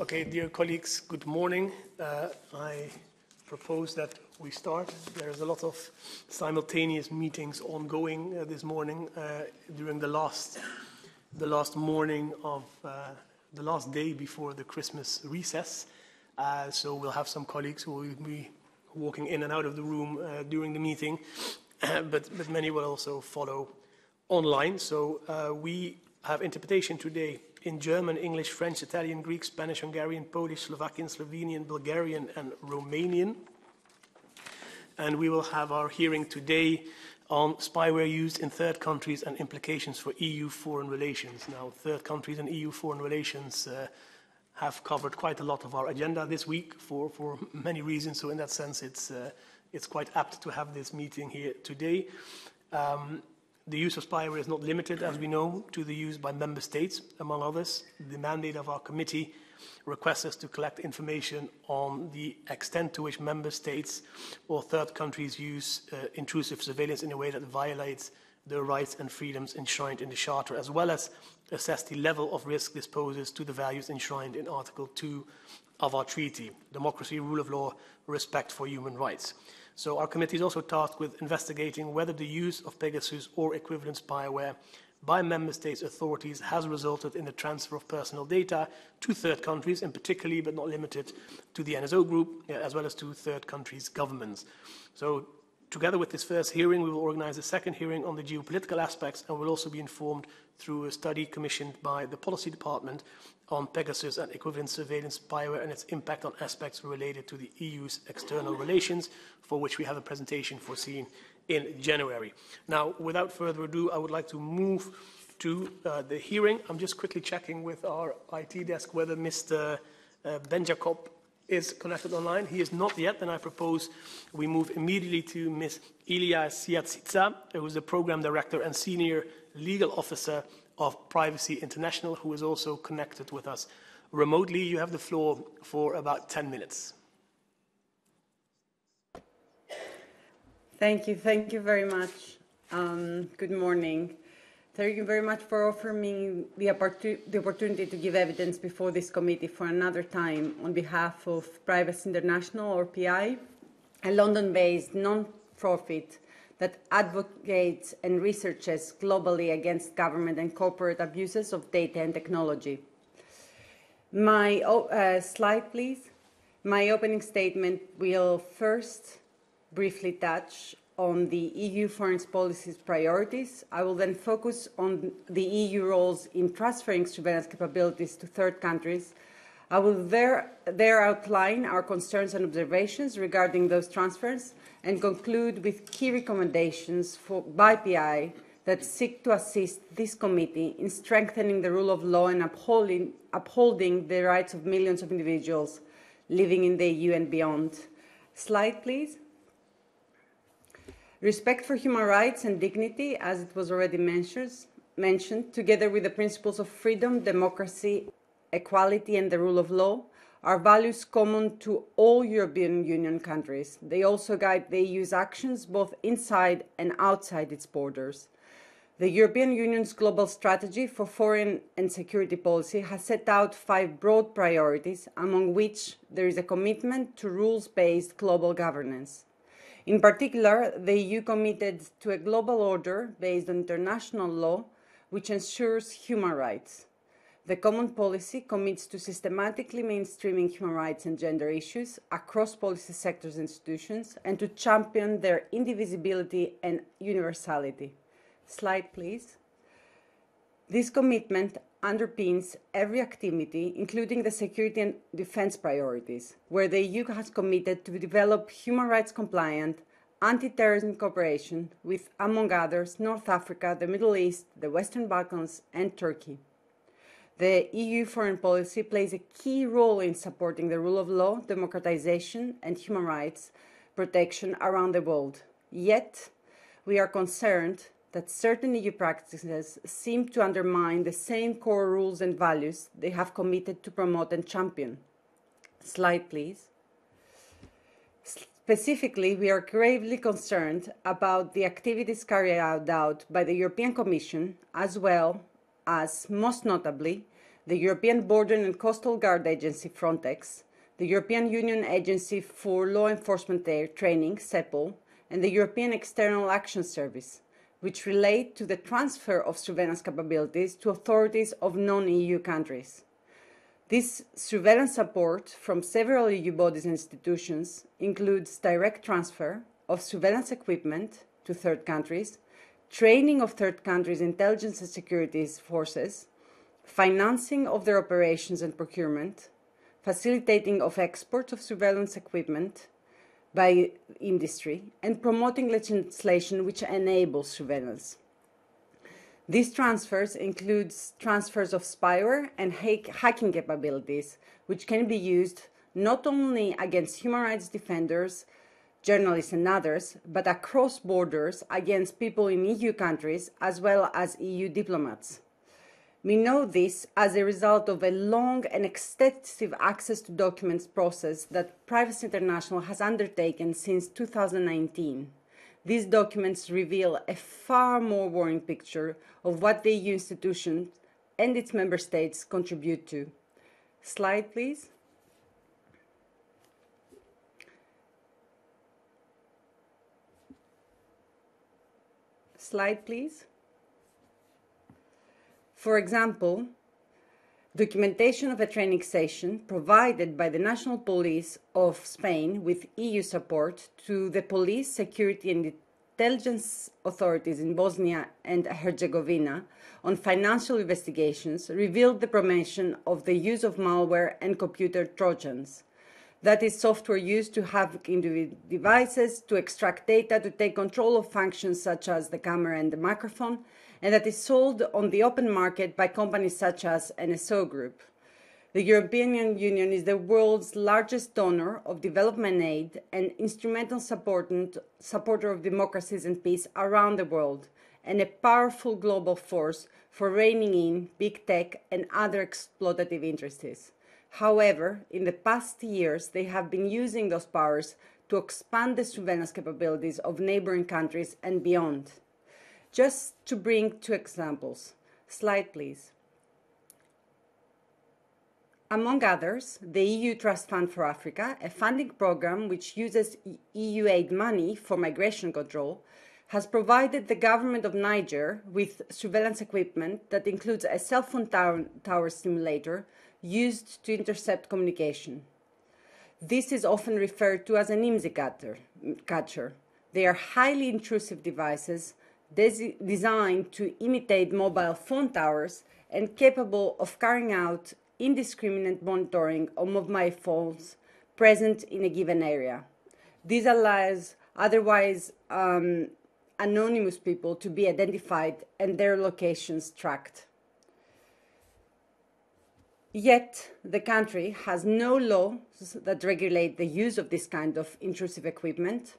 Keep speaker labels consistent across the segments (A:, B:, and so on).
A: Okay, dear colleagues, good morning. Uh, I propose that we start. There's a lot of simultaneous meetings ongoing uh, this morning uh, during the last, the last morning of uh, the last day before the Christmas recess. Uh, so we'll have some colleagues who will be walking in and out of the room uh, during the meeting, but, but many will also follow online. So we have interpretation today in German, English, French, Italian, Greek, Spanish, Hungarian, Polish, Slovakian, Slovenian, Bulgarian, and Romanian. And we will have our hearing today on spyware used in third countries and implications for EU foreign relations. Now, third countries and EU foreign relations uh, have covered quite a lot of our agenda this week for, for many reasons. So in that sense, it's, uh, it's quite apt to have this meeting here today. Um, the use of spyware is not limited, as we know, to the use by member states, among others. The mandate of our committee requests us to collect information on the extent to which member states or third countries use uh, intrusive surveillance in a way that violates the rights and freedoms enshrined in the Charter, as well as assess the level of risk this poses to the values enshrined in Article 2 of our treaty, democracy, rule of law, respect for human rights. So our committee is also tasked with investigating whether the use of Pegasus or equivalent spyware by member states authorities has resulted in the transfer of personal data to third countries, and particularly but not limited to the NSO group, as well as to third countries' governments. So together with this first hearing, we will organize a second hearing on the geopolitical aspects and we will also be informed through a study commissioned by the Policy Department on Pegasus and equivalent surveillance spyware and its impact on aspects related to the EU's external relations, for which we have a presentation foreseen in January. Now, without further ado, I would like to move to uh, the hearing. I'm just quickly checking with our IT desk whether Mr. Uh, Benjakob is connected online. He is not yet, and I propose we move immediately to Ms. Ilia Siatitsa, who is the Program Director and Senior Legal Officer of Privacy International, who is also connected with us remotely. You have the floor for about 10 minutes.
B: Thank you. Thank you very much. Um, good morning. Thank you very much for offering me the, the, opportunity to give evidence before this committee for another time on behalf of Privacy International, or PI, a London-based non-profit that advocates and researches globally against government and corporate abuses of data and technology. My uh, slide, please. My opening statement will first briefly touch on the EU foreign policy's priorities. I will then focus on the EU roles in transferring surveillance capabilities to third countries. I will there, there outline our concerns and observations regarding those transfers and conclude with key recommendations for, by PI that seek to assist this committee in strengthening the rule of law and upholding, upholding the rights of millions of individuals living in the EU and beyond. Slide, please. Respect for human rights and dignity, as it was already mentioned, together with the principles of freedom, democracy, equality, and the rule of law, are values common to all European Union countries. They also guide the EU's actions both inside and outside its borders. The European Union's global strategy for foreign and security policy has set out five broad priorities, among which there is a commitment to rules-based global governance. In particular, the EU committed to a global order based on international law which ensures human rights. The common policy commits to systematically mainstreaming human rights and gender issues across policy sectors and institutions and to champion their indivisibility and universality. Slide, please. This commitment underpins every activity, including the security and defense priorities, where the EU has committed to develop human rights compliant anti-terrorism cooperation with, among others, North Africa, the Middle East, the Western Balkans, and Turkey. The EU foreign policy plays a key role in supporting the rule of law, democratization, and human rights protection around the world. Yet, we are concerned that certain EU practices seem to undermine the same core rules and values they have committed to promote and champion. Slide, please. Specifically, we are gravely concerned about the activities carried out by the European Commission, as well as, most notably, the European Border and Coastal Guard Agency Frontex, the European Union Agency for Law Enforcement Training, CEPOL, and the European External Action Service, which relate to the transfer of surveillance capabilities to authorities of non-EU countries. This surveillance support from several EU bodies and institutions includes direct transfer of surveillance equipment to third countries, training of third countries' intelligence and security forces, financing of their operations and procurement, facilitating of export of surveillance equipment by industry, and promoting legislation which enables surveillance. These transfers includes transfers of spyware and hacking capabilities, which can be used not only against human rights defenders, journalists and others, but across borders against people in EU countries as well as EU diplomats. We know this as a result of a long and extensive access to documents process that Privacy International has undertaken since 2019. These documents reveal a far more worrying picture of what the EU institutions and its member states contribute to. Slide, please. Slide, please. For example, documentation of a training session provided by the National Police of Spain with EU support to the police, security and intelligence authorities in Bosnia and Herzegovina on financial investigations revealed the promotion of the use of malware and computer trojans. That is software used to hack into devices, to extract data, to take control of functions such as the camera and the microphone, and that is sold on the open market by companies such as NSO Group. The European Union is the world's largest donor of development aid and instrumental supporter of democracies and peace around the world, and a powerful global force for reining in big tech and other exploitative interests. However, in the past years, they have been using those powers to expand the surveillance capabilities of neighboring countries and beyond. Just to bring two examples. Slide, please. Among others, the EU Trust Fund for Africa, a funding program which uses EU aid money for migration control, has provided the government of Niger with surveillance equipment that includes a cell phone tower, tower simulator used to intercept communication. This is often referred to as an IMSI catcher. They are highly intrusive devices designed to imitate mobile phone towers and capable of carrying out indiscriminate monitoring of mobile phones present in a given area. This allows otherwise um, anonymous people to be identified and their locations tracked. Yet, the country has no laws that regulate the use of this kind of intrusive equipment.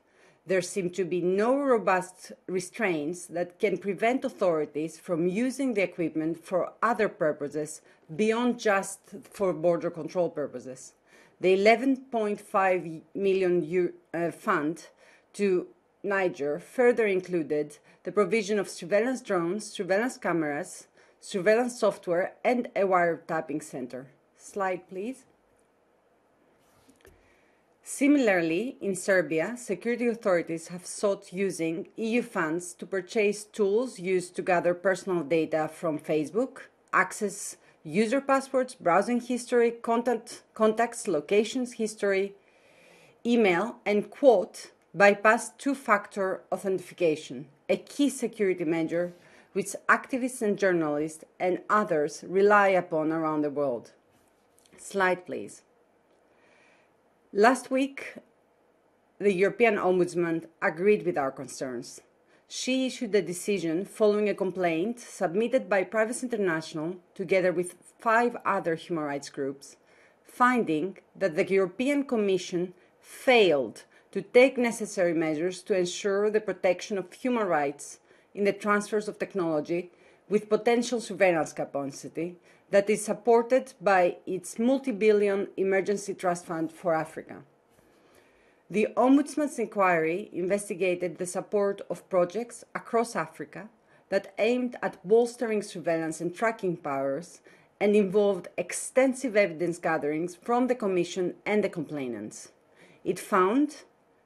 B: There seem to be no robust restraints that can prevent authorities from using the equipment for other purposes beyond just for border control purposes. The 11.5 million uh, fund to Niger further included the provision of surveillance drones, surveillance cameras, surveillance software, and a wiretapping center. Slide, please. Similarly, in Serbia, security authorities have sought using EU funds to purchase tools used to gather personal data from Facebook, access user passwords, browsing history, contact, contacts, locations history, email, and quote, bypass two-factor authentication, a key security measure which activists and journalists and others rely upon around the world. Slide, please. Last week, the European Ombudsman agreed with our concerns. She issued a decision following a complaint submitted by Privacy International together with five other human rights groups, finding that the European Commission failed to take necessary measures to ensure the protection of human rights in the transfers of technology with potential surveillance capacity that is supported by its multi-billion emergency trust fund for Africa. The Ombudsman's inquiry investigated the support of projects across Africa that aimed at bolstering surveillance and tracking powers and involved extensive evidence gatherings from the Commission and the complainants. It found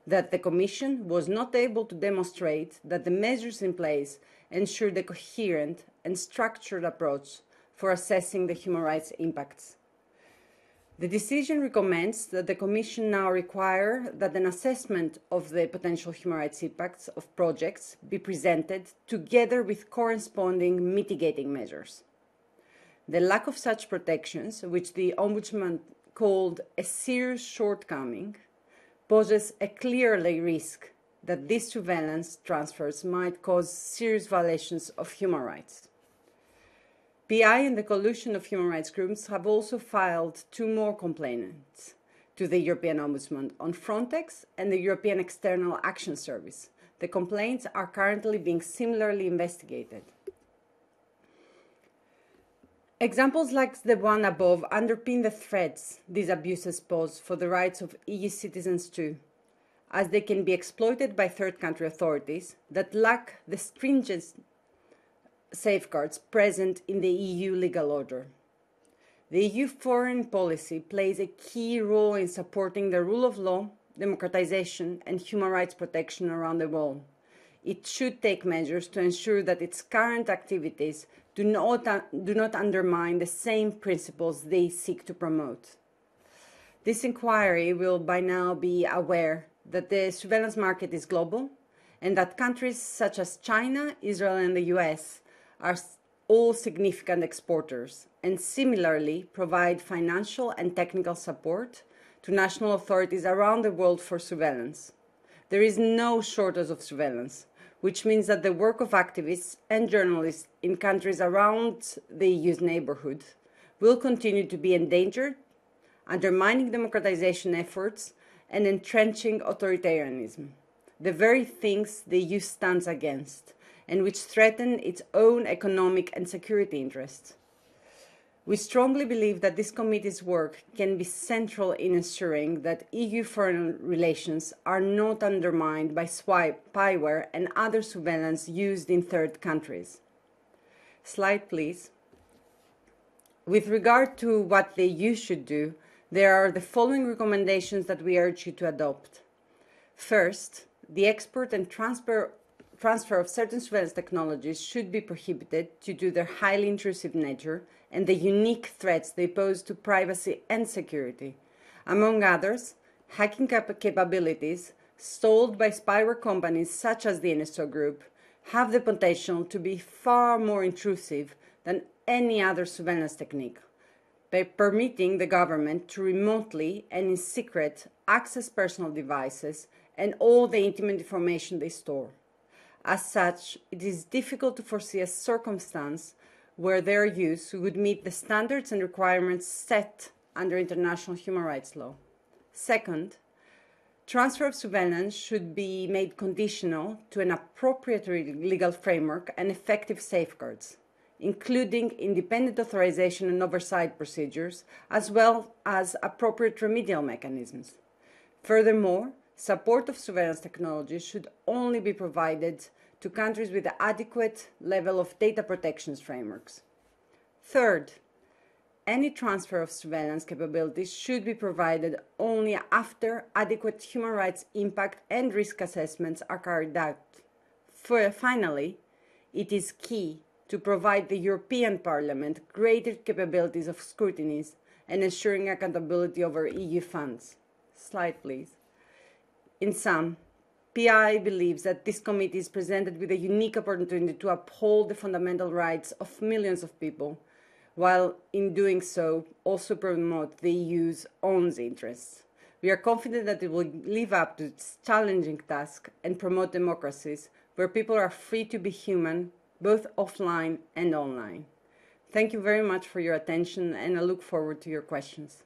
B: that the Commission was not able to demonstrate that the measures in place ensured a coherent and structured approach for assessing the human rights impacts. The decision recommends that the Commission now require that an assessment of the potential human rights impacts of projects be presented together with corresponding mitigating measures. The lack of such protections, which the Ombudsman called a serious shortcoming, poses a clearly risk that these surveillance transfers might cause serious violations of human rights. PI and the Coalition of Human Rights Groups have also filed two more complaints to the European Ombudsman on Frontex and the European External Action Service. The complaints are currently being similarly investigated. Examples like the one above underpin the threats these abuses pose for the rights of EU citizens too, as they can be exploited by third country authorities that lack the stringent safeguards present in the EU legal order. The EU foreign policy plays a key role in supporting the rule of law, democratization, and human rights protection around the world. It should take measures to ensure that its current activities do not, do not undermine the same principles they seek to promote. This inquiry will by now be aware that the surveillance market is global and that countries such as China, Israel, and the US are all significant exporters and similarly provide financial and technical support to national authorities around the world for surveillance. There is no shortage of surveillance, which means that the work of activists and journalists in countries around the EU's neighborhood will continue to be endangered, undermining democratization efforts and entrenching authoritarianism, the very things the EU stands against and which threaten its own economic and security interests. We strongly believe that this committee's work can be central in ensuring that EU foreign relations are not undermined by spyware and other surveillance used in third countries. Slide, please. With regard to what the EU should do, there are the following recommendations that we urge you to adopt. First, the export and transfer transfer of certain surveillance technologies should be prohibited due to their highly intrusive nature and the unique threats they pose to privacy and security. Among others, hacking cap- capabilities sold by spyware companies such as the NSO Group have the potential to be far more intrusive than any other surveillance technique by permitting the government to remotely and in secret access personal devices and all the intimate information they store. As such, it is difficult to foresee a circumstance where their use would meet the standards and requirements set under international human rights law. Second, transfer of surveillance should be made conditional to an appropriate legal framework and effective safeguards, including independent authorization and oversight procedures, as well as appropriate remedial mechanisms. Furthermore, support of surveillance technologies should only be provided to countries with adequate level of data protections frameworks. Third, any transfer of surveillance capabilities should be provided only after adequate human rights impact and risk assessments are carried out. For, finally, it is key to provide the European Parliament greater capabilities of scrutiny and ensuring accountability over EU funds. Slide, please. In sum, PI believes that this committee is presented with a unique opportunity to uphold the fundamental rights of millions of people, while in doing so also promote the EU's own interests. We are confident that it will live up to its challenging task and promote democracies where people are free to be human, both offline and online. Thank you very much for your attention, and I look forward to your questions.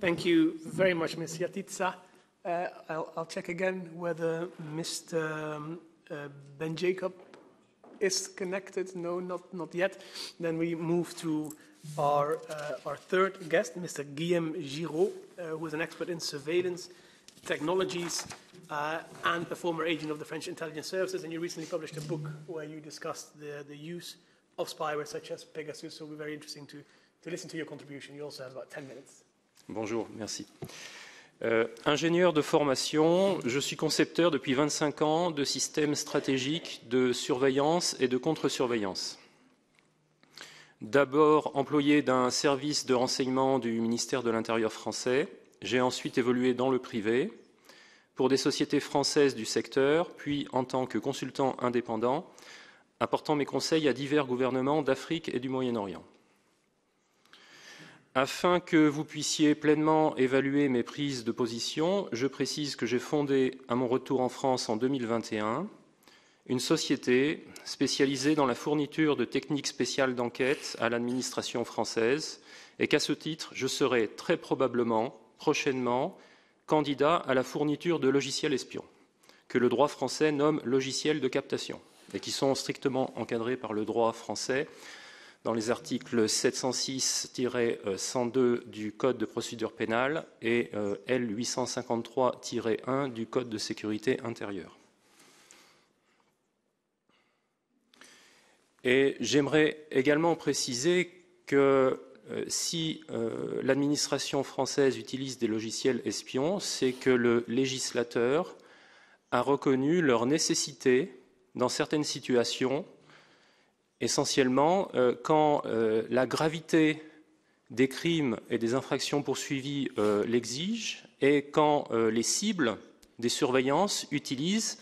A: Thank you very much, Ms. Yatitsa. Uh, I'll, I'll, check again whether Mr. Um, uh, Benjakob is connected. No, not, not yet. Then we move to our, uh, our third guest, Mr. Guillaume Giraud, uh, who is an expert in surveillance technologies uh, and a former agent of the French intelligence services. And you recently published a book where you discussed the, the use of spyware such as Pegasus. So we're very interesting to, to listen to your contribution. You also have about 10 minutes.
C: Bonjour, merci. Euh, ingénieur de formation, je suis concepteur depuis 25 ans de systèmes stratégiques de surveillance et de contre-surveillance. D'abord employé d'un service de renseignement du ministère de l'Intérieur français, j'ai ensuite évolué dans le privé pour des sociétés françaises du secteur, puis en tant que consultant indépendant, apportant mes conseils à divers gouvernements d'Afrique et du Moyen-Orient. Afin que vous puissiez pleinement évaluer mes prises de position, je précise que j'ai fondé, à mon retour en France en 2021, une société spécialisée dans la fourniture de techniques spéciales d'enquête à l'administration française et qu'à ce titre, je serai très probablement, prochainement, candidat à la fourniture de logiciels espions, que le droit français nomme logiciels de captation, et qui sont strictement encadrés par le droit français dans les articles 706-102 du Code de procédure pénale et euh, L853-1 du Code de sécurité intérieure. Et j'aimerais également préciser que euh, si euh, l'administration française utilise des logiciels espions, c'est que le législateur a reconnu leur nécessité dans certaines situations essentiellement euh, quand euh, la gravité des crimes et des infractions poursuivies euh, l'exige et quand les cibles des surveillances utilisent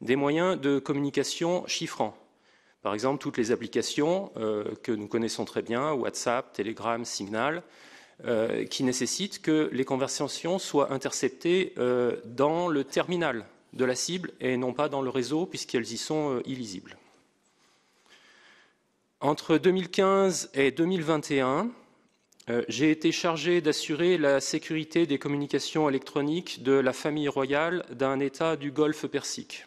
C: des moyens de communication chiffrants. Par exemple, toutes les applications que nous connaissons très bien, WhatsApp, Telegram, Signal, qui nécessitent que les conversations soient interceptées dans le terminal de la cible et non pas dans le réseau puisqu'elles y sont illisibles. Entre 2015 et 2021, euh, j'ai été chargé d'assurer la sécurité des communications électroniques de la famille royale d'un État du Golfe Persique.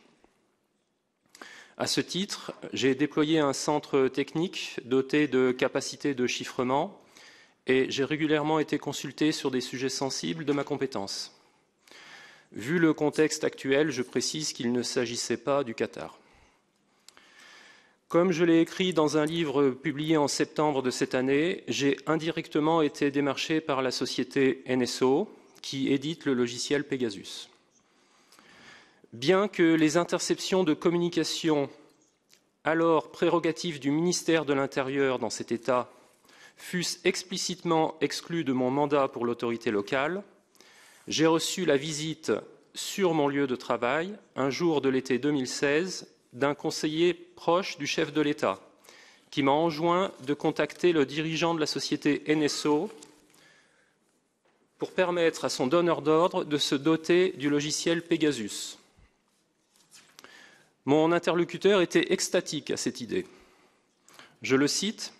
C: À ce titre, j'ai déployé un centre technique doté de capacités de chiffrement et j'ai régulièrement été consulté sur des sujets sensibles de ma compétence. Vu le contexte actuel, je précise qu'il ne s'agissait pas du Qatar. Comme je l'ai écrit dans un livre publié en septembre de cette année, j'ai indirectement été démarché par la société NSO qui édite le logiciel Pegasus. Bien que les interceptions de communication, alors prérogatives du ministère de l'Intérieur dans cet État, fussent explicitement exclues de mon mandat pour l'autorité locale, j'ai reçu la visite sur mon lieu de travail, un jour de l'été 2016, d'un conseiller proche du chef de l'État, qui m'a enjoint de contacter le dirigeant de la société NSO pour permettre à son donneur d'ordre de se doter du logiciel Pegasus. Mon interlocuteur était extatique à cette idée. Je le cite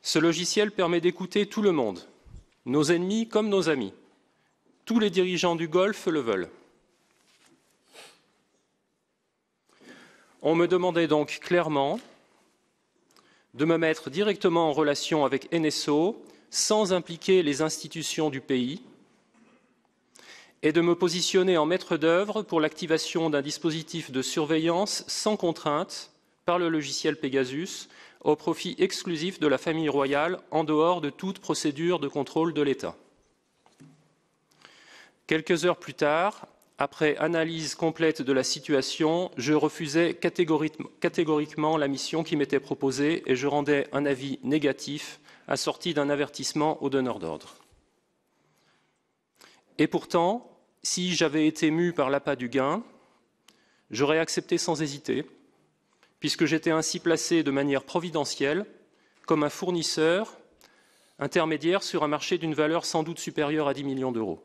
C: Ce logiciel permet d'écouter tout le monde, nos ennemis comme nos amis. Tous les dirigeants du Golfe le veulent. On me demandait donc clairement de me mettre directement en relation avec NSO sans impliquer les institutions du pays et de me positionner en maître d'œuvre pour l'activation d'un dispositif de surveillance sans contrainte par le logiciel Pegasus au profit exclusif de la famille royale en dehors de toute procédure de contrôle de l'État. Quelques heures plus tard, après analyse complète de la situation, je refusais catégoriquement la mission qui m'était proposée et je rendais un avis négatif assorti d'un avertissement au donneur d'ordre. Et pourtant, si j'avais été mu par l'appât du gain, j'aurais accepté sans hésiter, puisque j'étais ainsi placé de manière providentielle comme un fournisseur intermédiaire sur un marché d'une valeur sans doute supérieure à 10 millions d'euros.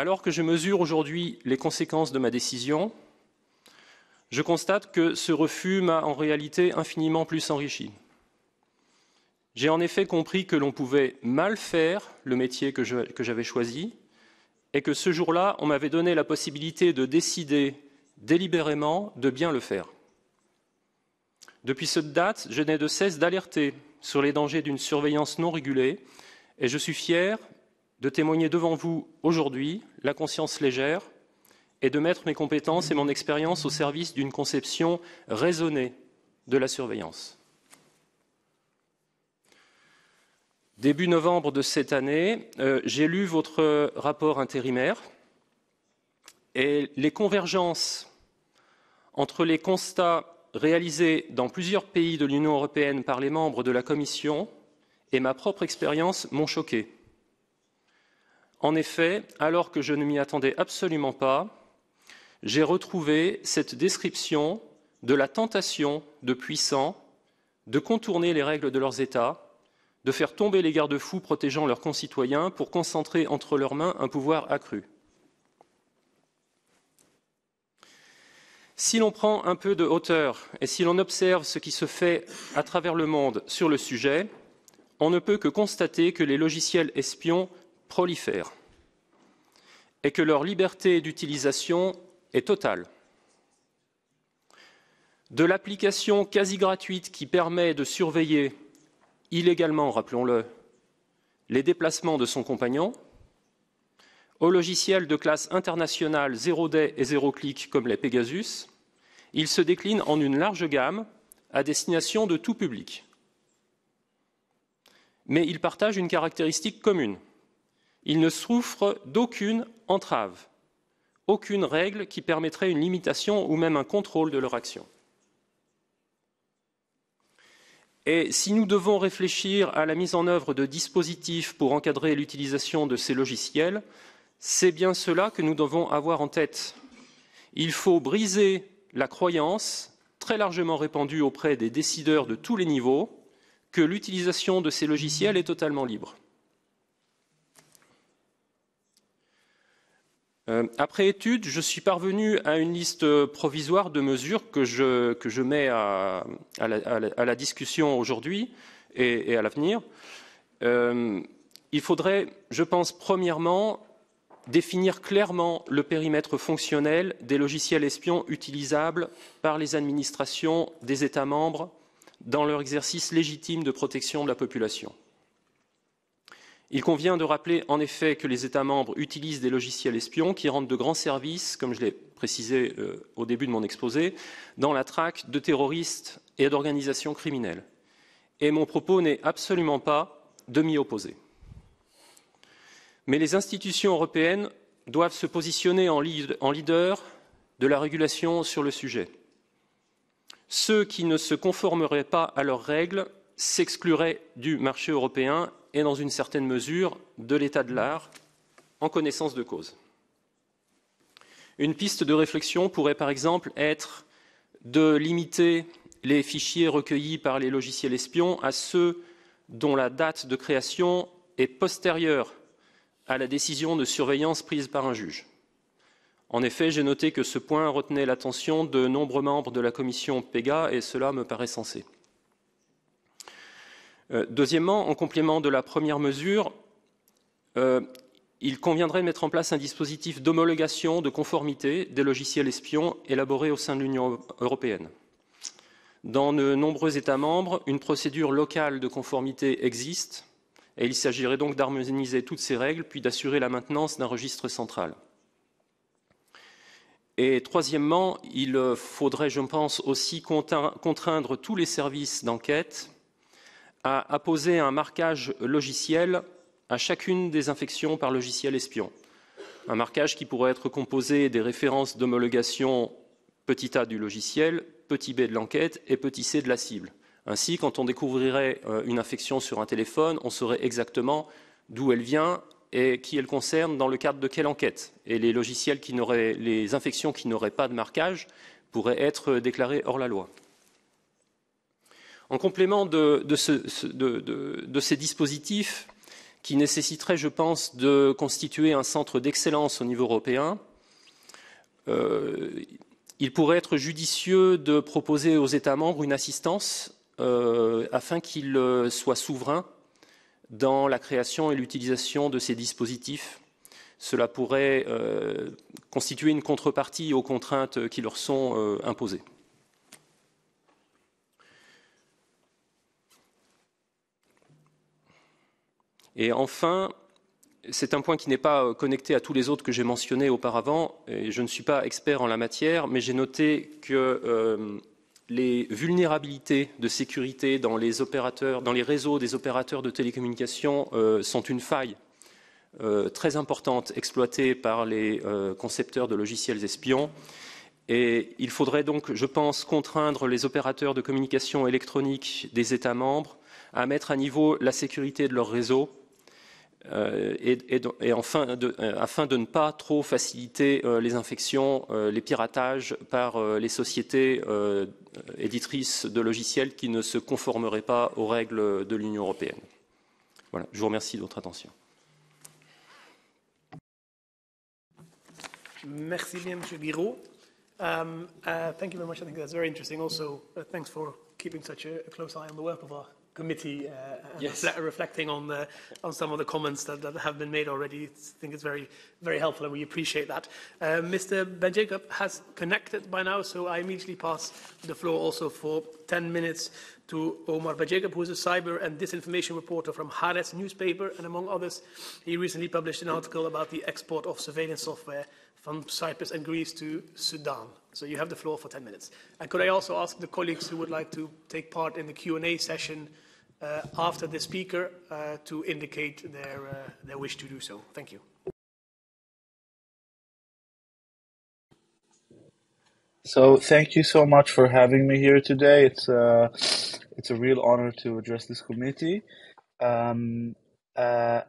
C: Alors que je mesure aujourd'hui les conséquences de ma décision, je constate que ce refus m'a en réalité infiniment plus enrichi. J'ai en effet compris que l'on pouvait mal faire le métier que j'avais choisi et que ce jour-là, on m'avait donné la possibilité de décider délibérément de bien le faire. Depuis cette date, je n'ai de cesse d'alerter sur les dangers d'une surveillance non régulée et je suis fier de témoigner devant vous aujourd'hui la conscience légère et de mettre mes compétences et mon expérience au service d'une conception raisonnée de la surveillance. Début novembre de cette année, euh, j'ai lu votre rapport intérimaire et les convergences entre les constats réalisés dans plusieurs pays de l'Union européenne par les membres de la Commission et ma propre expérience m'ont choqué. En effet, alors que je ne m'y attendais absolument pas, j'ai retrouvé cette description de la tentation de puissants de contourner les règles de leurs États, de faire tomber les garde-fous protégeant leurs concitoyens pour concentrer entre leurs mains un pouvoir accru. Si l'on prend un peu de hauteur et si l'on observe ce qui se fait à travers le monde sur le sujet, on ne peut que constater que les logiciels espions prolifèrent et que leur liberté d'utilisation est totale. De l'application quasi gratuite qui permet de surveiller illégalement, rappelons-le, les déplacements de son compagnon, au logiciel de classe internationale zéro day et zéro clic comme les Pegasus, il se décline en une large gamme à destination de tout public. Mais il partage une caractéristique commune. Il ne souffre d'aucune entrave, aucune règle qui permettrait une limitation ou même un contrôle de leur action. Et si nous devons réfléchir à la mise en œuvre de dispositifs pour encadrer l'utilisation de ces logiciels, c'est bien cela que nous devons avoir en tête. Il faut briser la croyance, très largement répandue auprès des décideurs de tous les niveaux, que l'utilisation de ces logiciels est totalement libre. Après étude, je suis parvenu à une liste provisoire de mesures que je, mets à, la, discussion aujourd'hui et, et, à l'avenir. Euh, il faudrait, je pense, premièrement, définir clairement le périmètre fonctionnel des logiciels espions utilisables par les administrations des États membres dans leur exercice légitime de protection de la population. Il convient de rappeler en effet que les États membres utilisent des logiciels espions qui rendent de grands services, comme je l'ai précisé euh, au début de mon exposé, dans la traque de terroristes et d'organisations criminelles. Et mon propos n'est absolument pas de m'y opposer. Mais les institutions européennes doivent se positionner en, leader de la régulation sur le sujet. Ceux qui ne se conformeraient pas à leurs règles s'excluraient du marché européen et, dans une certaine mesure, de l'état de l'art, en connaissance de cause. Une piste de réflexion pourrait, par exemple, être de limiter les fichiers recueillis par les logiciels espions à ceux dont la date de création est postérieure à la décision de surveillance prise par un juge. En effet, j'ai noté que ce point retenait l'attention de nombreux membres de la commission PEGA et cela me paraît sensé. Euh, deuxièmement, en complément de la première mesure, euh, il conviendrait de mettre en place un dispositif d'homologation de conformité des logiciels espions élaborés au sein de l'Union européenne. Dans de nombreux États membres, une procédure locale de conformité existe et il s'agirait donc d'harmoniser toutes ces règles puis d'assurer la maintenance d'un registre central. Et troisièmement, il faudrait, je pense, aussi contraindre tous les services d'enquête à apposer un marquage logiciel à chacune des infections par logiciel espion. Un marquage qui pourrait être composé des références d'homologation petit a du logiciel, petit b de l'enquête et petit c de la cible. Ainsi, quand on découvrirait euh, une infection sur un téléphone, on saurait exactement d'où elle vient et qui elle concerne dans le cadre de quelle enquête. Et les logiciels qui n'auraient, les infections qui n'auraient pas de marquage pourraient être déclarées hors la loi. En complément de, ces dispositifs qui nécessiteraient, je pense, de constituer un centre d'excellence au niveau européen, euh, il pourrait être judicieux de proposer aux États membres une assistance euh, afin qu'ils euh, soient souverains dans la création et l'utilisation de ces dispositifs. Cela pourrait constituer une contrepartie aux contraintes qui leur sont imposées. Et enfin, c'est un point qui n'est pas connecté à tous les autres que j'ai mentionnés auparavant, et je ne suis pas expert en la matière, mais j'ai noté que les vulnérabilités de sécurité dans les, opérateurs, dans les réseaux des opérateurs de télécommunications sont une faille très importante exploitée par les concepteurs de logiciels espions. Et il faudrait donc, je pense, contraindre les opérateurs de communication électronique des États membres à mettre à niveau la sécurité de leur réseau euh, et, enfin euh, afin de ne pas trop faciliter euh, les infections, les piratages par les sociétés éditrices de logiciels qui ne se conformeraient pas aux règles de l'Union européenne. Voilà, je vous remercie de votre attention.
A: Merci bien, M. Guiraud. Um, uh, thank you very much. I think that's very interesting. Also, uh, thanks for keeping such a, a, close eye on the work of our committee uh, yes. refle reflecting on, the, on some of the comments that, that have been made already. I think it's very, very helpful and we appreciate that. Uh, Mr. Benjakob has connected by now, so I immediately pass the floor also for 10 minutes to Omer Benjakob, who is a cyber and disinformation reporter from Haaretz newspaper, and among others, he recently published an article about the export of surveillance software from Cyprus and Greece to Sudan. So you have the floor for 10 minutes. And could I also ask the colleagues who would like to take part in the Q&A session uh, after the speaker uh, to indicate their, uh, their wish to do so. Thank you.
D: So thank you so much for having me here today. It's uh, it's a real honor to address this committee. Um, uh,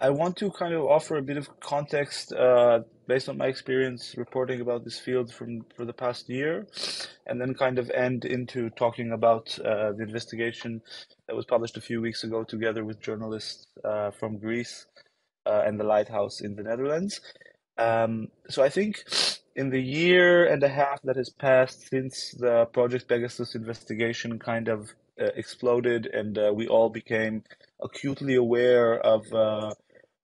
D: I, want to kind of offer a bit of context uh, based on my experience reporting about this field from for the past year, and then kind of end into talking about uh, the investigation that was published a few weeks ago together with journalists uh, from Greece uh, and the Lighthouse in the Netherlands. Um, so I think in the year and a half that has passed since the Project Pegasus investigation kind of uh, exploded and we all became acutely aware of uh,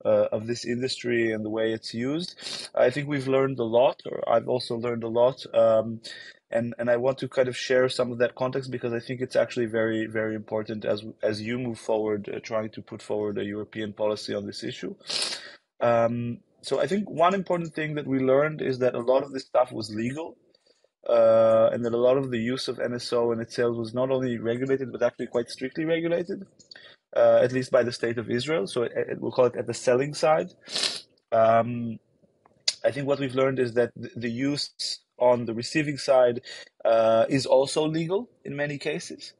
D: uh, of this industry and the way it's used. I think we've learned a lot, or I've also learned a lot. Um, and, and I want to kind of share some of that context because I think it's actually very, very important as, as you move forward, uh, trying to put forward a European policy on this issue. Um, so I think one important thing that we learned is that a lot of this stuff was legal. Uh, and that a lot of the use of NSO and its sales was not only regulated but actually quite strictly regulated uh, at least by the state of Israel. So it, it, we'll call it at the selling side. Um, I think what we've learned is that the, use on the receiving side uh, is also legal in many cases.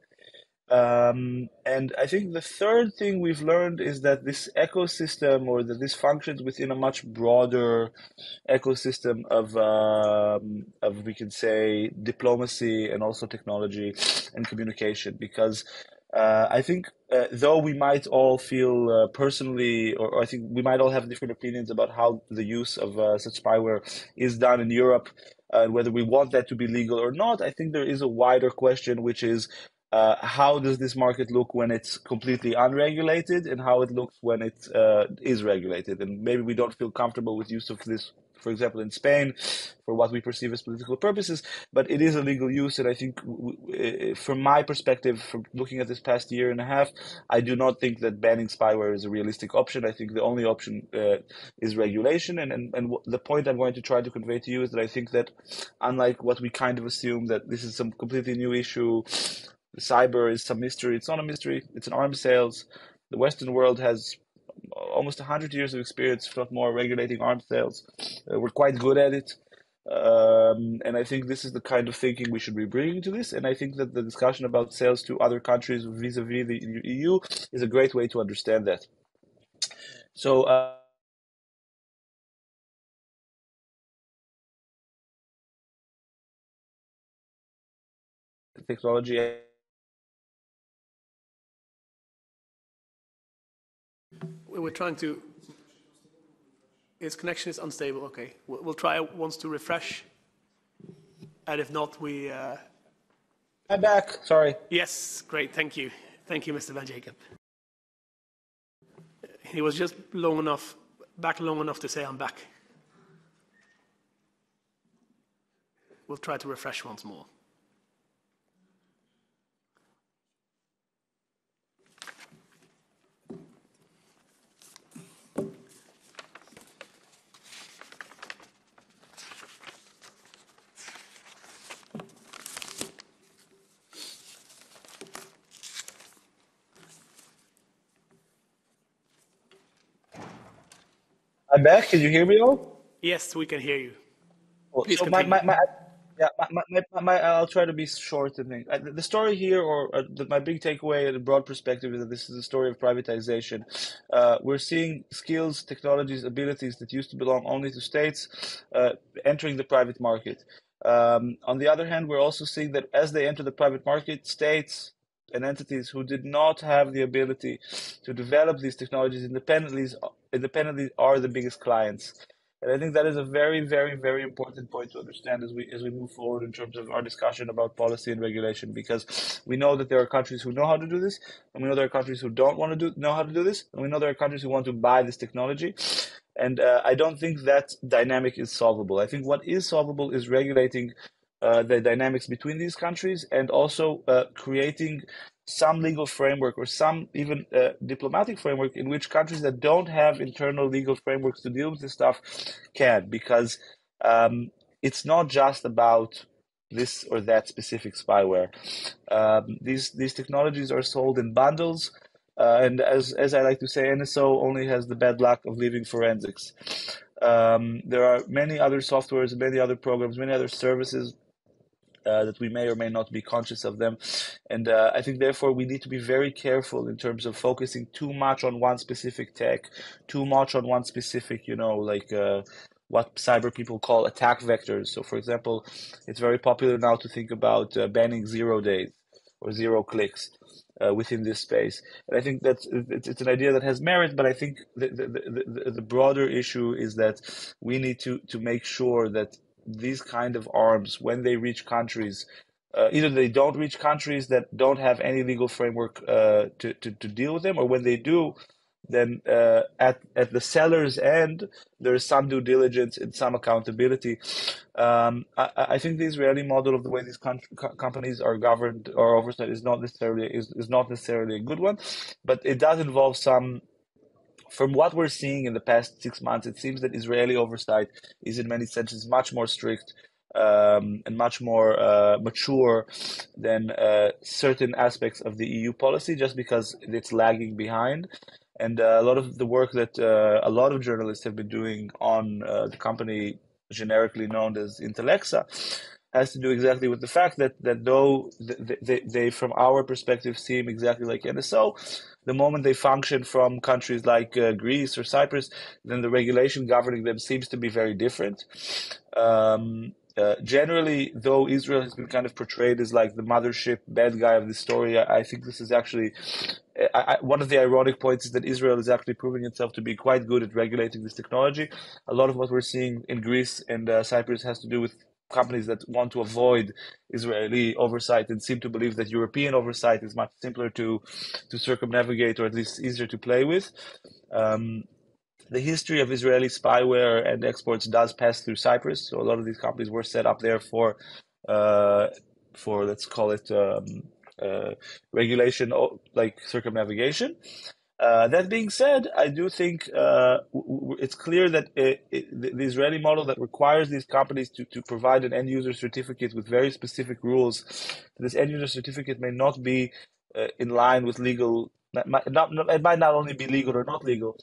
D: Um, and I think the third thing we've learned is that this ecosystem or that this functions within a much broader ecosystem of, um, of we can say, diplomacy and also technology and communication because uh, I think uh, though we might all feel uh, personally, or, or, I think we might all have different opinions about how the use of uh, such spyware is done in Europe, and uh, whether we want that to be legal or not, I think there is a wider question, which is uh, how does this market look when it's completely unregulated, and how it looks when it is regulated, and maybe we don't feel comfortable with use of this for example, in Spain, for what we perceive as political purposes. But it is a legal use, and I think, from my perspective, from looking at this past year and a half, I do not think that banning spyware is a realistic option. I think the only option uh, is regulation, and, and and the point I'm going to try to convey to you is that I think that, unlike what we kind of assume that this is some completely new issue, cyber is some mystery. It's not a mystery. It's an arms sales. The Western world has almost 100 years of experience, if not more, regulating arms sales. Uh, we're quite good at it. Um, and I think this is the kind of thinking we should be bringing to this. And I think that the discussion about sales to other countries vis-a-vis the EU is a great way to understand that. So. Uh, technology
A: we're trying to. His connection is unstable. Okay, we'll, we'll try once to refresh, and if not, we. Uh...
D: I'm back. Sorry.
A: Yes, great. Thank you. Thank you, Mr. Benjakob. He was just long enough, back long enough to say I'm back. We'll try to refresh once more.
D: I'm back. Can you hear me all?
A: Yes, we can hear you.
D: Well,
A: Please
D: so my,
A: continue.
D: my, my, yeah, my, my, my, my, I'll try to be short and thing. Uh, The story here, or uh, the, my big takeaway at a broad perspective, is that this is a story of privatization. Uh, we're seeing skills, technologies, abilities that used to belong only to states uh, entering the private market. Um, on the other hand, we're also seeing that as they enter the private market, states and entities who did not have the ability to develop these technologies independently, independently are the biggest clients. And I think that is a very, very, very important point to understand as we as we move forward in terms of our discussion about policy and regulation, because we know that there are countries who know how to do this, and we know there are countries who don't want to do know how to do this, and we know there are countries who want to buy this technology. And uh, I don't think that dynamic is solvable. I think what is solvable is regulating uh, the dynamics between these countries and also uh, creating some legal framework or some even uh, diplomatic framework in which countries that don't have internal legal frameworks to deal with this stuff can, because um, it's not just about this or that specific spyware. Um, these these technologies are sold in bundles, uh, and as as I like to say, NSO only has the bad luck of leaving forensics. Um, there are many other softwares, many other programs, many other services uh, that we may or may not be conscious of them. And uh, I think, therefore, we need to be very careful in terms of focusing too much on one specific tech, too much on one specific, you know, like uh, what cyber people call attack vectors. So, for example, it's very popular now to think about uh, banning zero days or zero clicks. Uh, within this space, and I think that it's, it's an idea that has merit, but I think the, the, the, the broader issue is that we need to to make sure that these kind of arms, when they reach countries, uh, either they don't reach countries that don't have any legal framework uh, to, to, to deal with them, or when they do, then uh, at at the seller's end, there is some due diligence and some accountability. Um, I, I, think the Israeli model of the way these co- companies are governed or oversight is not necessarily is, is not necessarily a good one, but it does involve some from what we're seeing in the past six months, it seems that Israeli oversight is in many senses much more strict um, and much more uh, mature than uh, certain aspects of the EU policy, just because it's lagging behind. And uh, a lot of the work that uh, a lot of journalists have been doing on uh, the company generically known as Intellexa has to do exactly with the fact that that though they, they, they from our perspective seem exactly like NSO, the moment they function from countries like uh, Greece or Cyprus, then the regulation governing them seems to be very different. Um, uh, generally, though Israel has been kind of portrayed as like the mothership bad guy of the story, I, I think this is actually I, I, one of the ironic points is that Israel is actually proving itself to be quite good at regulating this technology. A lot of what we're seeing in Greece and uh, Cyprus has to do with companies that want to avoid Israeli oversight and seem to believe that European oversight is much simpler to to circumnavigate or at least easier to play with. Um, the history of Israeli spyware and exports does pass through Cyprus, so a lot of these companies were set up there for uh, for let's call it um, uh, regulation, like circumnavigation. Uh, that being said, I do think uh, it's clear that it, it, the Israeli model that requires these companies to, to provide an end user certificate with very specific rules, this end user certificate may not be uh, in line with legal not, not, it might not only be legal or not legal.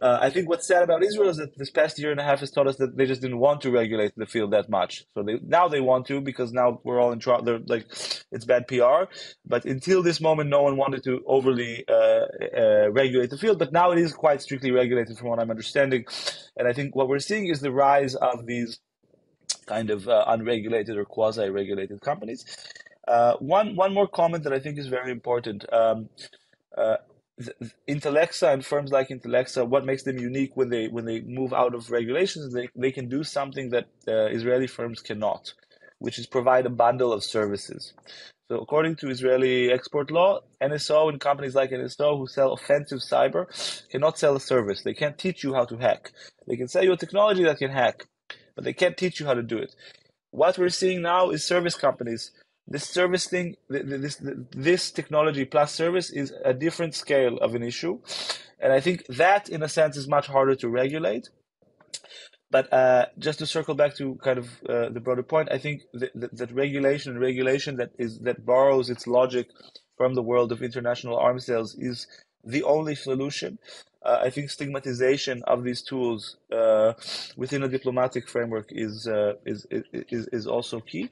D: Uh, I think what's sad about Israel is that this past year and a half has taught us that they just didn't want to regulate the field that much. So they now they want to because now we're all in trouble. They're like it's bad PR. But until this moment, no one wanted to overly uh, uh, regulate the field. But now it is quite strictly regulated, from what I'm understanding. And I think what we're seeing is the rise of these kind of uh, unregulated or quasi-regulated companies. Uh, one one more comment that I think is very important. Um, uh, Intellexa and firms like Intellexa, what makes them unique when they when they move out of regulations, they they can do something that uh, Israeli firms cannot, which is provide a bundle of services. So according to Israeli export law, NSO and companies like NSO who sell offensive cyber cannot sell a service. They can't teach you how to hack. They can sell you a technology that can hack, but they can't teach you how to do it. What we're seeing now is service companies this service thing, this this technology plus service is a different scale of an issue, and I think that, in a sense, is much harder to regulate. But uh, just to circle back to kind of uh, the broader point, I think that, that, that regulation and regulation that is that borrows its logic from the world of international arms sales is the only solution. Uh, I think stigmatization of these tools uh, within a diplomatic framework is, uh, is, is is also key.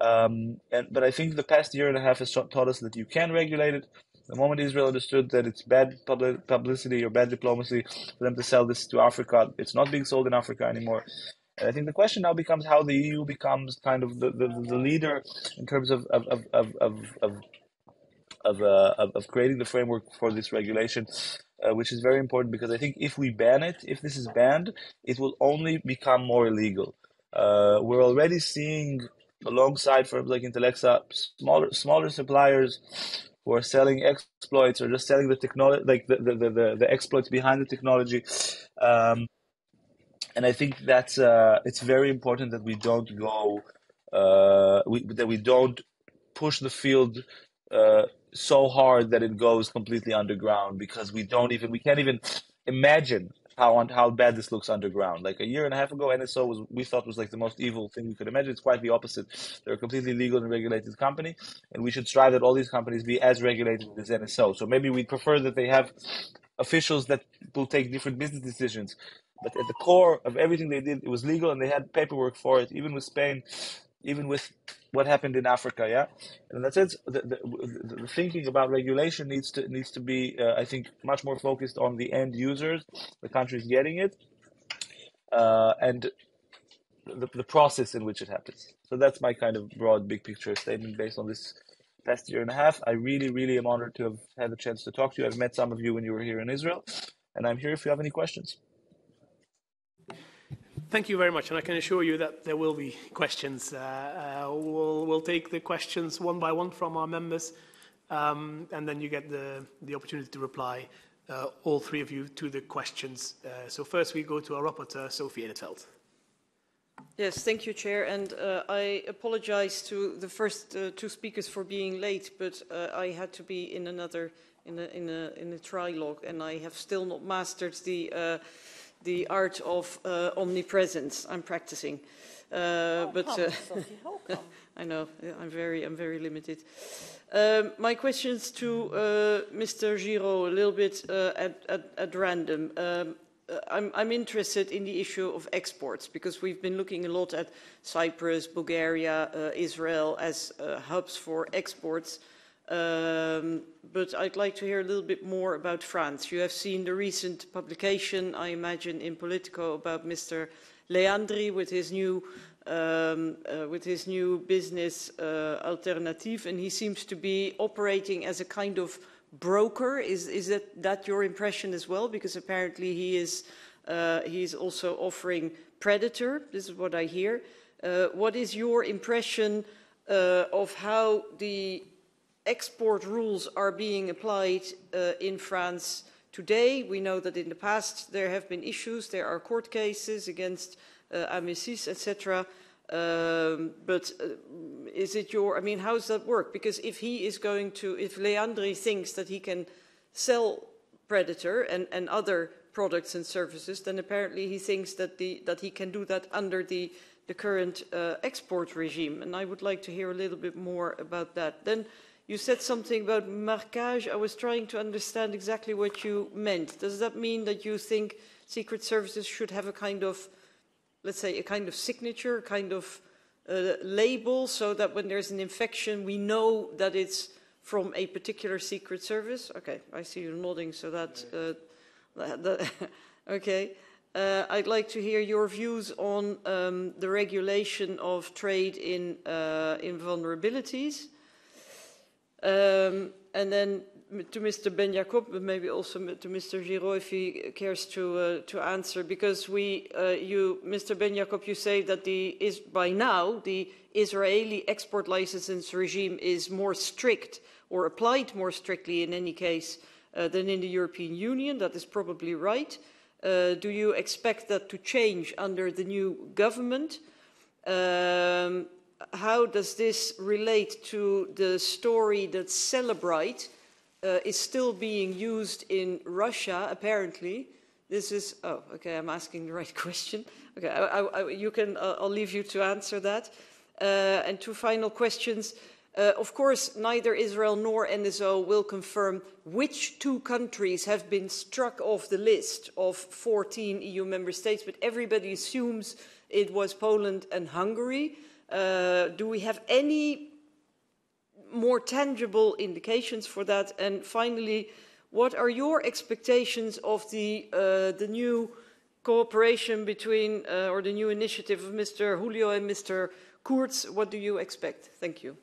D: Um, and but I think the past year and a half has taught us that you can regulate it. The moment Israel understood that it's bad public publicity or bad diplomacy for them to sell this to Africa, it's not being sold in Africa anymore. And I think the question now becomes how the EU becomes kind of the, the, the leader in terms of, of, of, of, of, of, uh, of, creating the framework for this regulation. Uh, which is very important because I think if we ban it, if this is banned, it will only become more illegal. Uh, we're already seeing, alongside firms like Intellexa, smaller smaller suppliers who are selling exploits or just selling the technology, like the, the, the, the, exploits behind the technology. Um, and I think that's uh, it's very important that we don't go uh, we, that we don't push the field uh, so hard that it goes completely underground because we don't even we can't even imagine how how bad this looks underground. Like a year and a half ago, NSO was we thought was like the most evil thing we could imagine. It's quite the opposite. They're a completely legal and regulated company, and we should strive that all these companies be as regulated as NSO. So maybe we prefer that they have officials that will take different business decisions but at the core of everything they did, it was legal and they had paperwork for it, even with Spain, even with what happened in Africa. Yeah, and in that sense, the, the, the thinking about regulation needs to needs to be, uh, I think, much more focused on the end users, the countries getting it, uh, and the, the process in which it happens. So that's my kind of broad, big picture statement based on this past year and a half. I really, really am honored to have had the chance to talk to you. I've met some of you when you were here in Israel, and I'm here if you have any questions.
A: Thank you very much, and I can assure you that there will be questions. Uh, uh, we'll, we'll, take the questions one by one from our members, um, and then you get the, the opportunity to reply, uh, all three of you, to the questions. Uh, so first we go to our rapporteur, Sophie in 't Veld.
E: Yes, thank you, Chair. And uh, I apologize to the first uh, two speakers for being late, but I had to be in another, in a, in a, in a trilogue, and I have still not mastered the the art of uh, omnipresence. I'm practicing. Uh,
F: oh,
E: but
F: uh,
E: I know I'm very I'm very limited. Um, my questions to uh, Mr. Giraud a little bit uh, at, at, at, random. Um, uh, I'm, I'm, interested in the issue of exports because we've been looking a lot at Cyprus, Bulgaria, Israel as hubs for exports. Um, but I'd like to hear a little bit more about France. You have seen the recent publication, I imagine, in Politico about Mr. Leandri with his new um, uh, with his new business uh, alternative, and he seems to be operating as a kind of broker. Is is that, that your impression as well? Because apparently he is uh, also offering Predator. This is what I hear. Uh, what is your impression uh, of how the export rules are being applied uh, in France today. We know that in the past there have been issues. There are court cases against uh, Amesys, etc. Um, but uh, is it your, I mean, how does that work? Because if he is going to, if Leandri thinks that he can sell Predator and, and other products and services, then apparently he thinks that, the, that he can do that under the, the current uh, export regime. And I would like to hear a little bit more about that. Then you said something about marquage. I was trying to understand exactly what you meant. Does that mean that you think secret services should have a kind of, let's say, a kind of signature, a kind of uh, label, so that when there's an infection, we know that it's from a particular secret service? Okay, I see you nodding, so that, uh, that, that okay. Uh, I'd like to hear your views on um, the regulation of trade in, uh, in vulnerabilities. Um, and then to Mr. Benjakob, but maybe also to Mr. Giraud, if he cares to uh, to answer, because we, uh, you, Mr. Benjakob, you say that the is by now the Israeli export license regime is more strict or applied more strictly in any case uh, than in the European Union. That is probably right. Uh, do you expect that to change under the new government? Um, how does this relate to the story that Cellebrite uh, is still being used in Russia, apparently? This is, oh, okay, I'm asking the right question. Okay, I, I, you can, uh, I'll leave you to answer that. Uh, and two final questions. Uh, of course, neither Israel nor NSO will confirm which two countries have been struck off the list of 14 EU member states, but everybody assumes it was Poland and Hungary. Uh, do we have any more tangible indications for that? And finally, what are your expectations of the, uh, the new cooperation between, uh, or the new initiative of Mr. Hulio and Mr. Kurz? What do you expect? Thank you.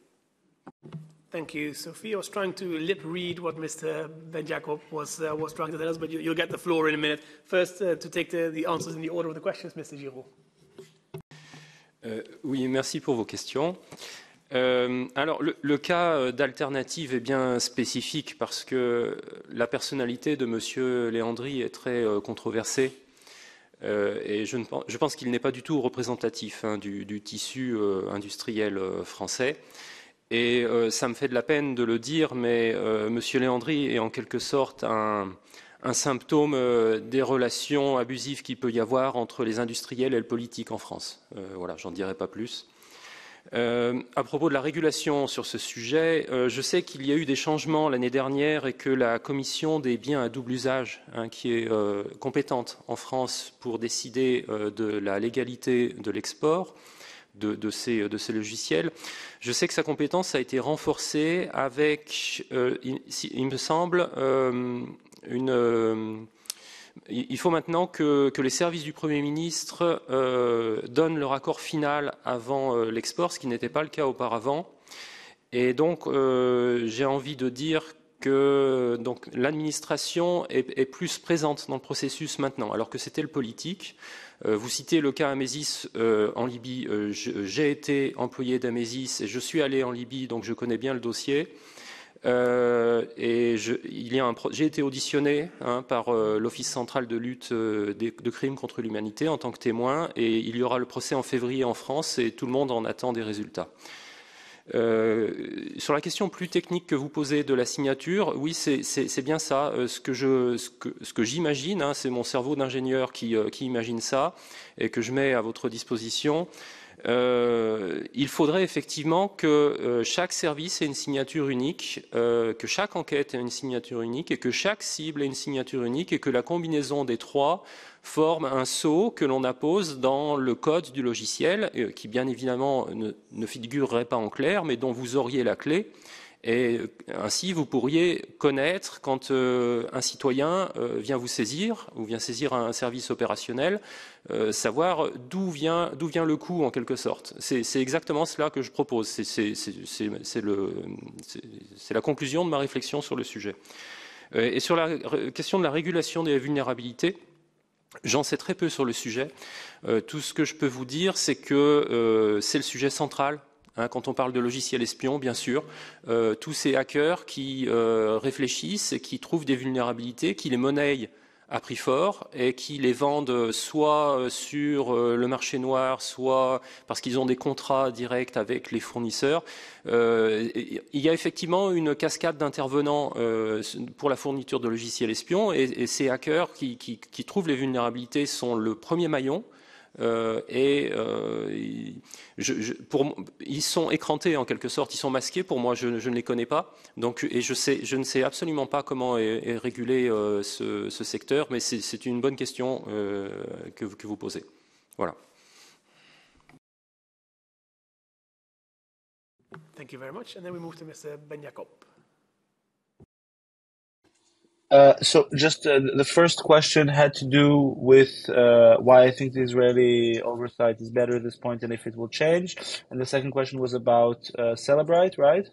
A: Thank you, Sophie. I was trying to lip read what Mr. Benjakob was, uh, was trying to tell us, but you, will get the floor in a minute. First, uh, to take the, the, answers in the order of the questions, Mr. Giraud.
C: Euh, oui, merci pour vos questions. Euh, alors, le, cas d'alternative est bien spécifique parce que la personnalité de M. Léandri est très euh, controversée. Euh, et je, ne, pense qu'il n'est pas du tout représentatif hein, du, du, tissu euh, industriel euh, français. Et euh, ça me fait de la peine de le dire, mais euh, M. Léandri est en quelque sorte un, un symptôme euh, des relations abusives qu'il peut y avoir entre les industriels et le politique en France. Euh, voilà, j'en dirai pas plus. Euh, à propos de la régulation sur ce sujet, je sais qu'il y a eu des changements l'année dernière et que la commission des biens à double usage, hein, qui est compétente en France pour décider de la légalité de l'export, de, ces, logiciels. Je sais que sa compétence a été renforcée avec, il, me semble, euh, il faut maintenant que, les services du Premier ministre euh, donnent leur accord final avant euh, l'export, ce qui n'était pas le cas auparavant. Et donc, j'ai envie de dire que l'administration est, est, plus présente dans le processus maintenant, alors que c'était le politique. Vous citez le cas Amésis en Libye. J'ai été employé d'Amésis et je suis allé en Libye, donc je connais bien le dossier. Euh, et j'ai été auditionné hein, par euh, l'Office central de lutte euh, de, crimes contre l'humanité en tant que témoin, et il y aura le procès en février en France, et tout le monde en attend des résultats. Sur la question plus technique que vous posez de la signature, oui, c'est bien ça. Ce que j'imagine, hein, c'est mon cerveau d'ingénieur qui, imagine ça et que je mets à votre disposition. Euh, il faudrait effectivement que euh, chaque service ait une signature unique, euh, que chaque enquête ait une signature unique et que chaque cible ait une signature unique et que la combinaison des trois forme un sceau que l'on appose dans le code du logiciel, qui bien évidemment ne, ne, figurerait pas en clair, mais dont vous auriez la clé. Et ainsi, vous pourriez connaître quand euh, un citoyen euh, vient vous saisir ou vient saisir un service opérationnel, euh, savoir d'où vient, le coût en quelque sorte. C'est exactement cela que je propose. C'est la conclusion de ma réflexion sur le sujet. Euh, et sur la question de la régulation des vulnérabilités, J'en sais très peu sur le sujet. Euh, tout ce que je peux vous dire, c'est que euh, c'est le sujet central Hein, quand on parle de logiciels espions, bien sûr, euh, tous ces hackers qui euh, réfléchissent qui trouvent des vulnérabilités, qui les monnaient à prix fort et qui les vendent soit euh, sur le marché noir, soit parce qu'ils ont des contrats directs avec les fournisseurs. Il y a effectivement une cascade d'intervenants pour la fourniture de logiciels espions et, ces hackers qui, trouvent les vulnérabilités sont le premier maillon. Euh, et euh, ils sont écrantés en quelque sorte, ils sont masqués. Pour moi, je, ne les connais pas. Donc, et je, ne sais absolument pas comment est, régulé euh, ce, secteur, mais c'est une bonne question que, vous posez. Voilà.
A: Thank you very much. And then we move to.
D: Uh, so just uh, the first question had to do with uh, why I think the Israeli oversight is better at this point and if it will change. And the second question was about uh, Cellebrite, right?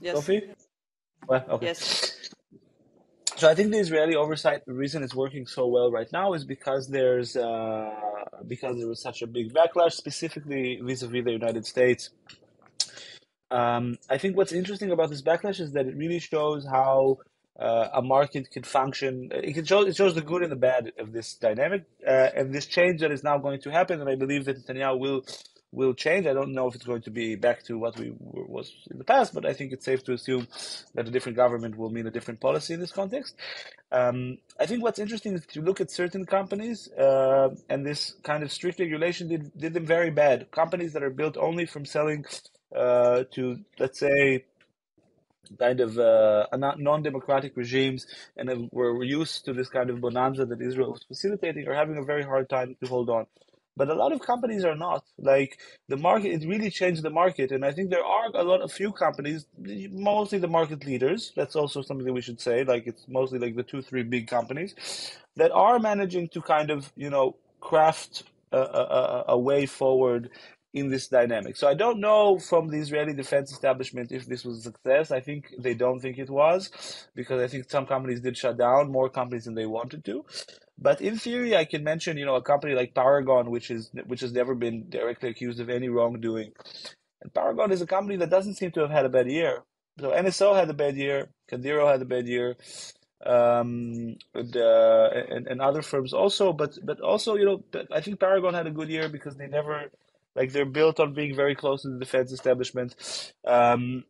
E: Yes.
D: Sophie? Well, okay.
E: Yes.
D: So I think the Israeli oversight, the reason it's working so well right now is because there's uh, because there was such a big backlash, specifically vis-a-vis the United States. Um, I think what's interesting about this backlash is that it really shows how uh, a market can function. It show it shows the good and the bad of this dynamic uh, and this change that is now going to happen. And I believe that Netanyahu will will change. I don't know if it's going to be back to what we were, was in the past, but I think it's safe to assume that a different government will mean a different policy in this context. Um, I think what's interesting is to look at certain companies, uh, and this kind of strict regulation did, did them very bad. Companies that are built only from selling uh, to let's say kind of uh, non-democratic regimes and we're used to this kind of bonanza that Israel was facilitating are having a very hard time to hold on. But a lot of companies are not. Like the market, it really changed the market, and I think there are a lot of few companies, mostly the market leaders. That's also something we should say. Like it's mostly like the two, three big companies that are managing to kind of you know craft a, a, a way forward in this dynamic. So I don't know from the Israeli defense establishment if this was a success. I think they don't think it was because I think some companies did shut down more companies than they wanted to. But in theory, I can mention you know a company like Paragon, which is which has never been directly accused of any wrongdoing. And Paragon is a company that doesn't seem to have had a bad year. So NSO had a bad year, Candiru had a bad year, um, and, uh, and, and other firms also. But but also you know I think Paragon had a good year because they never like they're built on being very close to the defense establishment, um,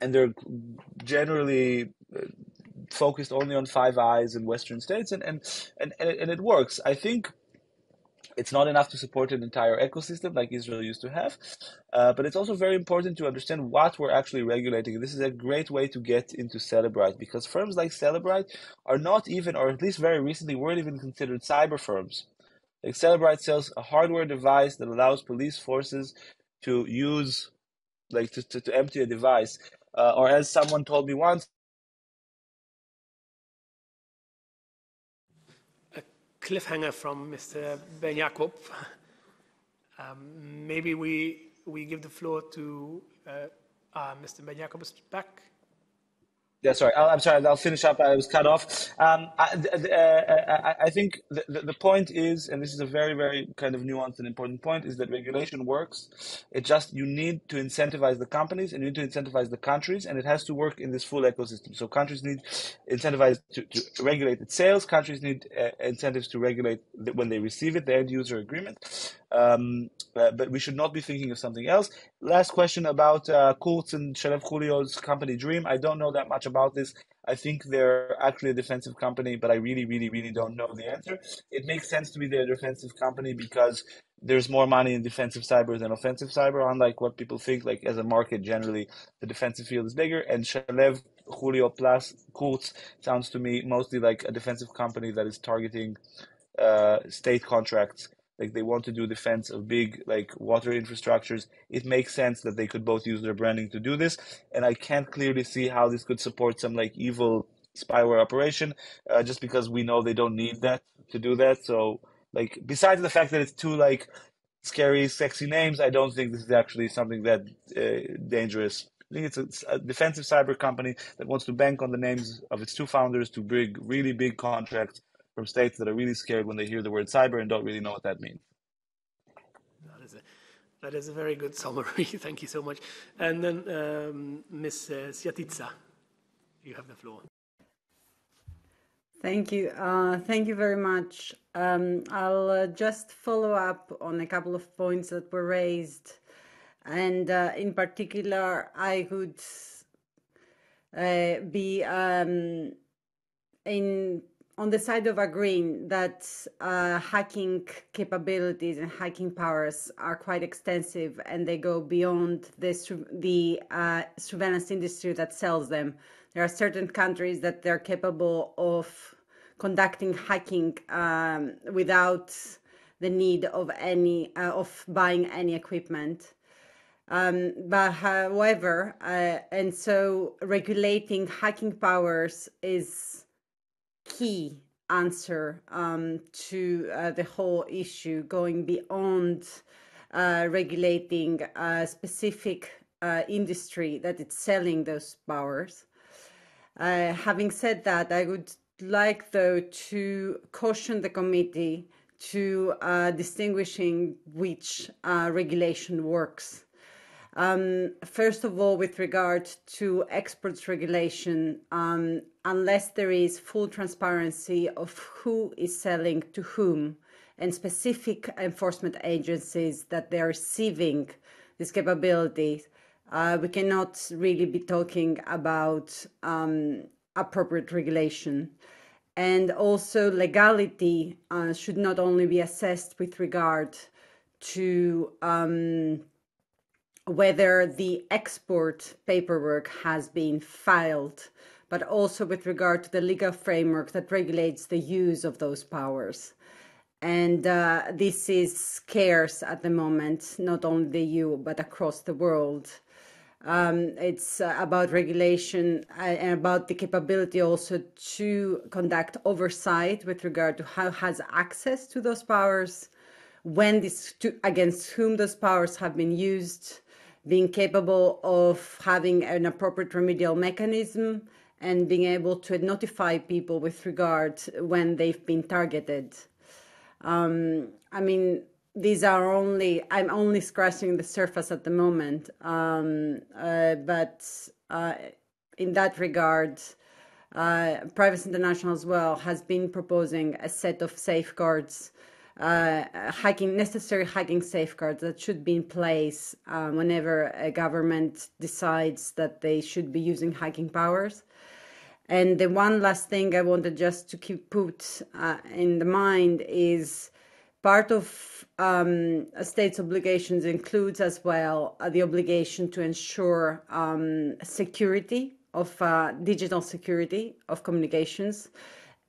D: and they're generally uh, focused only on Five Eyes in Western states, and and and and it works. I think it's not enough to support an entire ecosystem like Israel used to have, uh, but it's also very important to understand what we're actually regulating. This is a great way to get into Cellebrite because firms like Cellebrite are not even, or at least very recently, weren't even considered cyber firms. Like Cellebrite sells a hardware device that allows police forces to use, like to, to, to empty a device. Uh, or as someone told me once,
A: a cliffhanger from Mr. Benjakob. Um, maybe we we give the floor to uh, uh, Mr. Ben back.
D: Yeah, sorry. I'm sorry. I'll finish up. I was cut off. Um, I, uh, I, think the, the point is, and this is a very, very kind of nuanced and important point, is that regulation works. It just you need to incentivize the companies and you need to incentivize the countries, and it has to work in this full ecosystem. So countries need incentivize to, to regulate its sales. Countries need uh, incentives to regulate the, when they receive it, the end user agreement. Um, uh, but we should not be thinking of something else. Last question about uh, Kurz and Shalev Hulio's company Dream. I don't know that much about this. I think they're actually a defensive company, but I really, really, really don't know the answer. It makes sense to be their defensive company because there's more money in defensive cyber than offensive cyber, unlike what people think. Like as a market, generally the defensive field is bigger. And Shalev Hulio plus Kurz sounds to me mostly like a defensive company that is targeting uh, state contracts like they want to do defense of big like water infrastructures. It makes sense that they could both use their branding to do this and i can't clearly see how this could support some like evil spyware operation uh, just because we know they don't need that to do that. So like besides the fact that it's too like scary sexy names i don't think this is actually something that uh, dangerous. I think it's a, a, defensive cyber company that wants to bank on the names of its two founders to bring really big contracts from states that are really scared when they hear the word cyber and don't really know what that means.
A: That is a, that is a very good summary. Thank you so much. And then um, Ms. Uh, Siatitsa, you have the floor.
B: Thank you. Uh, thank you very much. Um, I'll uh, just follow up on a couple of points that were raised. And uh, in particular, I would uh, be um, in on the side of agreeing that uh, hacking capabilities and hacking powers are quite extensive and they go beyond the, the uh, surveillance industry that sells them. There are certain countries that they're capable of conducting hacking um, without the need of any uh, of buying any equipment. Um, but however, uh, and so regulating hacking powers is key answer um, to uh, the whole issue, going beyond uh, regulating a specific uh, industry that it's selling those powers. Uh, having said that, I would like, though, to caution the committee to uh, distinguishing which uh, regulation works. Um, first of all, with regard to exports regulation, um, unless there is full transparency of who is selling to whom and specific enforcement agencies that they are receiving these capabilities, uh, we cannot really be talking about um, appropriate regulation. And also, legality uh, should not only be assessed with regard to whether the export paperwork has been filed, but also with regard to the legal framework that regulates the use of those powers. And uh, this is scarce at the moment, not only the EU, but across the world. Um, it's uh, about regulation uh, and about the capability also to conduct oversight with regard to how has access to those powers, when this to, against whom those powers have been used, being capable of having an appropriate remedial mechanism, and being able to notify people with regard when they've been targeted. Um, I mean, these are only i'm only scratching the surface at the moment um, uh, but uh, in that regard uh, privacy international as well has been proposing a set of safeguards uh, hacking necessary hacking safeguards that should be in place uh, whenever a government decides that they should be using hacking powers and the one last thing i wanted just to keep put uh, in the mind is part of um, a state's obligations includes as well uh, the obligation to ensure um, security of uh, digital security of communications.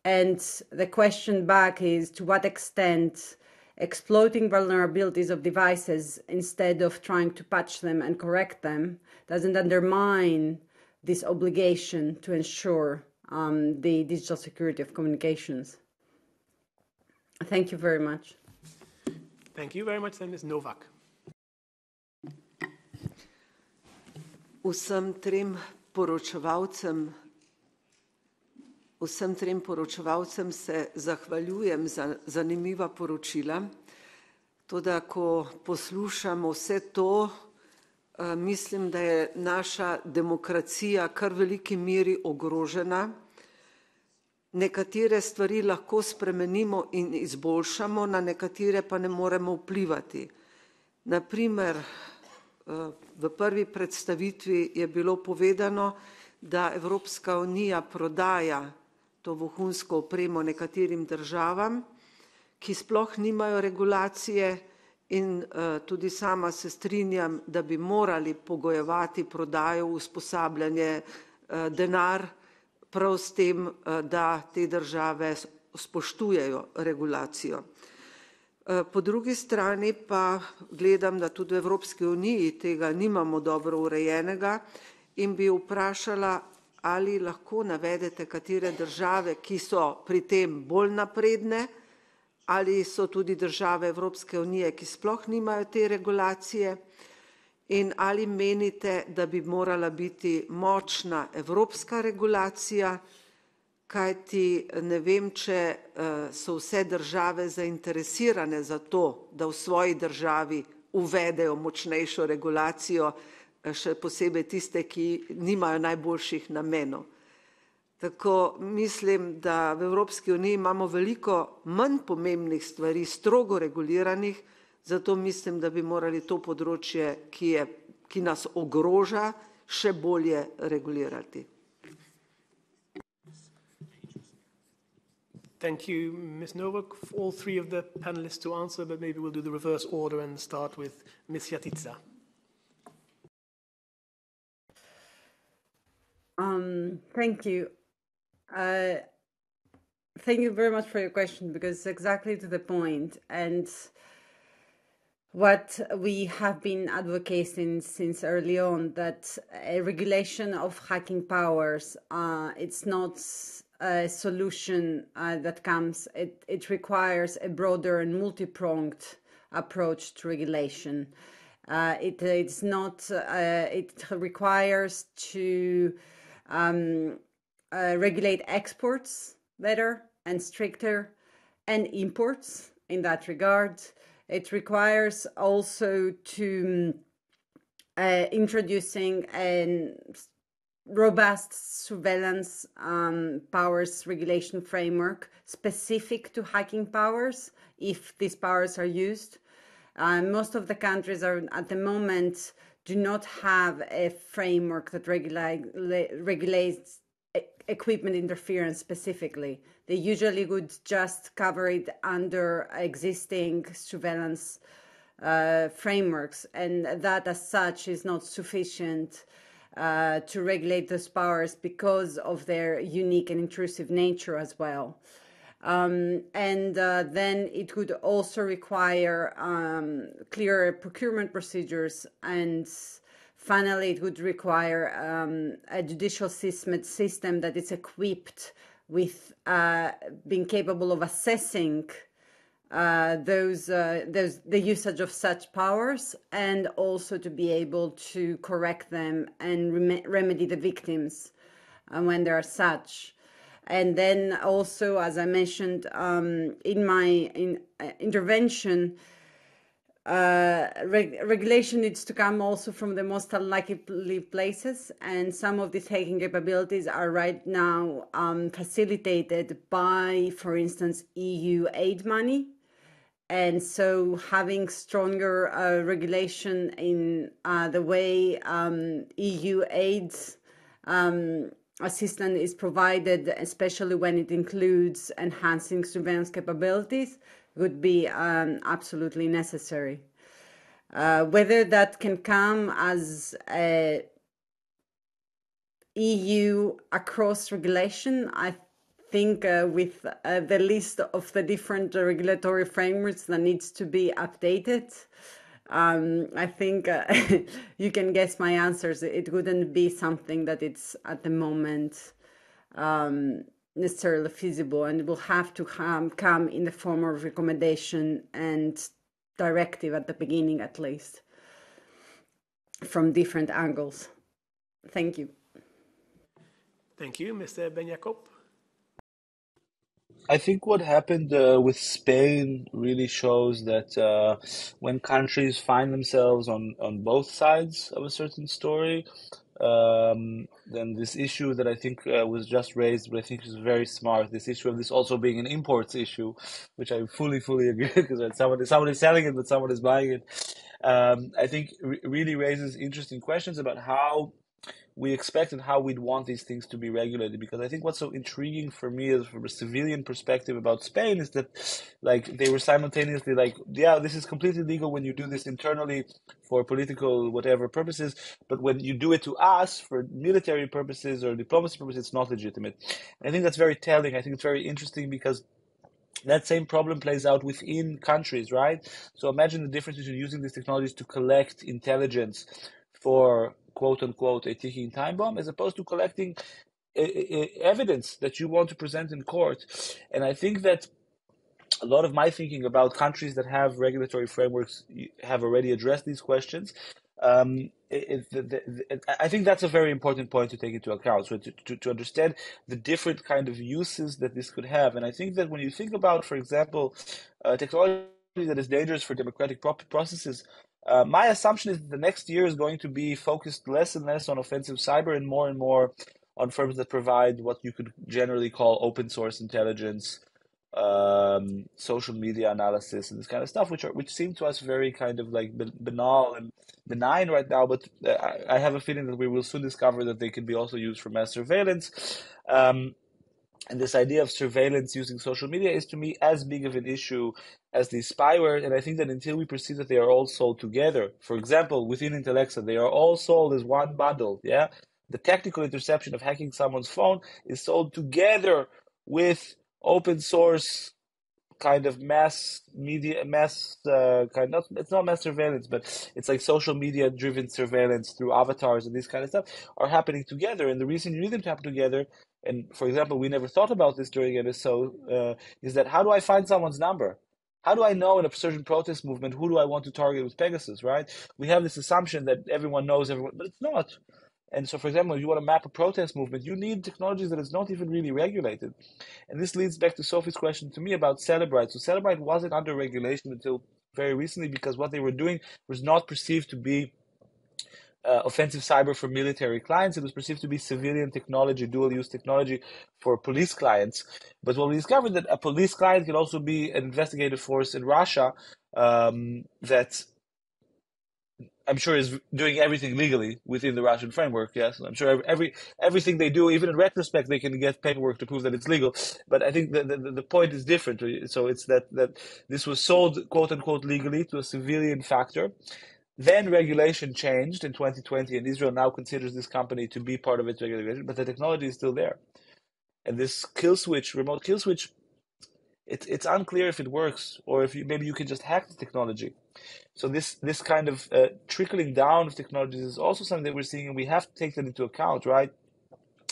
B: And the question back is to what extent exploiting vulnerabilities of devices instead of trying to patch them and correct them doesn't undermine this obligation to ensure um, the digital security of communications. Thank you very much.
A: Thank you very much, then Ms. Novak.
F: Vsem trem poročevalcem, vsem trem poročevalcem se zahvaljujem za zanimiva poročila. Toda, ko poslušamo vse to, eh, mislim, da je naša demokracija kar v veliki meri ogrožena nekatere stvari lahko spremenimo in izboljšamo, na nekatere pa ne moremo vplivati. Naprimer, eh, v prvi predstavitvi je bilo povedano, da Evropska unija prodaja to vohunsko opremo nekaterim državam, ki sploh nimajo regulacije in eh, tudi sama se strinjam, da bi morali pogojevati prodajo, usposabljanje, eh, denar, prav s tem, eh, da te države spoštujejo regulacijo. Po drugi strani pa gledam, da tudi v Evropski uniji tega nimamo dobro urejenega in bi vprašala, ali lahko navedete, katere države, ki so pri tem bolj napredne, ali so tudi države Evropske unije, ki sploh nimajo te regulacije, In ali menite, da bi morala biti močna evropska regulacija, kajti ne vem, če eh, so vse države zainteresirane za to, da v svoji državi uvedejo močnejšo regulacijo, še posebej tiste, ki nimajo najboljših namenov. Tako mislim, da v Evropski uniji imamo veliko manj pomembnih stvari, strogo reguliranih, Zato mislim, da bi morali to področje, ki, je, ki nas ogroža, še bolje regulirati.
A: Thank you, Ms. Novak. All three of the panelists to answer, but maybe we'll do the reverse order and start with Ms. Yatitsa.
B: Um, thank you. Uh, thank you very much for your question because it's exactly to the point. And what we have been advocating since early on that a regulation of hacking powers uh, it's not a solution uh, that comes it, it requires a broader and multi-pronged approach to regulation uh, it, it's not uh, it requires to um, uh, regulate exports better and stricter and imports in that regard it requires also to uh, introducing a robust surveillance um, powers regulation framework specific to hacking powers if these powers are used. Uh, most of the countries are at the moment do not have a framework that regula- regulates equipment interference specifically. They usually would just cover it under existing surveillance uh, frameworks, and that as such is not sufficient uh, to regulate those powers because of their unique and intrusive nature as well. Um, and uh, then it would also require um, clearer procurement procedures and finally it would require um, a judicial system, system that is equipped with uh, being capable of assessing uh, those, uh, those the usage of such powers and also to be able to correct them and rem remedy the victims uh, when there are such and then also as i mentioned um, in my in, uh, intervention uh, reg regulation needs to come also from the most unlikely places, and some of these hacking capabilities are right now um, facilitated by, for instance, EU aid money. And so, having stronger uh, regulation in uh, the way um, EU aids um, assistance is provided, especially when it includes enhancing surveillance capabilities, would be um, absolutely necessary. Uh, whether that can come as a EU across regulation, I think uh, with uh, the list of the different regulatory frameworks that needs to be updated, um, I think uh, you can guess my answers. It wouldn't be something that it's at the moment um, necessarily feasible and will have to come, come in the form of recommendation and directive at the beginning at least from different angles. Thank you.
A: Thank you, Mr. Benjakob.
D: I think what happened uh, with Spain really shows that uh, when countries find themselves on, on both sides of a certain story, um, then this issue that I think uh, was just raised, but I think is very smart. This issue of this also being an imports issue, which I fully, fully agree because someone someone is selling it, but someone is buying it. Um, I think re- really raises interesting questions about how we expect and how we'd want these things to be regulated. Because I think what's so intriguing for me is from a civilian perspective about Spain is that like they were simultaneously like, yeah, this is completely legal when you do this internally for political whatever purposes, but when you do it to us for military purposes or diplomacy purposes, it's not legitimate. I think that's very telling. I think it's very interesting because that same problem plays out within countries, right? So imagine the difference between using these technologies to collect intelligence for quote unquote a ticking time bomb as opposed to collecting evidence that you want to present in court. And I think that a lot of my thinking about countries that have regulatory frameworks have already addressed these questions. Um, it, it, it, I think that's a very important point to take into account. So to, to, to, understand the different kind of uses that this could have, and I think that when you think about, for example, uh, technology that is dangerous for democratic processes, uh, my assumption is that the next year is going to be focused less and less on offensive cyber and more and more on firms that provide what you could generally call open source intelligence, um, social media analysis, and this kind of stuff, which are which seem to us very kind of like banal and benign right now. But uh, I, I have a feeling that we will soon discover that they can be also used for mass surveillance. Um, and this idea of surveillance using social media is to me as big of an issue as the spyware. And I think that until we perceive that they are all sold together, for example, within Intellexa, they are all sold as one bundle. Yeah. The technical interception of hacking someone's phone is sold together with open source kind of mass media mass uh, kind of it's not mass surveillance but it's like social media driven surveillance through avatars and this kind of stuff are happening together and the reason you need them to happen together and for example, we never thought about this during NSO, uh, is that how do I find someone's number? How do I know in a certain protest movement who do I want to target with Pegasus, right? We have this assumption that everyone knows everyone, but it's not. And so, for example, if you want to map a protest movement, you need technologies that is not even really regulated. And this leads back to Sophie's question to me about Cellebrite. So Cellebrite wasn't under regulation until very recently because what they were doing was not perceived to be uh, offensive cyber for military clients. It was perceived to be civilian technology, dual use technology for police clients. But what we discovered that a police client can also be an investigative force in Russia um, that I'm sure is doing everything legally within the Russian framework. Yes, I'm sure every everything they do, even in retrospect, they can get paperwork to prove that it's legal. But I think the the, the point is different. So it's that that this was sold quote unquote legally to a civilian factor. Then regulation changed in 2020, and Israel now considers this company to be part of its regulation, but the technology is still there. And this kill switch, remote kill switch, it's it's unclear if it works or if you, maybe you can just hack the technology. So this this kind of uh, trickling down of technologies is also something that we're seeing, and we have to take that into account, right?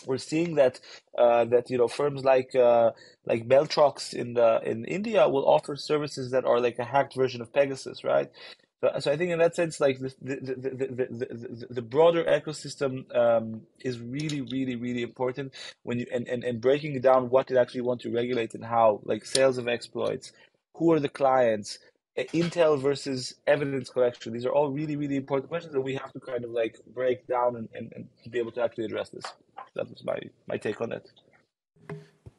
D: We're seeing that uh, that you know firms like uh, like BellTroX in the, in India will offer services that are like a hacked version of Pegasus, right? So, so I think in that sense, like the the the the, the, the broader ecosystem um, is really really really important when you and, and and breaking down what it actually want to regulate and how, like sales of exploits, who are the clients, intel versus evidence collection. These are all really, really important questions that we have to kind of like break down and, and, and be able to actually address this. That was my, my take on it.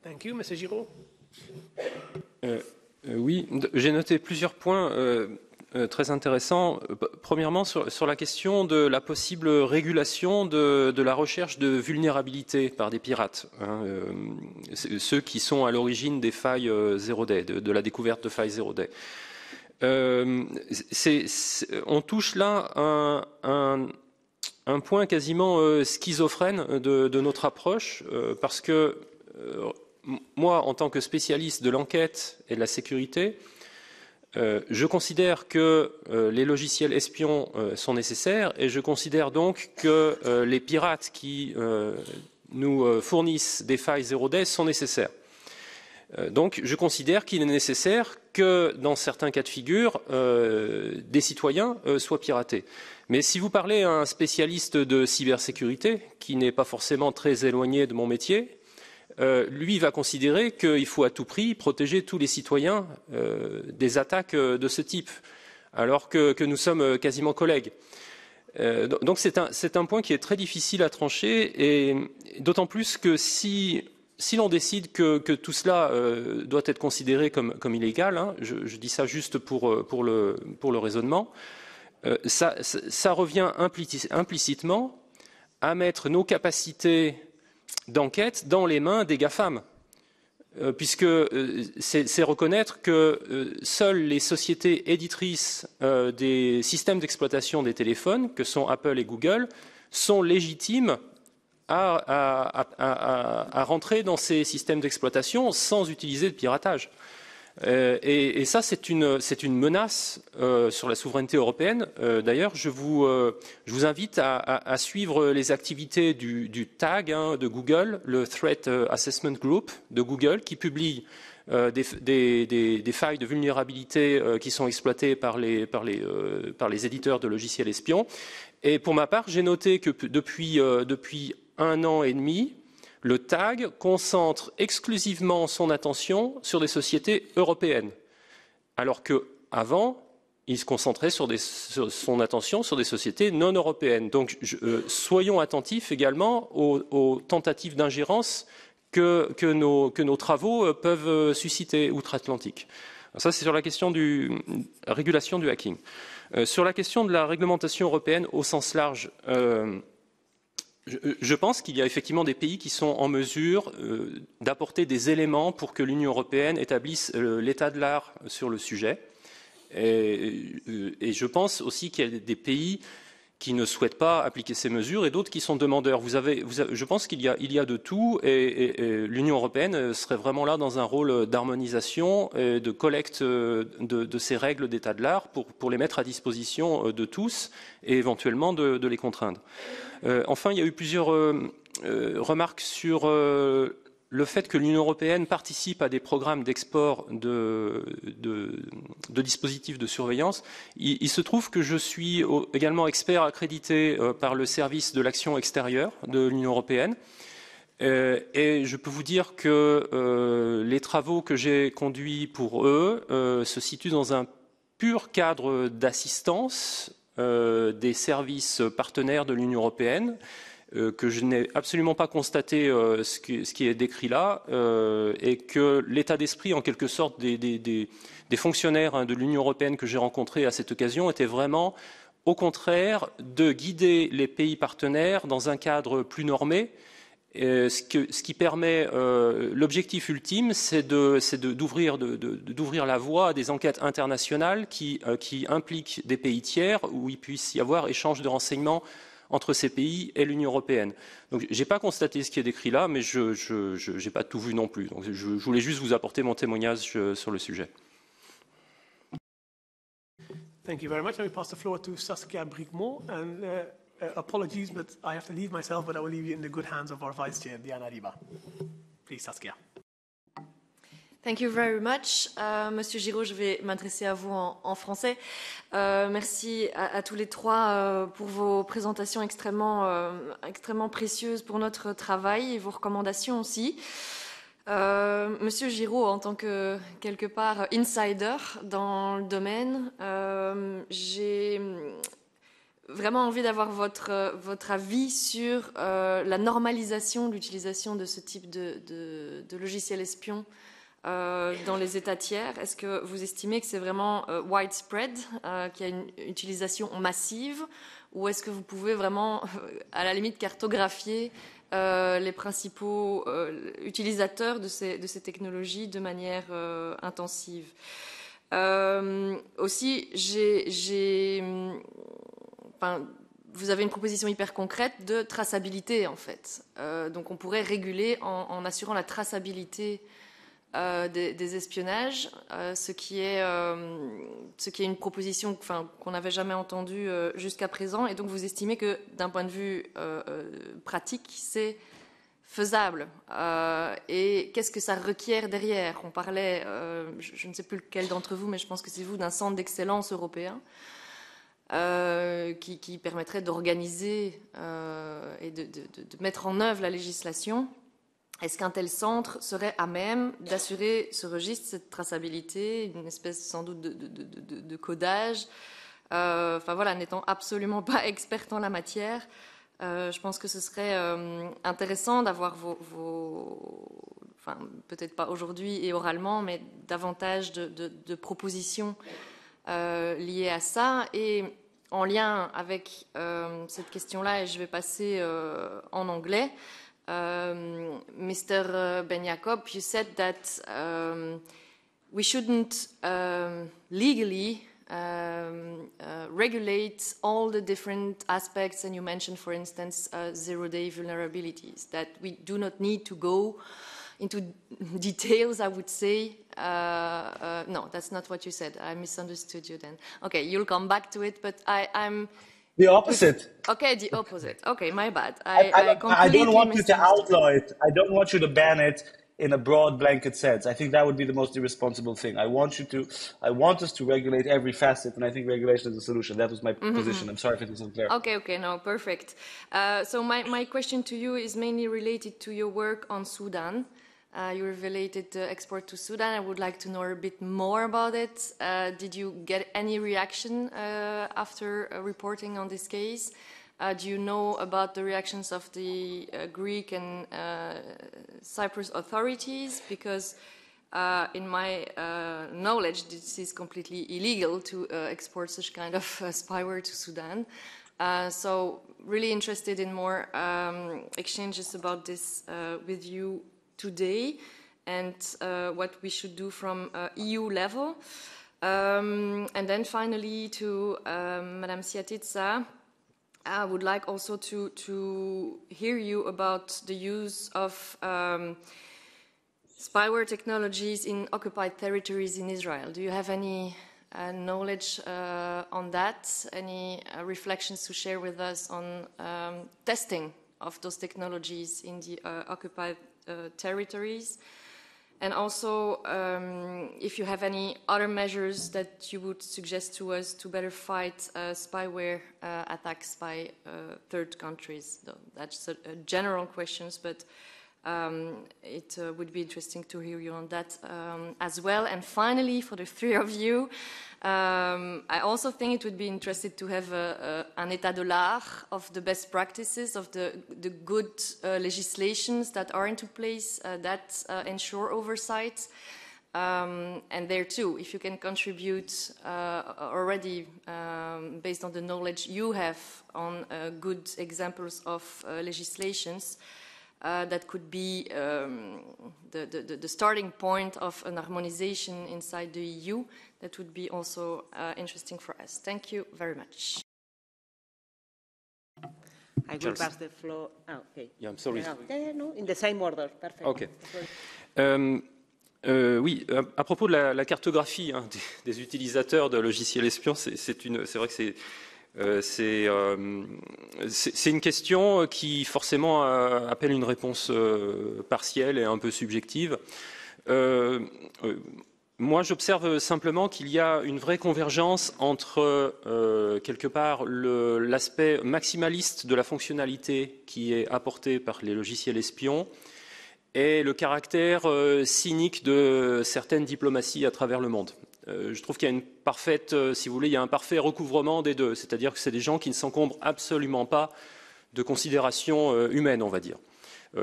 A: Thank you, Mr. Giraud.
C: Euh, euh, oui, j'ai noté plusieurs points euh, euh, très intéressants. Premièrement, sur, la question de la possible régulation de, la recherche de vulnérabilité par des pirates, hein, euh, ceux qui sont à l'origine des failles euh, zéro day, de, la découverte de failles zéro day. Euh, on touche là un, un, point quasiment euh, schizophrène de, notre approche, euh, parce que euh, moi, en tant que spécialiste de l'enquête et de la sécurité, euh, je considère que euh, les logiciels espions sont nécessaires et je considère donc que les pirates qui nous fournissent des failles 0D sont nécessaires. Euh, donc je considère qu'il est nécessaire que dans certains cas de figure, euh, des citoyens euh, soient piratés. Mais si vous parlez à un spécialiste de cybersécurité, qui n'est pas forcément très éloigné de mon métier, euh, lui va considérer qu'il faut à tout prix protéger tous les citoyens euh, des attaques euh, de ce type, alors que, nous sommes quasiment collègues. donc c'est un, point qui est très difficile à trancher, et d'autant plus que si l'on décide que, tout cela doit être considéré comme, illégal, hein, je, dis ça juste pour, le, raisonnement, ça, revient implicitement à mettre nos capacités d'enquête dans les mains des GAFAM, euh, puisque euh, c'est reconnaître que euh, seules les sociétés éditrices des systèmes d'exploitation des téléphones, que sont Apple et Google, sont légitimes à, rentrer dans ces systèmes d'exploitation sans utiliser de piratage. Euh, et, ça, c'est une, menace euh, sur la souveraineté européenne. Euh, D'ailleurs, je, vous invite à, suivre les activités du, TAG hein, de Google, le Threat Assessment Group de Google, qui publie des, failles de vulnérabilité qui sont exploitées par les, éditeurs de logiciels espions. Et pour ma part, j'ai noté que depuis un an et demi, le TAG concentre exclusivement son attention sur des sociétés européennes, alors qu'avant, il se concentrait sur, des, son attention sur des sociétés non européennes. Donc euh, soyons attentifs également aux, tentatives d'ingérence que, nos, travaux euh, peuvent euh, susciter outre-Atlantique. Ça, c'est sur la question de la régulation du hacking. Sur la question de la réglementation européenne au sens large, je pense qu'il y a effectivement des pays qui sont en mesure euh, d'apporter des éléments pour que l'Union européenne établisse euh, l'état de l'art sur le sujet. Et, euh, et, je pense aussi qu'il y a des pays qui ne souhaitent pas appliquer ces mesures et d'autres qui sont demandeurs. Vous avez, je pense qu'il y, y, a de tout et, l'Union européenne serait vraiment là dans un rôle d'harmonisation et de collecte de, de, ces règles d'état de l'art pour, les mettre à disposition de tous et éventuellement de, les contraindre. Euh, enfin, il y a eu plusieurs euh, euh, remarques sur le fait que l'Union européenne participe à des programmes d'export de, dispositifs de surveillance, il, il, se trouve que je suis également expert accrédité euh, par le service de l'action extérieure de l'Union européenne. Euh, et je peux vous dire que euh, les travaux que j'ai conduits pour eux se situent dans un pur cadre d'assistance des services partenaires de l'Union européenne que je n'ai absolument pas constaté euh, ce, qui, est décrit là, euh, et que l'état d'esprit, en quelque sorte, des, fonctionnaires hein, de l'Union européenne que j'ai rencontrés à cette occasion était vraiment au contraire de guider les pays partenaires dans un cadre plus normé. Euh, ce, qui permet, euh, l'objectif ultime, c'est d'ouvrir de, de, la voie à des enquêtes internationales euh, qui, impliquent des pays tiers où il puisse y avoir échange de renseignements entre ces pays et l'Union européenne. Donc, je n'ai pas constaté ce qui est décrit là, mais je n'ai pas tout vu non plus. Donc, je, je voulais juste vous apporter mon témoignage euh, sur le sujet.
A: Thank you very much. Let me pass the floor to Saskia Brigmont. And uh, uh, apologies, but I have to leave myself, but I will leave you in the good hands of our Vice Chair, Diana Riba. Please, Saskia.
G: Thank you very much. Uh, Monsieur Giraud, je vais m'adresser à vous en, français. Euh, merci à, tous les trois euh, pour vos présentations extrêmement, euh, précieuses pour notre travail et vos recommandations aussi. Euh, Monsieur Giraud, en tant que quelque part insider dans le domaine, euh, j'ai vraiment envie d'avoir votre, avis sur euh, la normalisation de l'utilisation de ce type de logiciel espion euh, dans les États tiers. Est-ce que vous estimez que c'est vraiment euh, widespread, euh, qu'il y a une utilisation massive, ou est-ce que vous pouvez vraiment, à la limite, cartographier les principaux utilisateurs de ces, technologies de manière intensive? aussi, enfin, vous avez une proposition hyper concrète de traçabilité en fait. donc on pourrait réguler en assurant la traçabilité euh, des, espionnages, euh, ce, qui est, euh, ce qui est une proposition qu'on n'avait jamais entendue jusqu'à présent. Et donc vous estimez que d'un point de vue pratique, c'est faisable. et qu'est-ce que ça requiert derrière? On parlait, je, ne sais plus lequel d'entre vous, mais je pense que c'est vous, d'un centre d'excellence européen. Qui, permettrait d'organiser et de, mettre en œuvre la législation est-ce qu'un tel centre serait à même d'assurer ce registre, cette traçabilité, une espèce sans doute de, codage euh, Enfin voilà, n'étant absolument pas experte en la matière, euh, je pense que ce serait euh, intéressant d'avoir vos, enfin peut-être pas aujourd'hui et oralement, mais davantage de, propositions liées à ça et en lien avec cette question-là, et je vais passer en anglais. Um, Mr. Benjakob, you said that um, we shouldn't um, legally um, uh, regulate all the different aspects, and you mentioned, for instance, uh, zero-day vulnerabilities, that we do not need to go into details, I would say. Uh, uh, no, that's not what you said. I misunderstood you then. Okay, you'll come back to it, but I, I'm
D: the opposite.
G: Okay, the opposite. Okay, my bad.
D: I, I, I, I don't want you to outlaw it. I don't want you to ban it in a broad blanket sense. I think that would be the most irresponsible thing. I want you to, I want us to regulate every facet, and I think regulation is a solution. That was my mm-hmm. position. I'm sorry if it wasn't clear.
G: Okay, okay, no, perfect. Uh, so my, my question to you is mainly related to your work on Sudan. Uh, you related the export to Sudan. I would like to know a bit more about it. Uh, did you get any reaction uh, after uh, reporting on this case? Uh, do you know about the reactions of the uh, Greek and Cyprus authorities? Because in my knowledge, this is completely illegal to export such kind of spyware to Sudan. so really interested in more um, exchanges about this with you today and uh, what we should do from uh, EU level. Um, and then finally to um, Madame Siatitsa, I would like also to, to hear you about the use of um, spyware technologies in occupied territories in Israel. Do you have any uh, knowledge uh, on that? Any uh, reflections to share with us on um, testing of those technologies in the uh, occupied territories. And also, um, if you have any other measures that you would suggest to us to better fight uh, spyware uh, attacks by uh, third countries. That's a, a general questions, but um, it uh, would be interesting to hear you on that um, as well. And finally, for the three of you, um, I also think it would be interesting to have a, a, an état de l'art of the best practices, of the, the good uh, legislations that are into place uh, that uh, ensure oversight. Um, and there too, if you can contribute uh, already um, based on the knowledge you have on uh, good examples of uh, legislations, uh, that could be um, the, the, the, starting point of an harmonization inside the EU. That would be also uh, interesting for us. Thank you very much.
H: I will pass the floor. Oh, okay.
C: Yeah, I'm sorry.
H: Yeah, no, in the same order. Perfect.
C: Okay. Um, euh, oui, à propos de la, la cartographie hein, des, des, utilisateurs de logiciels espions, c'est vrai que c'est euh, euh, c'est une question qui forcément euh, appelle une réponse partielle et un peu subjective. Moi, j'observe simplement qu'il y a une vraie convergence entre, quelque part, l'aspect maximaliste de la fonctionnalité qui est apporté par les logiciels espions et le caractère cynique de certaines diplomaties à travers le monde. Euh, je trouve qu'il y a une parfaite, euh, si vous voulez, il y a un parfait recouvrement des deux. C'est-à-dire que c'est des gens qui ne s'encombrent absolument pas de considérations euh, humaines, on va dire.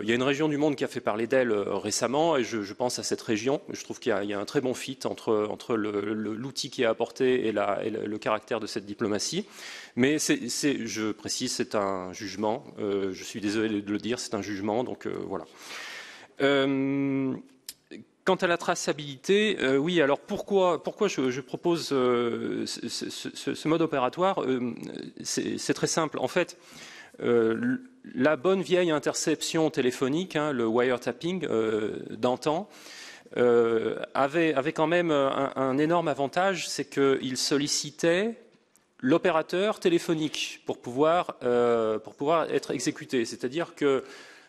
C: Il y a une région du monde qui a fait parler d'elle récemment, et je, pense à cette région. Je trouve qu'il y, a un très bon fit entre, l'outil qui est apporté et, le, caractère de cette diplomatie. Mais je précise, c'est un jugement. je suis désolé de le dire, c'est un jugement, donc voilà. Quant à la traçabilité, euh, oui, alors pourquoi, je, propose euh, ce, mode opératoire? Euh, C'est très simple. En fait, la bonne vieille interception téléphonique, hein, le wiretapping d'antan, avait, avait, quand même un, un énorme avantage, c'est qu'il sollicitait l'opérateur téléphonique pour pouvoir, pour pouvoir être exécuté. C'est-à-dire que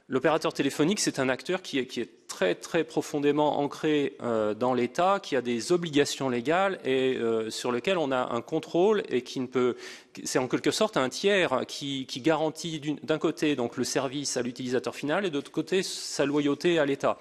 C: L'opérateur téléphonique, c'est un acteur qui est, très très profondément ancré euh, dans l'État, qui a des obligations légales et euh, sur lequel on a un contrôle et qui ne peut, c'est en quelque sorte un tiers qui, garantit d'un côté donc le service à l'utilisateur final et de l'autre côté sa loyauté à l'État.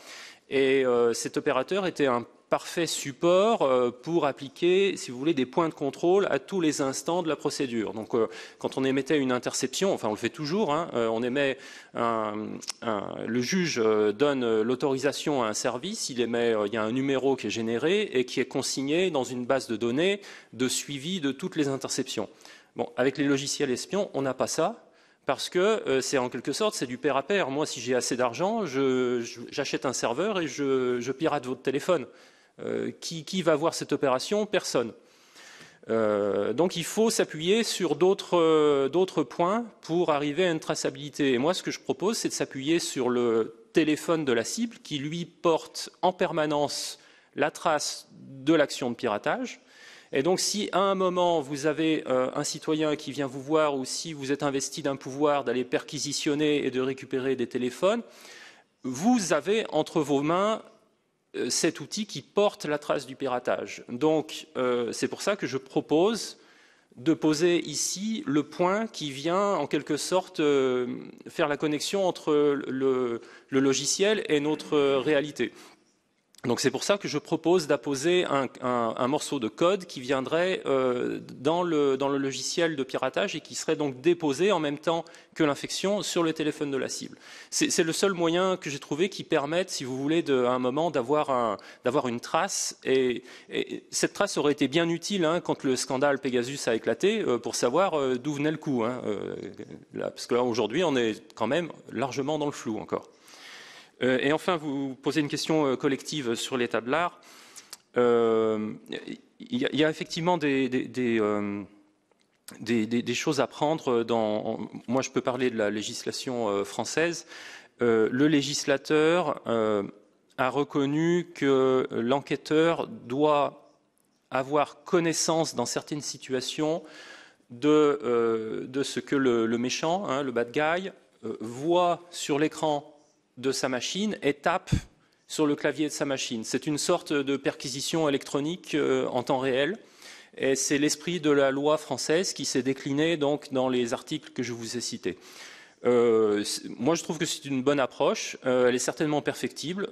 C: Et euh, cet opérateur était un parfait support euh, pour appliquer, si vous voulez, des points de contrôle à tous les instants de la procédure. Donc, euh, quand on émettait une interception, enfin, on le fait toujours, hein, euh, on émet le juge donne l'autorisation à un service, il émet, il y a un numéro qui est généré et qui est consigné dans une base de données de suivi de toutes les interceptions. Bon, avec les logiciels espions, on n'a pas ça parce que c'est en quelque sorte c'est du pair à pair. Moi, si j'ai assez d'argent, j'achète un serveur et je, pirate votre téléphone. Euh, qui, va voir cette opération? Personne. Euh, donc il faut s'appuyer sur euh, d'autres points pour arriver à une traçabilité. Et moi, ce que je propose, c'est de s'appuyer sur le téléphone de la cible qui, lui, porte en permanence la trace de l'action de piratage. Et donc, si à un moment vous avez un citoyen qui vient vous voir ou si vous êtes investi d'un pouvoir d'aller perquisitionner et de récupérer des téléphones, vous avez entre vos mains cet outil qui porte la trace du piratage. Donc, euh, c'est pour ça que je propose de poser ici le point qui vient en quelque sorte euh, faire la connexion entre le, logiciel et notre réalité. Donc c'est pour ça que je propose d'apposer un, morceau de code qui viendrait euh, dans, le, logiciel de piratage et qui serait donc déposé en même temps que l'infection sur le téléphone de la cible. C'est le seul moyen que j'ai trouvé qui permette, si vous voulez, à un moment d'avoir une trace. Et, cette trace aurait été bien utile hein, quand le scandale Pegasus a éclaté euh, pour savoir euh, d'où venait le coup. Hein, parce que là aujourd'hui on est quand même largement dans le flou encore. Euh, et enfin, vous posez une question euh, collective sur l'état de l'art. Euh, il y, a effectivement des, choses à prendre dans. Moi, je peux parler de la législation française. le législateur a reconnu que l'enquêteur doit avoir connaissance dans certaines situations de, de ce que le, méchant, hein, le bad guy, voit sur l'écran de sa machine et tape sur le clavier de sa machine. C'est une sorte de perquisition électronique euh, en temps réel. Et c'est l'esprit de la loi française qui s'est décliné donc dans les articles que je vous ai cités. Euh, moi, je trouve que c'est une bonne approche. Euh, elle est certainement perfectible.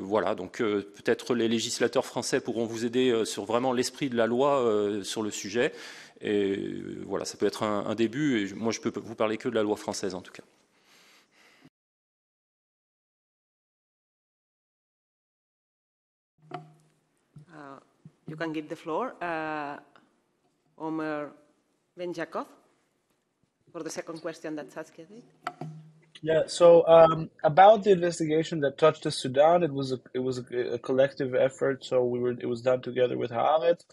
C: voilà, donc peut-être les législateurs français pourront vous aider sur vraiment l'esprit de la loi sur le sujet. Et voilà, ça peut être un, un début. Et moi, je peux vous parler que de la loi française en tout cas.
H: You can give the floor. Uh, Omer Benjakob for the second question that Saskia did.
D: Yeah. So um, about the investigation that touched the Sudan, it was a it was a, a collective effort. So we were it was done together with Haaretz,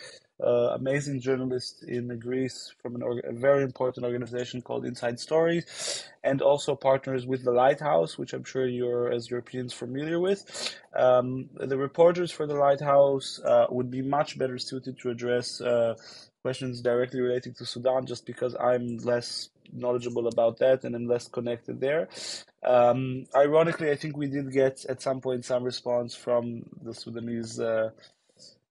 D: uh, amazing journalist in Greece from an a very important organization called Inside Stories, and also partners with the Lighthouse, which I'm sure you're as Europeans familiar with. Um, the reporters for the Lighthouse uh, would be much better suited to address uh, questions directly relating to Sudan, just because I'm less knowledgeable about that and I'm less connected there. Um, ironically, I think we did get at some point some response from the Sudanese uh,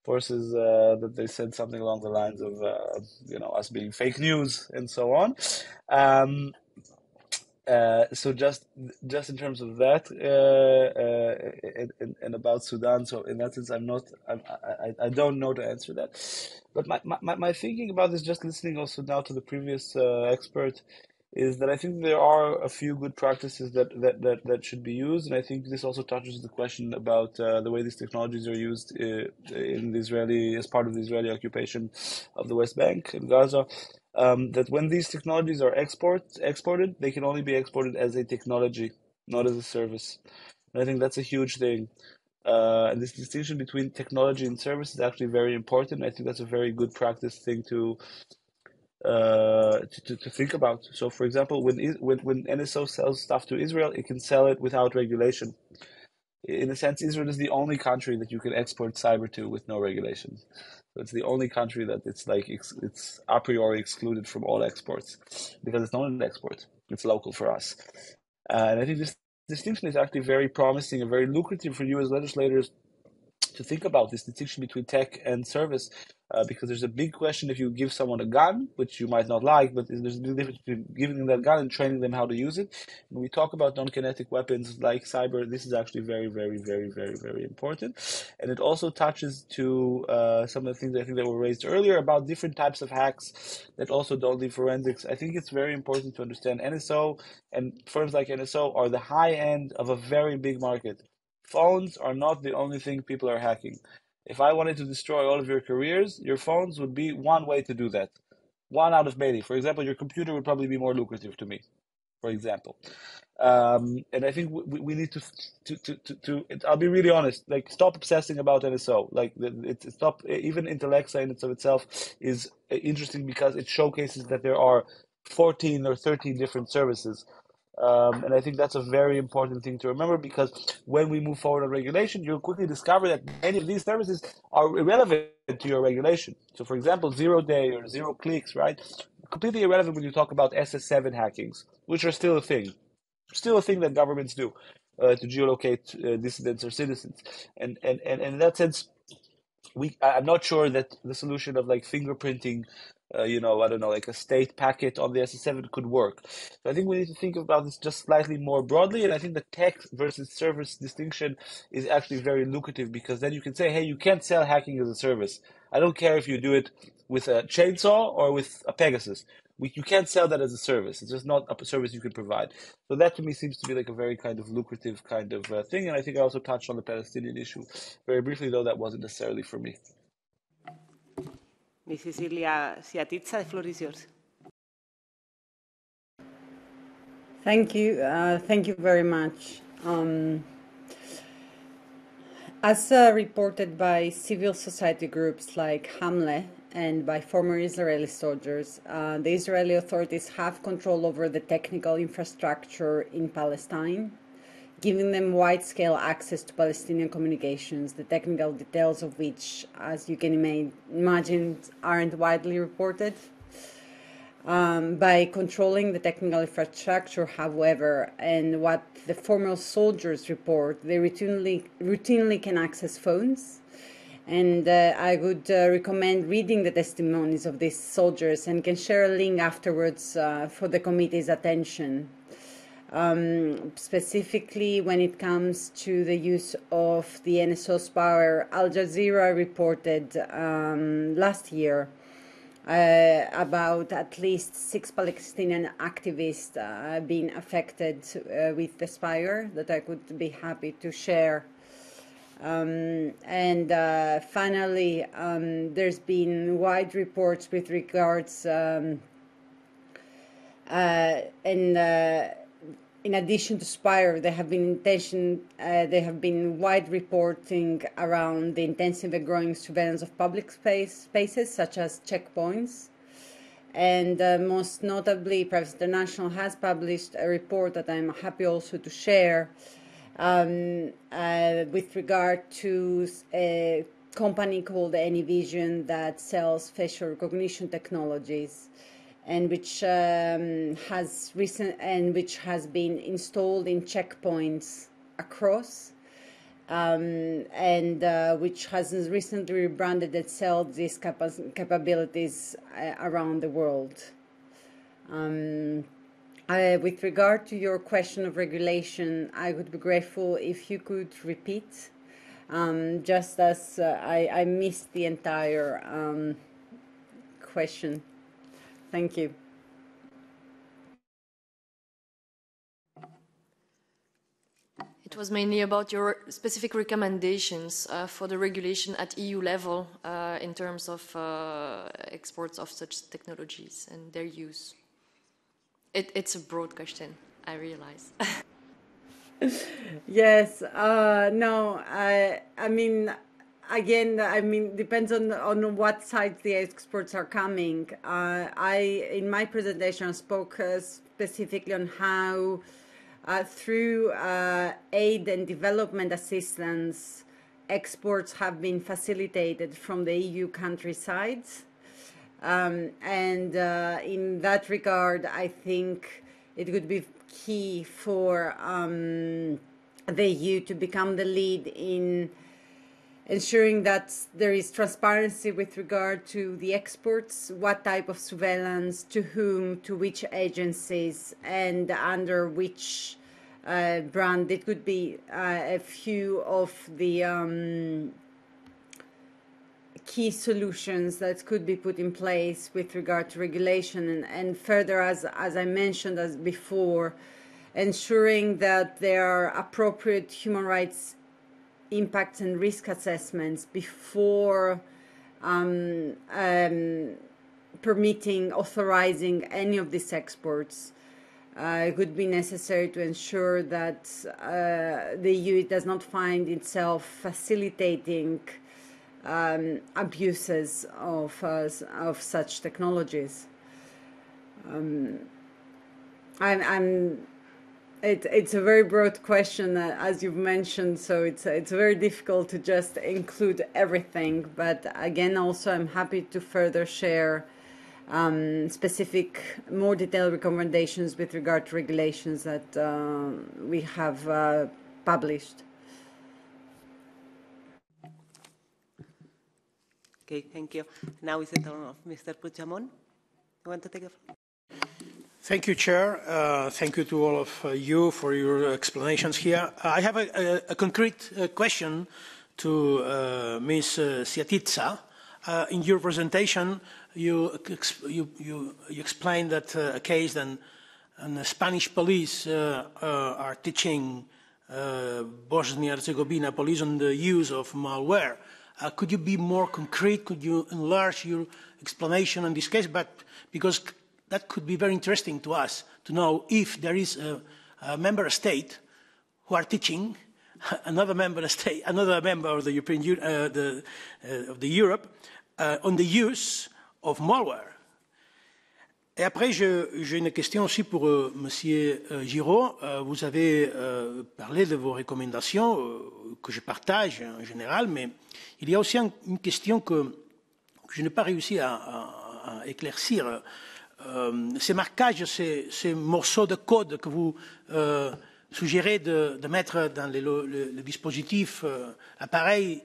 D: forces uh, that they said something along the lines of, uh, you know, us being fake news and so on. Um, uh, so just just in terms of that uh, uh, and, and, about Sudan, so in that sense, I'm not I'm, I I don't know to answer that, but my, my, my thinking about this, just listening also now to the previous uh, expert, is that I think there are a few good practices that, that, that, that should be used. And I think this also touches the question about uh, the way these technologies are used in the Israeli, as part of the Israeli occupation of the West Bank and Gaza. Um, that when these technologies are export, exported, they can only be exported as a technology, not as a service. And I think that's a huge thing. Uh, and this distinction between technology and service is actually very important. I think that's a very good practice thing to uh, to, to think about. So, for example, when, when when NSO sells stuff to Israel, it can sell it without regulation. In a sense, Israel is the only country that you can export cyber to with no regulation. So it's the only country that it's like it's, it's a priori excluded from all exports because it's not an export; it's local for us. And I think this distinction is actually very promising and very lucrative for you as legislators to think about this distinction between tech and service uh, because there's a big question if you give someone a gun, which you might not like, but there's a big difference between giving them that gun and training them how to use it. When we talk about non-kinetic weapons like cyber, this is actually very, very, very, very, very important. And it also touches to uh, some of the things I think that were raised earlier about different types of hacks that also don't leave forensics. I think it's very important to understand NSO and firms like NSO are the high end of a very big market. Phones are not the only thing people are hacking. If I wanted to destroy all of your careers, your phones would be one way to do that. One out of many. For example, your computer would probably be more lucrative to me, for example. Um, and I think we, we need to, to, to, to, to it, I'll be really honest, like stop obsessing about NSO. Like it, it stop, even Intellexa in of itself is interesting because it showcases that there are 14 or 13 different services um, and I think that's a very important thing to remember because when we move forward on regulation, you'll quickly discover that many of these services are irrelevant to your regulation. So, for example, zero day or zero clicks, right? Completely irrelevant when you talk about SS7 hackings, which are still a thing, still a thing that governments do uh, to geolocate uh, dissidents or citizens. And, and, and, and in that sense, we I'm not sure that the solution of like fingerprinting uh, you know, I don't know, like a state packet on the SS7 could work. So I think we need to think about this just slightly more broadly. And I think the tech versus service distinction is actually very lucrative because then you can say, hey, you can't sell hacking as a service. I don't care if you do it with a chainsaw or with a Pegasus. We, you can't sell that as a service. It's just not a service you can provide. So that to me seems to be like a very kind of lucrative kind of uh, thing. And I think I also touched on the Palestinian issue very briefly, though that wasn't necessarily for me.
H: Mrs. Ilia Siatitsa, the floor is yours.
B: Thank you. Uh, thank you very much. Um, as uh, reported by civil society groups like 7amleh and by former Israeli soldiers, uh, the Israeli authorities have control over the technical infrastructure in Palestine giving them wide scale access to Palestinian communications, the technical details of which, as you can imagine, aren't widely reported. Um, by controlling the technical infrastructure, however, and what the former soldiers report, they routinely, routinely can access phones. And uh, I would uh, recommend reading the testimonies of these soldiers and can share a link afterwards uh, for the committee's attention um, specifically when it comes to the use of the NSO's power. Al Jazeera reported um, last year uh, about at least six Palestinian activists uh, being affected uh, with the spyware that I could be happy to share Um, and uh, finally, um, there's been wide reports with regards, um, uh, and uh, in addition to Spire, there have been intention, uh, there have been wide reporting around the intensive and growing surveillance of public space, spaces, such as checkpoints. And uh, most notably, Privacy International has published a report that I'm happy also to share um, uh, with regard to a company called AnyVision that sells facial recognition technologies and which um, has recent and which has been installed in checkpoints across um, and uh, which has recently rebranded itself these capa- capabilities uh, around the world. Um, uh, with regard to your question of regulation, I would be grateful if you could repeat, um, just as uh, I, I, missed the entire um, question. Thank you.
G: It was mainly about your specific recommendations uh, for the regulation at EU level uh, in terms of uh, exports of such technologies and their use. It, it's a broad question, I realize.
B: yes, uh, no, I, I mean, again, I mean, depends on on what side the experts are coming. Uh, I, in my presentation, spoke uh, specifically on how, uh, through uh, aid and development assistance, exports have been facilitated from the EU countrysides um, and uh, in that regard, I think it would be key for um, the EU to become the lead in ensuring that there is transparency with regard to the exports, what type of surveillance, to whom, to which agencies, and under which uh, brand. It could be uh, a few of the um, key solutions that could be put in place with regard to regulation and, and further as as I mentioned as before ensuring that there are appropriate human rights impacts and risk assessments before um, um, permitting authorizing any of these exports uh, it would be necessary to ensure that uh, the EU does not find itself facilitating um, abuses of, uh, of such technologies. Um, I'm, I'm it, it's a very broad question, uh, as you've mentioned, so it's, it's very difficult to just include everything. But again, also, I'm happy to further share um, specific, more detailed recommendations with regard to regulations that uh, we have uh, published.
H: Okay, thank you. Now is the turn of Mr. Puigdemont. You want to take floor?
I: Thank you, Chair. Uh, thank you to all of uh, you for your explanations here. I have a, a, a concrete uh, question to uh, Ms. Uh, Siatitsa. Uh, in your presentation, you, you, you, you explained that a case then and the Spanish police are teaching Bosnia-Herzegovina police on the use of malware. Uh, could you be more concrete? Could you enlarge your explanation on this case? But because that could be very interesting to us to know if there is a, a member state who are teaching another member state, another member of the European uh, the, uh, of the Europe uh, on the use of malware. Et après, j'ai une question aussi pour euh, Monsieur euh, Giraud. Euh, vous avez euh, parlé de vos recommandations que je partage en général, mais il y a aussi un, une question que, que je n'ai pas réussi à, à, à éclaircir. Euh, ces marquages, ces, morceaux de code que vous suggérez de, mettre dans le, dispositif appareil,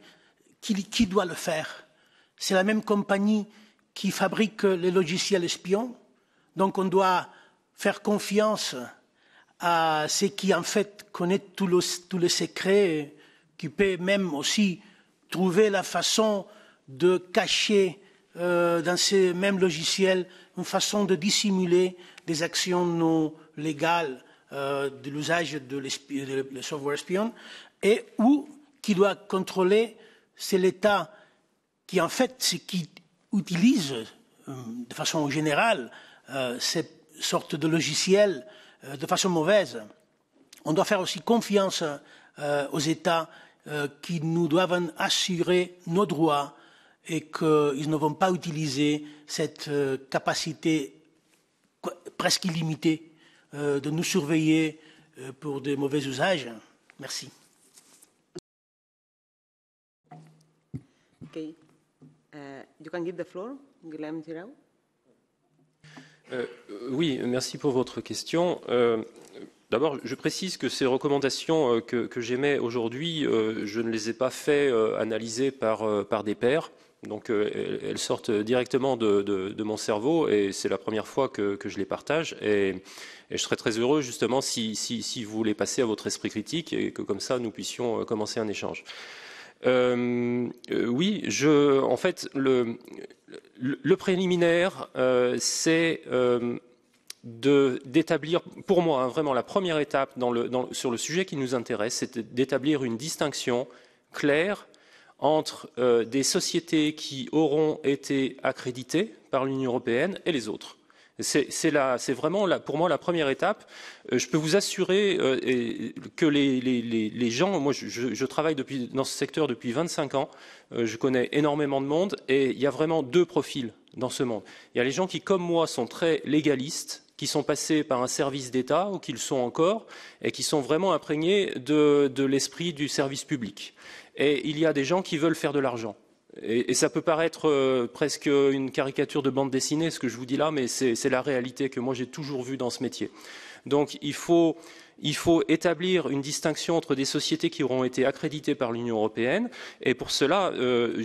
I: qui, doit le faire? C'est la même compagnie qui fabrique les logiciels espions. Donc on doit faire confiance à ceux qui en fait connaissent tous les, secrets, qui peut même aussi trouver la façon de cacher euh, dans ces mêmes logiciels une façon de dissimuler des actions non légales euh, de l'usage de, de, software espion et ou qui doit contrôler, c'est l'État qui, en fait, qui utilise euh, de façon générale euh, ces sortes de logiciels euh, de façon mauvaise. On doit faire aussi confiance aux États qui nous doivent assurer nos droits et qu'ils ne vont pas utiliser cette capacité presque illimitée de nous surveiller pour de mauvais usages. Merci.
H: Okay. Uh, you can give the floor, Guillaume Tirao.
C: Euh, oui, merci pour votre question. Euh, D'abord, je précise que ces recommandations euh, que, que j'émets aujourd'hui, euh, je ne les ai pas fait euh, analyser par, par des pairs. Donc, elles sortent directement de, mon cerveau et c'est la première fois que, je les partage. Et, je serais très heureux justement si, vous les passez à votre esprit critique et que comme ça nous puissions commencer un échange. Euh, oui, en fait, le, préliminaire, euh, c'est euh, d'établir, pour moi, hein, vraiment la première étape sur le sujet qui nous intéresse, c'est d'établir une distinction claire entre euh, des sociétés qui auront été accréditées par l'Union européenne et les autres. C'est vraiment pour moi la première étape. Euh, je peux vous assurer euh, que les, gens, moi je, travaille depuis, dans ce secteur depuis 25 ans, je connais énormément de monde et il y a vraiment deux profils dans ce monde. Il y a les gens qui, comme moi, sont très légalistes, qui sont passés par un service d'État ou qui le sont encore et qui sont vraiment imprégnés de l'esprit du service public. Et il y a des gens qui veulent faire de l'argent. Et, ça peut paraître euh, presque une caricature de bande dessinée, ce que je vous dis là, mais c'est la réalité que moi j'ai toujours vue dans ce métier. Donc il faut, établir une distinction entre des sociétés qui auront été accréditées par l'Union européenne, et pour cela, euh,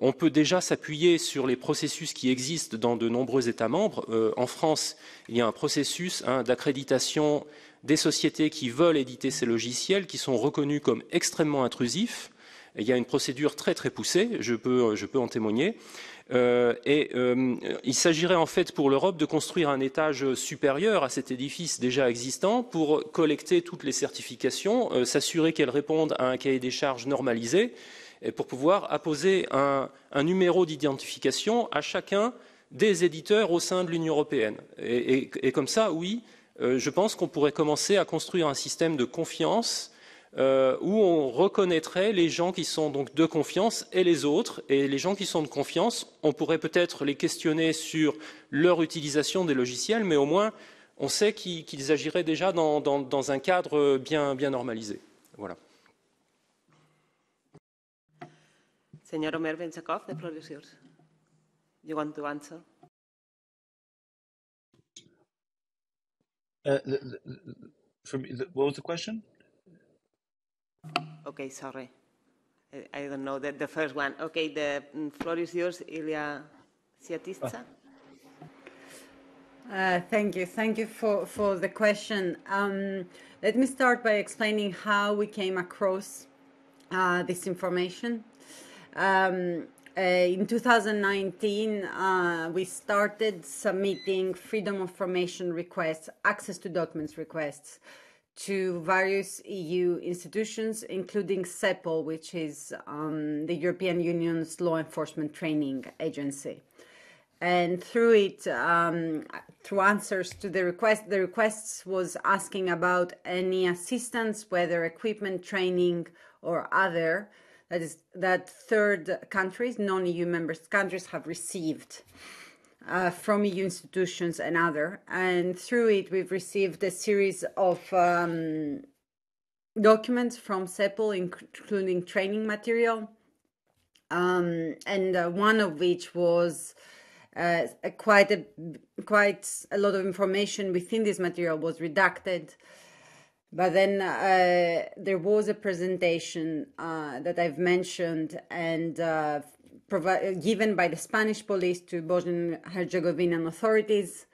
C: on, peut déjà s'appuyer sur les processus qui existent dans de nombreux États membres. Euh, en France, il y a un processus hein, d'accréditation des sociétés qui veulent éditer ces logiciels, qui sont reconnus comme extrêmement intrusifs il y a une procédure très très poussée, je peux, en témoigner. Euh, et euh, il s'agirait en fait pour l'Europe de construire un étage supérieur à cet édifice déjà existant pour collecter toutes les certifications, euh, s'assurer qu'elles répondent à un cahier des charges normalisé et pour pouvoir apposer un, numéro d'identification à chacun des éditeurs au sein de l'Union européenne. Et, comme ça, oui, je pense qu'on pourrait commencer à construire un système de confiance euh, où on reconnaîtrait les gens qui sont donc de confiance et les autres. Et les gens qui sont de confiance, on pourrait peut-être les questionner sur leur utilisation des logiciels, mais au moins on sait qu'ils qu agiraient déjà dans, un cadre bien, normalisé. Voilà.
H: Señor Omer Benchakov, the floor is yours. You?
D: Uh, the, the, the, the, what was the question?
H: Okay, sorry. I, I don't know the, the first one. Okay, the mm, floor is yours, Ilia Siatitsa.
B: Uh, thank you. Thank you for, for the question. Um, let me start by explaining how we came across uh, this information. Um, uh, in 2019, uh, we started submitting freedom of information requests, access to documents requests to various EU institutions, including CEPOL, which is um, the European Union's law enforcement training agency. And through it, um, through answers to the request, the requests was asking about any assistance, whether equipment, training, or other, that is that third countries, non-EU member countries, have received uh, from EU institutions and other. And through it, we've received a series of um, documents from CEPOL, including training material, um, and uh, one of which was uh, quite a quite a lot of information within this material was redacted. But then uh, there was a presentation uh, that I've mentioned, and uh, given by the Spanish police to Bosnian Herzegovinian authorities.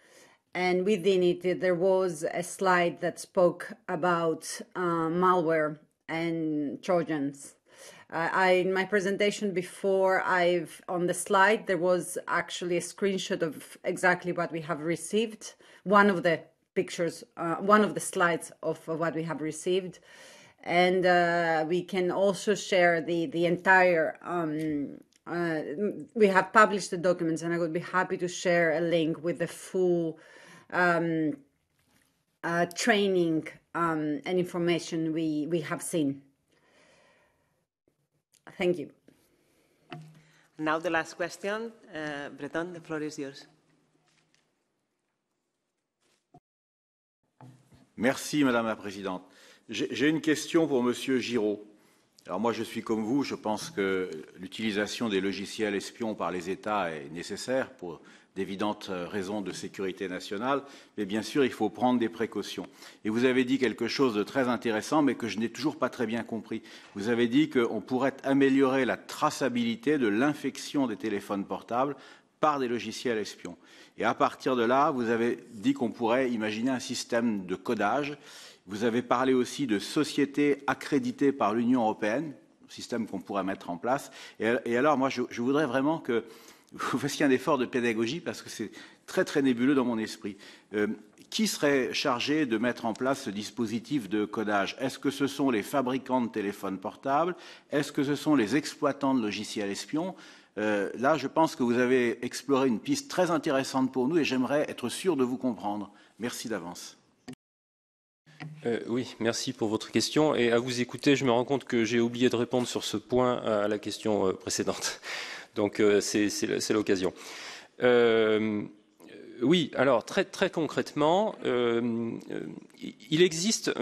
B: And within it, there was a slide that spoke about uh, malware and Trojans. Uh, I, in my presentation before, I've on the slide there was actually a screenshot of exactly what we have received. One of the pictures, uh, one of the slides of what we have received, and uh, we can also share the the entire. Um, uh, we have published the documents, and I would be happy to share a link with the full um, uh, training um, and information we we have seen. Thank you.
H: Now the last question, uh, Breton, the floor is yours.
J: Merci, Madame la Présidente. J'ai une question pour Monsieur Giraud. Alors moi, je suis comme vous, je pense que l'utilisation des logiciels espions par les États est nécessaire pour d'évidentes raisons de sécurité nationale, mais bien sûr, il faut prendre des précautions. Et vous avez dit quelque chose de très intéressant, mais que je n'ai toujours pas très bien compris. Vous avez dit qu'on pourrait améliorer la traçabilité de l'infection des téléphones portables par des logiciels espions. Et à partir de là, vous avez dit qu'on pourrait imaginer un système de codage. Vous avez parlé aussi de sociétés accréditées par l'Union européenne, système qu'on pourrait mettre en place. Et, alors, moi, je, je voudrais vraiment que vous fassiez un effort de pédagogie parce que c'est très très nébuleux dans mon esprit. Euh, qui serait chargé de mettre en place ce dispositif de codage? Est-ce que ce sont les fabricants de téléphones portables? Est-ce que ce sont les exploitants de logiciels espions? Euh, Là, je pense que vous avez exploré une piste très intéressante pour nous et j'aimerais être sûr de vous comprendre. Merci d'avance.
C: Euh, oui, merci pour votre question. Et à vous écouter, je me rends compte que j'ai oublié de répondre sur ce point à la question euh, précédente. Donc c'est l'occasion. Oui, alors très, concrètement, euh, il existe.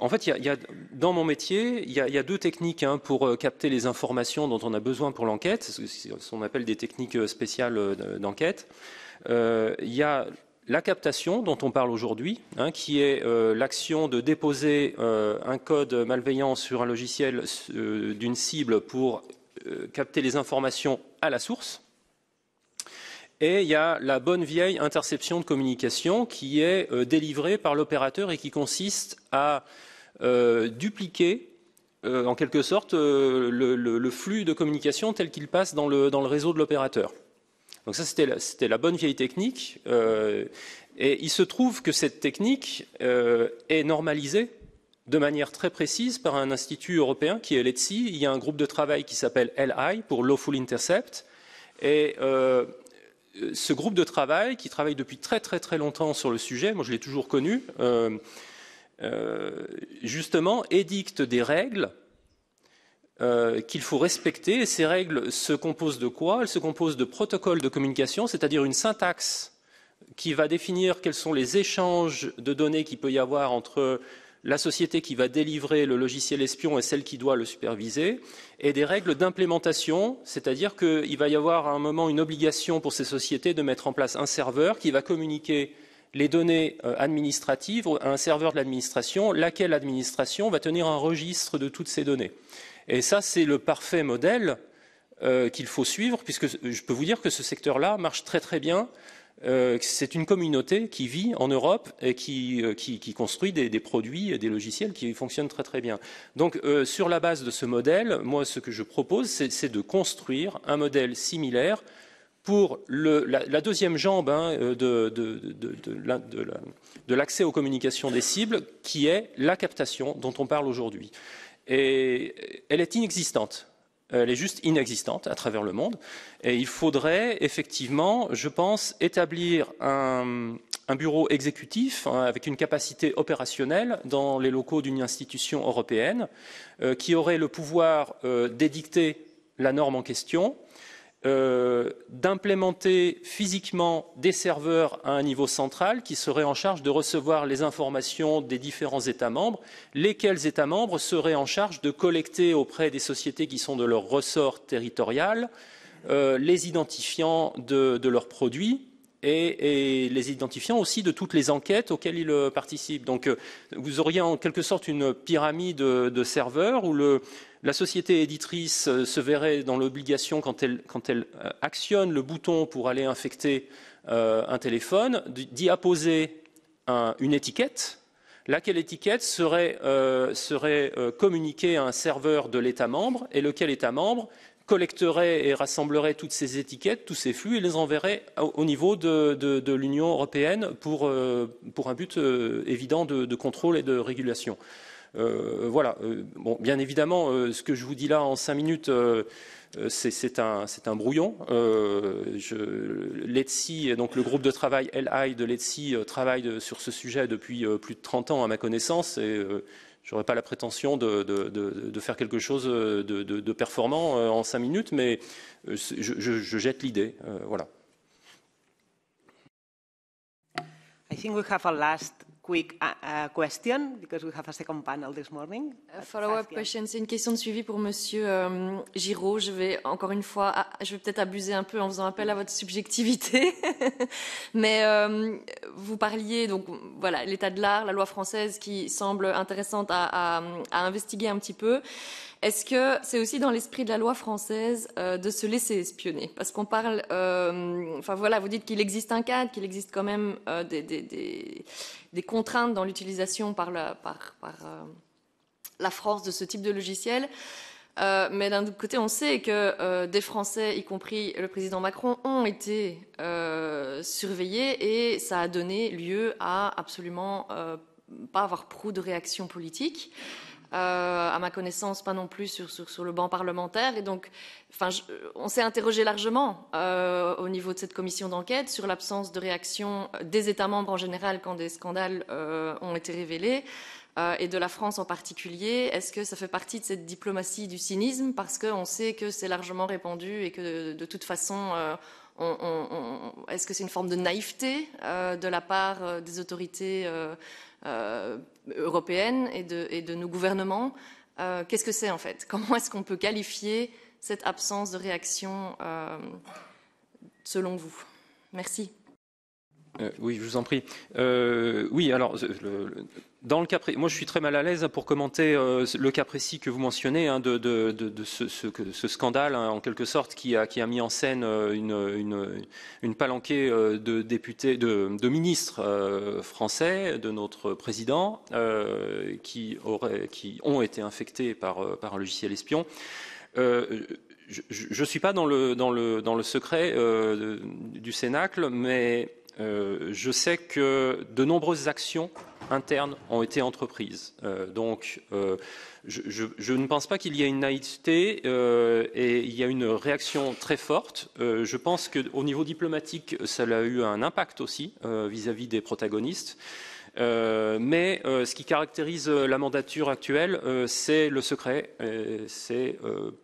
C: En fait, il y a, dans mon métier, il y a, deux techniques hein, pour capter les informations dont on a besoin pour l'enquête, ce qu'on appelle des techniques spéciales d'enquête. Euh, il y a la captation dont on parle aujourd'hui, hein, qui est euh, l'action de déposer euh, un code malveillant sur un logiciel euh, d'une cible pour euh, capter les informations à la source. Et il y a la bonne vieille interception de communication qui est euh, délivrée par l'opérateur et qui consiste à euh, dupliquer euh, en quelque sorte le, flux de communication tel qu'il passe dans le, réseau de l'opérateur. Donc ça c'était la, bonne vieille technique. Et il se trouve que cette technique est normalisée de manière très précise par un institut européen qui est l'ETSI. Il y a un groupe de travail qui s'appelle LI pour Lawful Intercept. Et ce groupe de travail, qui travaille depuis très très très longtemps sur le sujet, moi je l'ai toujours connu, euh, euh, justement édicte des règles euh, qu'il faut respecter. Ces règles se composent de quoi? Elles se composent de protocoles de communication, c'est-à-dire une syntaxe qui va définir quels sont les échanges de données qu'il peut y avoir entre la société qui va délivrer le logiciel espion est celle qui doit le superviser, et des règles d'implémentation, c'est-à-dire qu'il va y avoir à un moment une obligation pour ces sociétés de mettre en place un serveur qui va communiquer les données euh, administratives à un serveur de l'administration, laquelle administration va tenir un registre de toutes ces données. Et ça, c'est le parfait modèle euh, qu'il faut suivre, puisque je peux vous dire que ce secteur-là marche très très bien c'est une communauté qui vit en Europe et qui, euh, construit des, produits et des logiciels qui fonctionnent très très bien. Donc euh, sur la base de ce modèle, moi ce que je propose, c'est de construire un modèle similaire pour la, deuxième jambe hein, de, de l'accès aux communications des cibles, qui est la captation dont on parle aujourd'hui. Et elle est inexistante elle est juste inexistante à travers le monde. Et il faudrait effectivement, je pense, établir un, un bureau exécutif hein, avec une capacité opérationnelle dans les locaux d'une institution européenne euh, qui aurait le pouvoir euh, d'édicter la norme en question, euh, d'implémenter physiquement des serveurs à un niveau central qui serait en charge de recevoir les informations des différents États membres, lesquels États membres seraient en charge de collecter auprès des sociétés qui sont de leur ressort territorial euh, les identifiants de, leurs produits et, les identifiants aussi de toutes les enquêtes auxquelles ils euh, participent. Donc vous auriez en quelque sorte une pyramide de, de serveurs où le, la société éditrice euh, se verrait dans l'obligation, quand elle, euh, actionne le bouton pour aller infecter euh, un téléphone, d'y apposer un, une étiquette, laquelle étiquette serait, communiquée à un serveur de l'État membre et lequel État membre collecterait et rassemblerait toutes ces étiquettes, tous ces flux, et les enverrait au niveau de, l'Union européenne pour, un but évident de, de, contrôle et de régulation. Euh, voilà. Bon, bien évidemment, ce que je vous dis là en cinq minutes, c'est un, brouillon. L'ETSI, donc le groupe de travail LI de l'ETSI, travaille sur ce sujet depuis plus de 30 ans, à ma connaissance, et je n'aurais pas la prétention de, faire quelque chose de, performant euh, en cinq minutes, mais euh, je, je, je jette l'idée. Euh, voilà.
H: I think we have a last quick uh, uh, question because we have a second panel this morning.
G: Follow-up question, c'est une question de suivi pour Monsieur euh, Giraud. Je vais encore une fois, ah, je vais peut-être abuser un peu en faisant appel à votre subjectivité, mais euh, vous parliez donc voilà l'état de l'art, la loi française qui semble intéressante à, à, à investiguer un petit peu. Est-ce que c'est aussi dans l'esprit de la loi française euh, de se laisser espionner? Parce qu'on parle, euh, enfin voilà, vous dites qu'il existe un cadre, qu'il existe quand même euh, des, contraintes dans l'utilisation par, la, France de ce type de logiciel. Mais d'un autre côté, on sait que des Français, y compris le président Macron, ont été surveillés et ça a donné lieu à absolument pas avoir prou de réaction politique. Euh, à ma connaissance, pas non plus sur, le banc parlementaire. Et donc, on s'est interrogé largement euh, au niveau de cette commission d'enquête sur l'absence de réaction des États membres en général quand des scandales euh, ont été révélés. Et de la France en particulier, est-ce que ça fait partie de cette diplomatie du cynisme? Parce qu'on sait que c'est largement répandu et que de, toute façon, on, on, on, est-ce que c'est une forme de naïveté de la part des autorités européenne et de, nos gouvernements. Euh, Qu'est-ce que c'est en fait? Comment est-ce qu'on peut qualifier cette absence de réaction euh, selon vous? Merci.
C: Euh, oui, je vous en prie. Euh, oui, alors, le, dans le cas précis, moi je suis très mal à l'aise pour commenter euh, le cas précis que vous mentionnez hein, de, ce, scandale, hein, en quelque sorte, qui a, mis en scène euh, une, palanquée euh, de députés, de, ministres euh, français, de notre président, euh, qui, auraient, qui ont été infectés par, par un logiciel espion. je ne suis pas dans le, dans le, dans le secret du Cénacle, mais euh, je sais que de nombreuses actions internes ont été entreprises. Euh, donc, euh, je, ne pense pas qu'il y ait une naïveté et il y a une réaction très forte. Je pense qu'au niveau diplomatique, ça a eu un impact aussi vis-à-vis -vis des protagonistes. Euh, mais euh, ce qui caractérise euh, la mandature actuelle, c'est le secret, c'est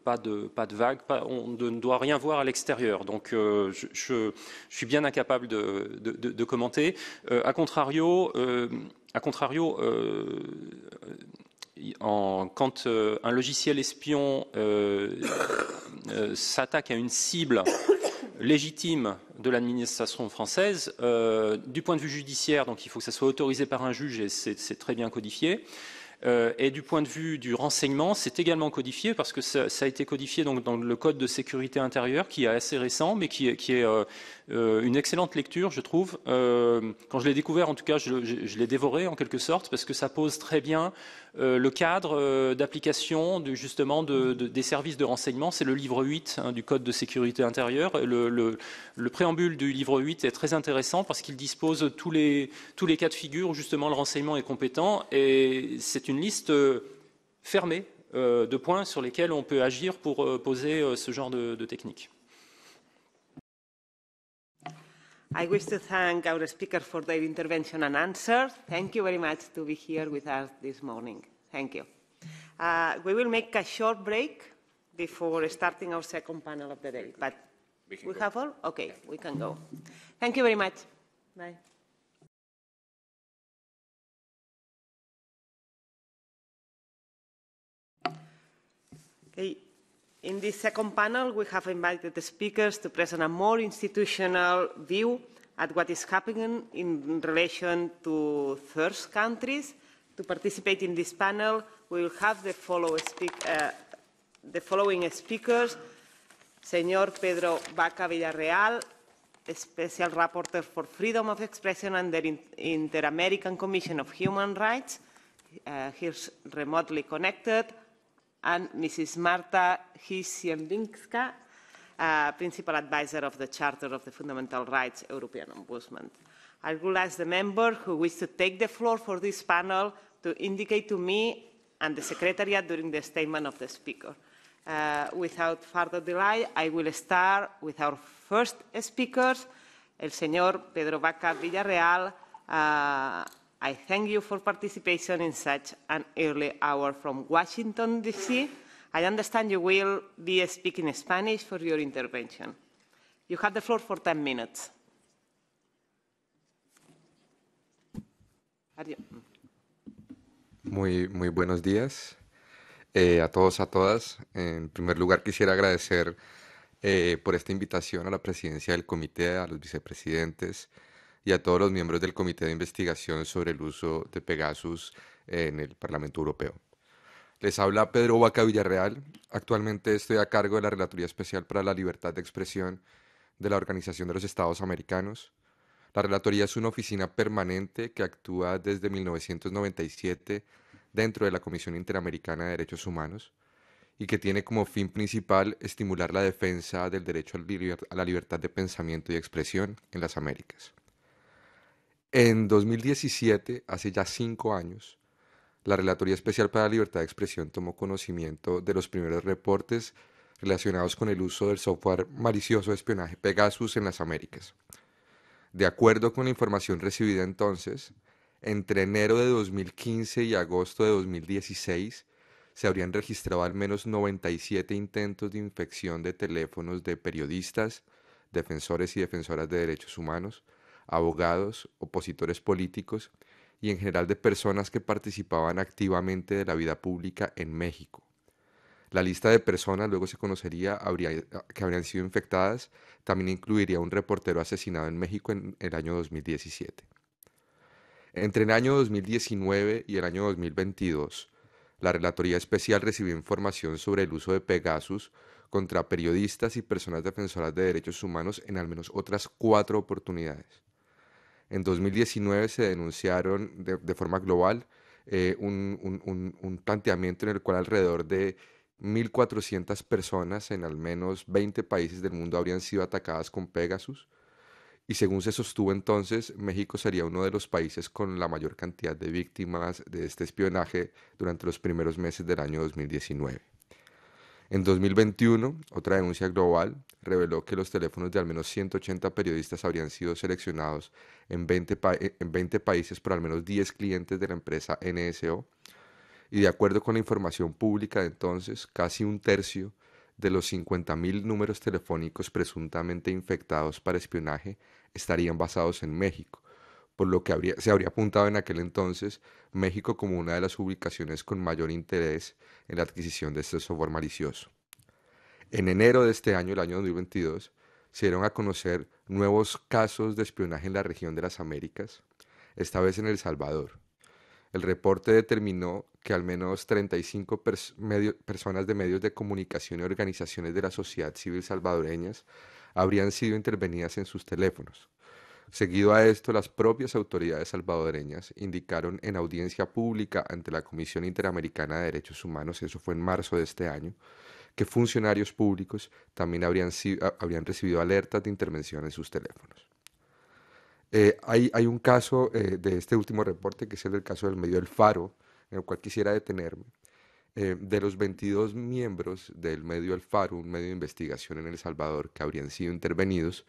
C: pas de pas de vague, on ne doit rien voir à l'extérieur. Donc je, suis bien incapable de, commenter. a contrario, contrario. Quand un logiciel espion s'attaque à une cible légitime de l'administration française. Euh, du point de vue judiciaire, donc il faut que ça soit autorisé par un juge et c'est très bien codifié. Euh, et du point de vue du renseignement, c'est également codifié parce que ça, a été codifié dans le code de sécurité intérieure qui est assez récent, mais qui, qui est euh, euh, une excellente lecture, je trouve. Euh, quand je l'ai découvert, en tout cas, je, l'ai dévoré en quelque sorte parce que ça pose très bien euh, le cadre d'application justement de, de, des services de renseignement. C'est le livre 8 hein, du code de sécurité intérieure. Le, le, le, préambule du livre 8 est très intéressant parce qu'il dispose tous les, tous les cas de figure où justement le renseignement est compétent et c'est une liste fermée de points sur lesquels on peut agir pour poser ce genre de technique.
H: I wish to thank our speaker for their intervention and answers. Thank you very much to be here with us this morning. Thank you. Uh, we will make a short break before starting our second panel of the day. But we, we have all? Okay, we can go. Thank you very much. Bye. Okay. In this second panel, we have invited the speakers to present a more institutional view at what is happening in relation to third countries. To participate in this panel, we will have the, follow speak, uh, the following speakers. Señor Pedro Vaca Villarreal, Special Rapporteur for Freedom of Expression under the Inter-American Commission of Human Rights. Uh, he's remotely connected and Mrs. Marta Hirsch-Ziembińska, uh, Principal Advisor of the Charter of the Fundamental Rights European Ombudsman. I will ask the member who wishes to take the floor for this panel to indicate to me and the Secretariat during the statement of the speaker. Uh, without further delay, I will start with our first speakers, el señor Pedro Vaca Villarreal. Uh, I thank you for participation in such an early hour from Washington, D.C. I understand you will be speaking Spanish for your intervention. You have the floor for 10 minutes.
K: Muy, muy buenos días eh, a todos, a todas. En primer lugar, quisiera agradecer eh, por esta invitación a la presidencia del comité, a los vicepresidentes y a todos los miembros del comité de investigación sobre el uso de Pegasus en el Parlamento Europeo. Les habla Pedro Vaca Villarreal. Actualmente estoy a cargo de la Relatoría Especial para la Libertad de Expresión de la Organización de los Estados Americanos. La Relatoría es una oficina permanente que actúa desde 1997 dentro de la Comisión Interamericana de Derechos Humanos y que tiene como fin principal estimular la defensa del derecho a la libertad de pensamiento y expresión en las Américas. En 2017, hace ya cinco años, la Relatoría Especial para la Libertad de Expresión tomó conocimiento de los primeros reportes relacionados con el uso del software malicioso de espionaje Pegasus en las Américas. De acuerdo con la información recibida entonces, entre enero de 2015 y agosto de 2016 se habrían registrado al menos 97 intentos de infección de teléfonos de periodistas, defensores y defensoras de derechos humanos, abogados, opositores políticos y en general de personas que participaban activamente de la vida pública en México. La lista de personas luego se conocería que habrían sido infectadas, también incluiría un reportero asesinado en México en el año 2017. Entre el año 2019 y el año 2022, la Relatoría Especial recibió información sobre el uso de Pegasus contra periodistas y personas defensoras de derechos humanos en al menos otras cuatro oportunidades. En 2019 se denunciaron de, forma global eh, un, un, planteamiento en el cual alrededor de 1.400 personas en al menos 20 países del mundo habrían sido atacadas con Pegasus y según se sostuvo entonces, México sería uno de los países con la mayor cantidad de víctimas de este espionaje durante los primeros meses del año 2019. En 2021, otra denuncia global reveló que los teléfonos de al menos 180 periodistas habrían sido seleccionados en 20, en 20 países por al menos 10 clientes de la empresa NSO. Y de acuerdo con la información pública de entonces, casi un tercio de los 50.000 números telefónicos presuntamente infectados para espionaje estarían basados en México, por lo que se habría apuntado en aquel entonces México como una de las ubicaciones con mayor interés en la adquisición de este software malicioso. En enero de este año, el año 2022, se dieron a conocer nuevos casos de espionaje en la región de las Américas, esta vez en El Salvador. El reporte determinó que al menos 35 personas de medios de comunicación y organizaciones de la sociedad civil salvadoreñas habrían sido intervenidas en sus teléfonos. Seguido a esto, las propias autoridades salvadoreñas indicaron en audiencia pública ante la Comisión Interamericana de Derechos Humanos, eso fue en marzo de este año, que funcionarios públicos también habrían, recibido alertas de intervención en sus teléfonos. Eh, hay, hay, un caso eh, de este último reporte, que es el del caso del medio El Faro, en el cual quisiera detenerme. Eh, de los 22 miembros del medio El Faro, un medio de investigación en El Salvador, que habrían sido intervenidos,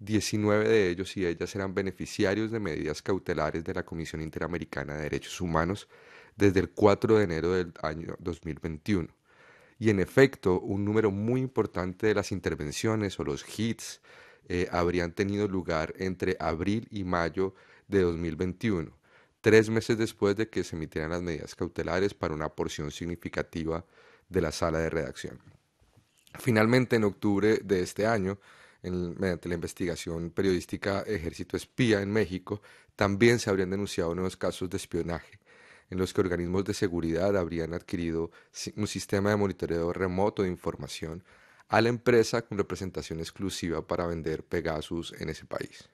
K: 19 de ellos y ellas eran beneficiarios de medidas cautelares de la Comisión Interamericana de Derechos Humanos desde el 4 de enero del año 2021. Y en efecto, un número muy importante de las intervenciones o los hits eh, habrían tenido lugar entre abril y mayo de 2021 tres meses después de que se emitieran las medidas cautelares para una porción significativa de la sala de redacción. Finalmente, en octubre de este año, mediante la investigación periodística Ejército Espía en México, también se habrían denunciado nuevos casos de espionaje, en los que organismos de seguridad habrían adquirido un sistema de monitoreo remoto de información a la empresa con representación exclusiva para vender Pegasus en ese país.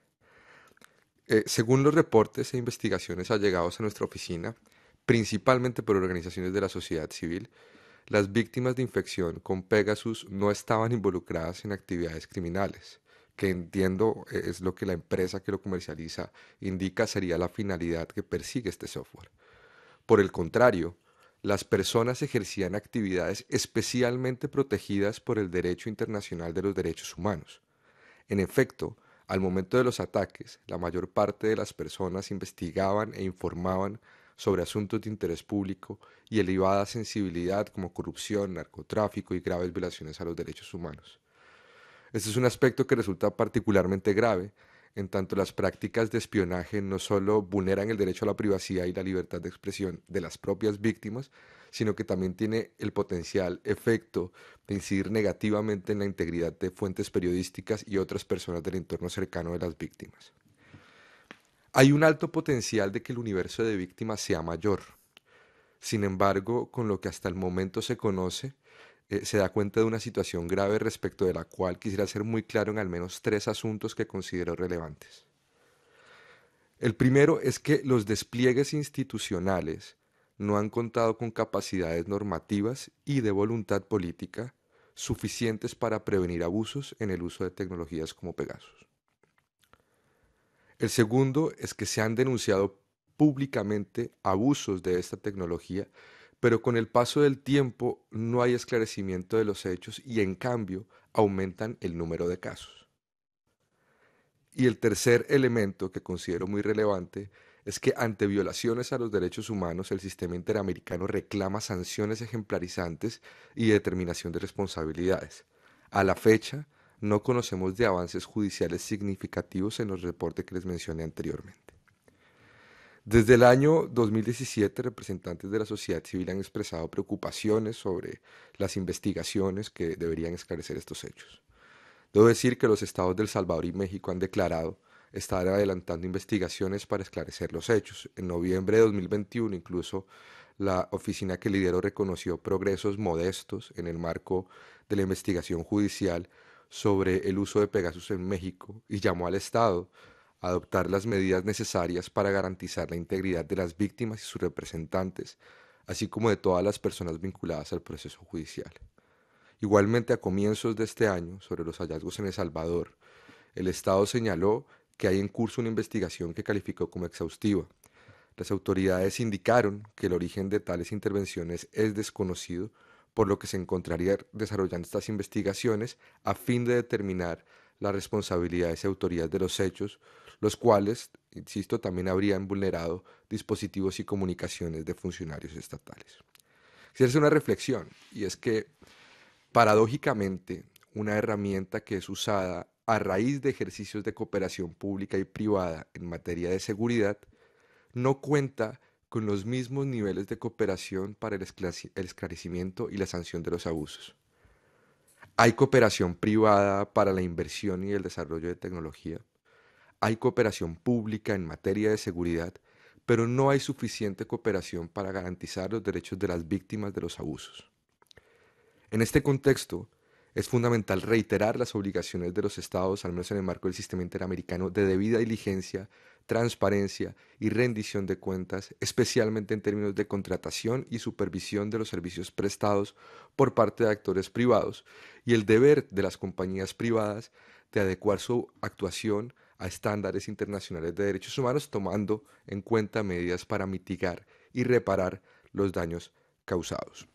K: Eh, según los reportes e investigaciones allegados a nuestra oficina, principalmente por organizaciones de la sociedad civil, las víctimas de infección con Pegasus no estaban involucradas en actividades criminales, que entiendo es lo que la empresa que lo comercializa indica sería la finalidad que persigue este software. Por el contrario, las personas ejercían actividades especialmente protegidas por el derecho internacional de los derechos humanos. En efecto, al momento de los ataques, la mayor parte de las personas investigaban e informaban sobre asuntos de interés público y elevada sensibilidad como corrupción, narcotráfico y graves violaciones a los derechos humanos. Este es un aspecto que resulta particularmente grave, en tanto las prácticas de espionaje no solo vulneran el derecho a la privacidad y la libertad de expresión de las propias víctimas, sino que también tiene el potencial efecto de incidir negativamente en la integridad de fuentes periodísticas y otras personas del entorno cercano de las víctimas. Hay un alto potencial de que el universo de víctimas sea mayor. Sin embargo, con lo que hasta el momento se conoce, eh, se da cuenta de una situación grave respecto de la cual quisiera ser muy claro en al menos tres asuntos que considero relevantes. El primero es que los despliegues institucionales no han contado con capacidades normativas y de voluntad política suficientes para prevenir abusos en el uso de tecnologías como Pegasus. El segundo es que se han denunciado públicamente abusos de esta tecnología pero con el paso del tiempo no hay esclarecimiento de los hechos y en cambio aumentan el número de casos. Y el tercer elemento que considero muy relevante es que ante violaciones a los derechos humanos el sistema interamericano reclama sanciones ejemplarizantes y determinación de responsabilidades. A la fecha, no conocemos de avances judiciales significativos en los reportes que les mencioné anteriormente. Desde el año 2017, representantes de la sociedad civil han expresado preocupaciones sobre las investigaciones que deberían esclarecer estos hechos. Debo decir que los estados del Salvador y México han declarado estar adelantando investigaciones para esclarecer los hechos. En noviembre de 2021, incluso la oficina que lidero reconoció progresos modestos en el marco de la investigación judicial sobre el uso de Pegasus en México y llamó al Estado adoptar las medidas necesarias para garantizar la integridad de las víctimas y sus representantes, así como de todas las personas vinculadas al proceso judicial. Igualmente, a comienzos de este año, sobre los hallazgos en El Salvador, el Estado señaló que hay en curso una investigación que calificó como exhaustiva. Las autoridades indicaron que el origen de tales intervenciones es desconocido, por lo que se encontraría desarrollando estas investigaciones a fin de determinar las responsabilidades y autoridades de los hechos, los cuales, insisto, también habrían vulnerado dispositivos y comunicaciones de funcionarios estatales. Quisiera hacer una reflexión, y es que, paradójicamente, una herramienta que es usada a raíz de ejercicios de cooperación pública y privada en materia de seguridad, no cuenta con los mismos niveles de cooperación para el esclarecimiento y la sanción de los abusos. Hay cooperación privada para la inversión y el desarrollo de tecnología, hay cooperación pública en materia de seguridad, pero no hay suficiente cooperación para garantizar los derechos de las víctimas de los abusos. En este contexto, es fundamental reiterar las obligaciones de los estados, al menos en el marco del sistema interamericano, de debida diligencia, transparencia y rendición de cuentas, especialmente en términos de contratación y supervisión de los servicios prestados por parte de actores privados, y el deber de las compañías privadas de adecuar su actuación a estándares internacionales de derechos humanos, tomando en cuenta medidas para mitigar y reparar los daños causados.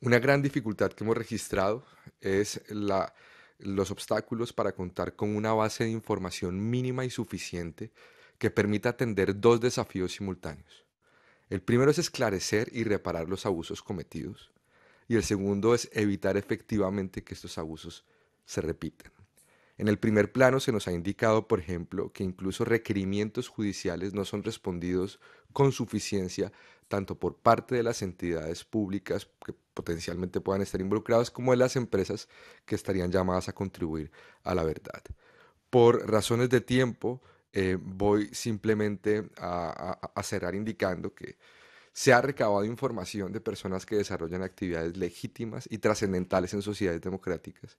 K: Una gran dificultad que hemos registrado es la, los obstáculos para contar con una base de información mínima y suficiente que permita atender dos desafíos simultáneos. El primero es esclarecer y reparar los abusos cometidos y el segundo es evitar efectivamente que estos abusos se repitan. En el primer plano se nos ha indicado, por ejemplo, que incluso requerimientos judiciales no son respondidos con suficiencia tanto por parte de las entidades públicas que potencialmente puedan estar involucradas como de las empresas que estarían llamadas a contribuir a la verdad. Por razones de tiempo, eh, voy simplemente a, a cerrar indicando que se ha recabado información de personas que desarrollan actividades legítimas y trascendentales en sociedades democráticas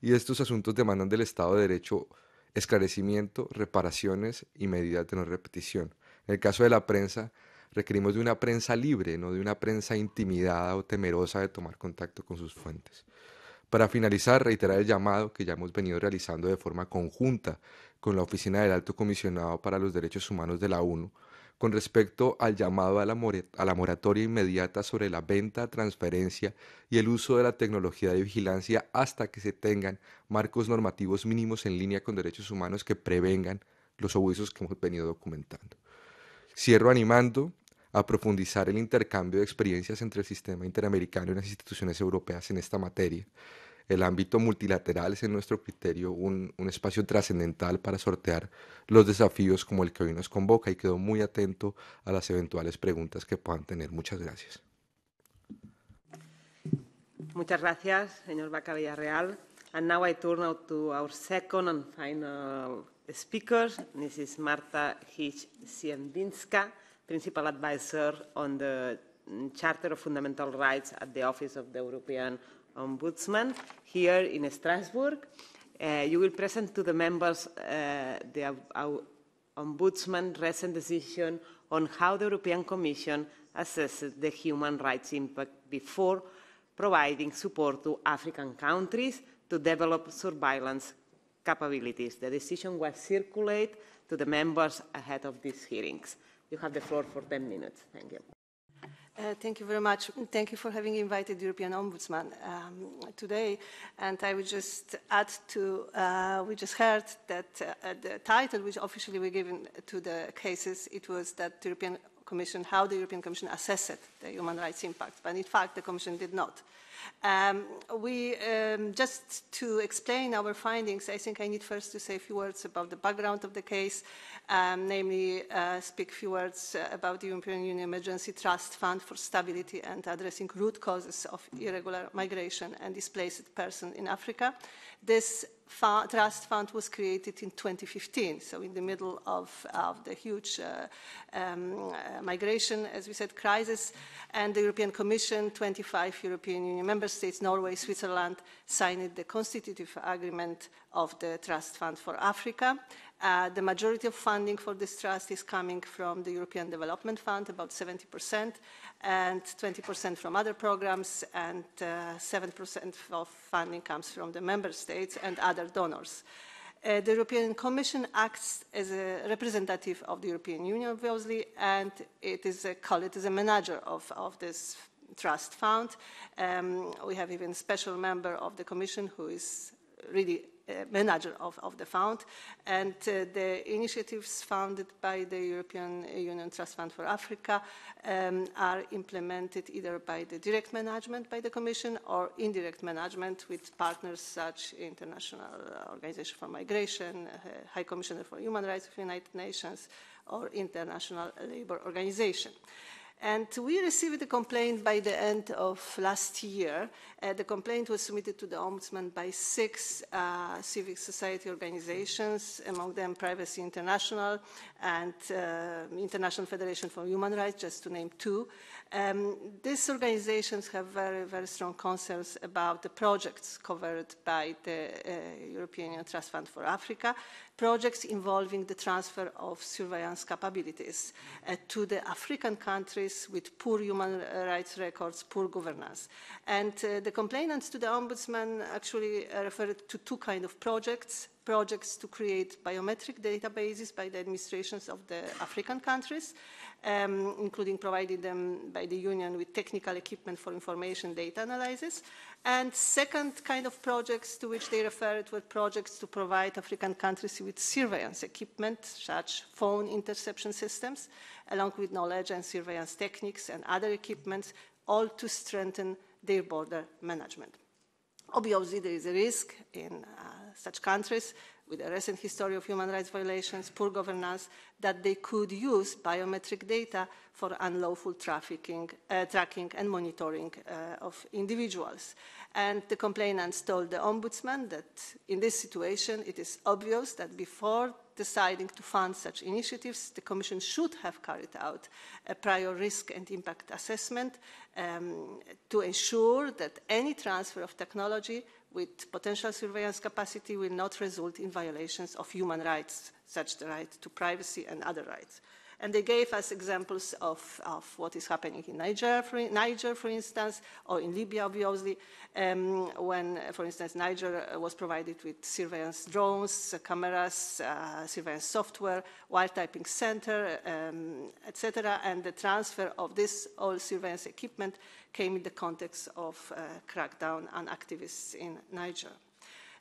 K: y estos asuntos demandan del Estado de Derecho esclarecimiento, reparaciones y medidas de no repetición. En el caso de la prensa, Requerimos de una prensa libre, no de una prensa intimidada o temerosa de tomar contacto con sus fuentes. Para finalizar, reiterar el llamado que ya hemos venido realizando de forma conjunta con la Oficina del Alto Comisionado para los Derechos Humanos de la ONU con respecto al llamado a la, moratoria inmediata sobre la venta, transferencia y el uso de la tecnología de vigilancia hasta que se tengan marcos normativos mínimos en línea con derechos humanos que prevengan los abusos que hemos venido documentando. Cierro animando a profundizar el intercambio de experiencias entre el sistema interamericano y las instituciones europeas en esta materia. El ámbito multilateral es en nuestro criterio un, un espacio trascendental para sortear los desafíos como el que hoy nos convoca y quedo muy atento a las eventuales preguntas que puedan tener. Muchas gracias.
H: Muchas gracias, señor Baca Villarreal. And now I turn to our second and final speaker, Mrs. Marta Hitch-Siembinska, Principal Advisor on the Charter of Fundamental Rights at the Office of the European Ombudsman here in Strasbourg. Uh, you will present to the members uh, the uh, Ombudsman recent decision on how the European Commission assesses the human rights impact before providing support to African countries to develop surveillance capabilities. The decision was circulated to the members ahead of these hearings. You have the floor for 10 minutes. Thank you.
L: Uh, thank you very much. Thank you for having invited the European Ombudsman um, today. And I would just add to, uh, we just heard that uh, the title which officially was given to the cases, it was that the European Commission, how the European Commission assessed the human rights impact. But in fact, the Commission did not. Um, we, um, just to explain our findings, I think I need first to say a few words about the background of the case, um, namely uh, speak a few words uh, about the European Union Emergency Trust Fund for Stability and addressing root causes of irregular migration and displaced persons in Africa. This trust fund was created in 2015, so in the middle of, of the huge uh, um, uh, migration, as we said, crisis. And the European Commission, 25 European Union member states, Norway, Switzerland, signed the constitutive agreement of the Trust Fund for Africa. Uh, the majority of funding for this trust is coming from the European Development Fund, about 70%, and 20% from other programs, and 7% uh, of funding comes from the member states and other donors. Uh, the European Commission acts as a representative of the European Union, obviously, and it is a, as a manager of, of this trust fund. Um, we have even a special member of the Commission who is really manager of, of, the fund. And uh, the initiatives funded by the European Union Trust Fund for Africa um, are implemented either by the direct management by the Commission or indirect management with partners such as International Organization for Migration, uh, High Commissioner for Human Rights of the United Nations, or International Labour Organization. And we received a complaint by the end of last year. Uh, the complaint was submitted to the Ombudsman by six uh, civic society organizations, among them Privacy International and uh, International Federation for Human Rights, just to name two. Um, these organizations have very, very strong concerns about the projects covered by the uh, European Union Trust Fund for Africa, projects involving the transfer of surveillance capabilities uh, to the African countries with poor human rights records, poor governance. And uh, the complainants to the Ombudsman actually uh, referred to two kinds of projects, projects to create biometric databases by the administrations of the African countries, um, including providing them by the Union with technical equipment for information data analysis, and second kind of projects to which they referred were projects to provide African countries with surveillance equipment, such phone interception systems, along with knowledge and surveillance techniques and other equipments, all to strengthen their border management. Obviously, there is a risk in uh, such countries with a recent history of human rights violations, poor governance, that they could use biometric data for unlawful trafficking, uh, tracking and monitoring uh, of individuals. And the complainants told the ombudsman that in this situation, it is obvious that before deciding to fund such initiatives, the Commission should have carried out a prior risk and impact assessment um, to ensure that any transfer of technology with potential surveillance capacity will not result in violations of human rights, such as the right to privacy and other rights. And they gave us examples of, of what is happening in Niger for, Niger, for instance, or in Libya, obviously, um, when, for instance, Niger was provided with surveillance drones, uh, cameras, uh, surveillance software, wiretapping center, um, etc., and the transfer of this all surveillance equipment came in the context of uh, crackdown on activists in Niger.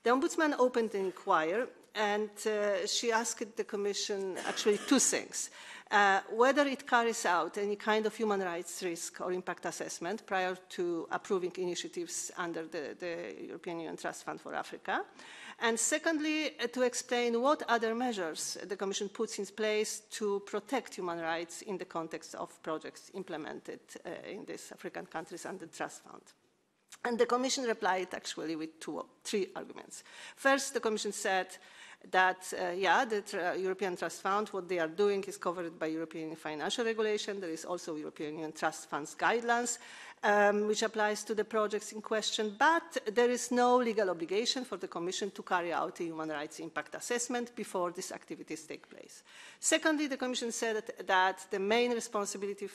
L: The Ombudsman opened an inquiry and uh, she asked the Commission actually two things. Uh, whether it carries out any kind of human rights risk or impact assessment prior to approving initiatives under the, the European Union Trust Fund for Africa. And secondly, uh, to explain what other measures the Commission puts in place to protect human rights in the context of projects implemented uh, in these African countries under the Trust Fund. And the Commission replied actually with two, three arguments. First, the Commission said that, uh, yeah, the tr European Trust Fund, what they are doing is covered by European financial regulation. There is also European Union Trust Funds guidelines, um, which applies to the projects in question, but there is no legal obligation for the Commission to carry out a human rights impact assessment before these activities take place. Secondly, the Commission said that, that the main responsibility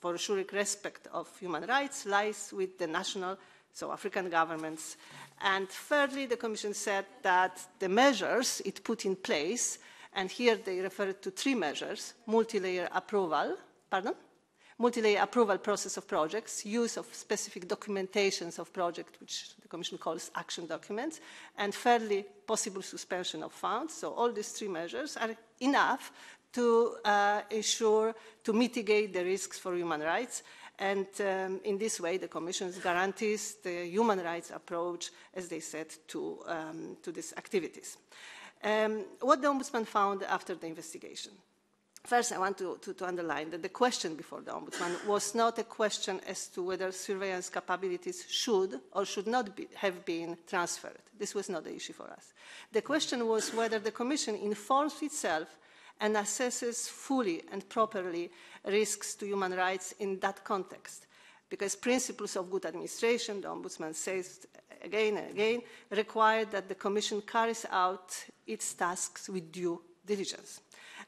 L: for ensuring respect of human rights lies with the national so African governments. And thirdly, the Commission said that the measures it put in place, and here they referred to three measures, multi-layer approval, pardon? Multi-layer approval process of projects, use of specific documentations of projects, which the Commission calls action documents, and thirdly, possible suspension of funds. So all these three measures are enough to uh, ensure, to mitigate the risks for human rights and um, in this way, the Commission guarantees the human rights approach, as they said, to, um, to these activities. Um, what the Ombudsman found after the investigation. First, I want to, to, to, underline that the question before the Ombudsman was not a question as to whether surveillance capabilities should or should not be, have been transferred. This was not the issue for us. The question was whether the Commission informs itself and assesses fully and properly risks to human rights in that context. Because principles of good administration, the Ombudsman says again and again, require that the Commission carries out its tasks with due diligence.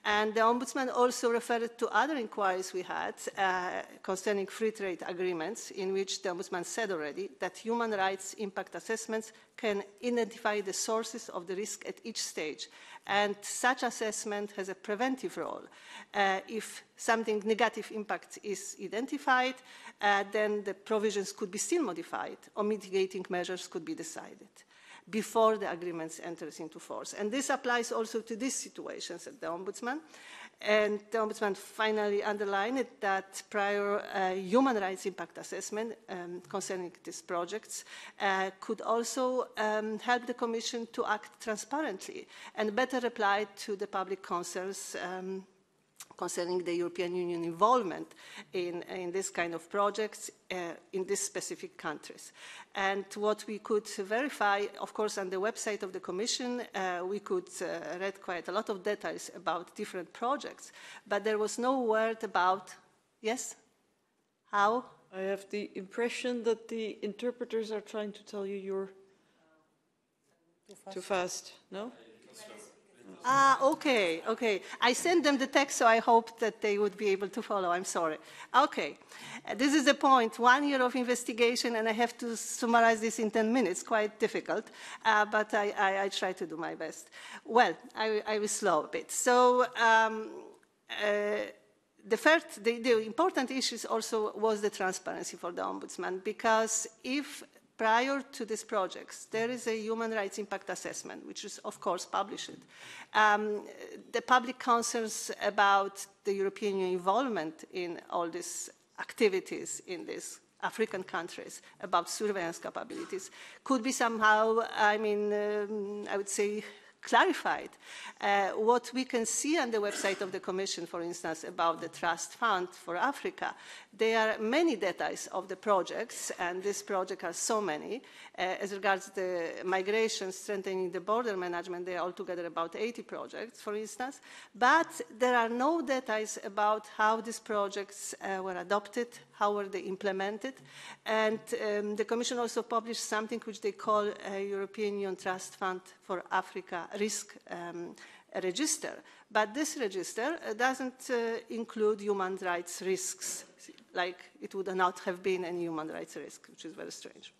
L: And the Ombudsman also referred to other inquiries we had uh, concerning free trade agreements, in which the Ombudsman said already that human rights impact assessments can identify the sources of the risk at each stage. And such assessment has a preventive role. Uh, if something negative impact is identified, uh, then the provisions could be still modified or mitigating measures could be decided before the agreement enters into force. And this applies also to these situations at the Ombudsman. And the Ombudsman finally underlined that prior uh, human rights impact assessment um, concerning these projects uh, could also um, help the Commission to act transparently and better reply to the public concerns um, concerning the European Union involvement in, in this kind of projects uh, in these specific countries. And what we could verify, of course, on the website of the Commission, uh, we could uh, read quite a lot of details about different projects, but there was no word about, yes, how?
E: I have the impression that the interpreters are trying to tell you you're too fast, too fast. no?
L: Ah, okay, okay. I sent them the text, so I hope that they would be able to follow. I'm sorry. Okay, uh, this is the point. One year of investigation, and I have to summarize this in 10 minutes. Quite difficult, uh, but I, I, I, try to do my best. Well, I, I will slow a bit. So. Um, uh, the first, the, the important issue also was the transparency for the ombudsman, because if prior to these projects, there is a human rights impact assessment, which is, of course, published. Um, the public concerns about the European Union involvement in all these activities in these African countries about surveillance capabilities could be somehow, I mean, um, I would say, clarified. Uh, what we can see on the website of the Commission, for instance, about the Trust Fund for Africa, there are many details of the projects, and these projects are so many. Uh, as regards the migration, strengthening the border management, there are altogether about 80 projects, for instance. But there are no details about how these projects uh, were adopted, how were they implemented. And um, the Commission also published something which they call a European Union Trust Fund for Africa risk um, register. But this register uh, doesn't uh, include human rights risks, like it would not have been any human rights risk, which is very strange.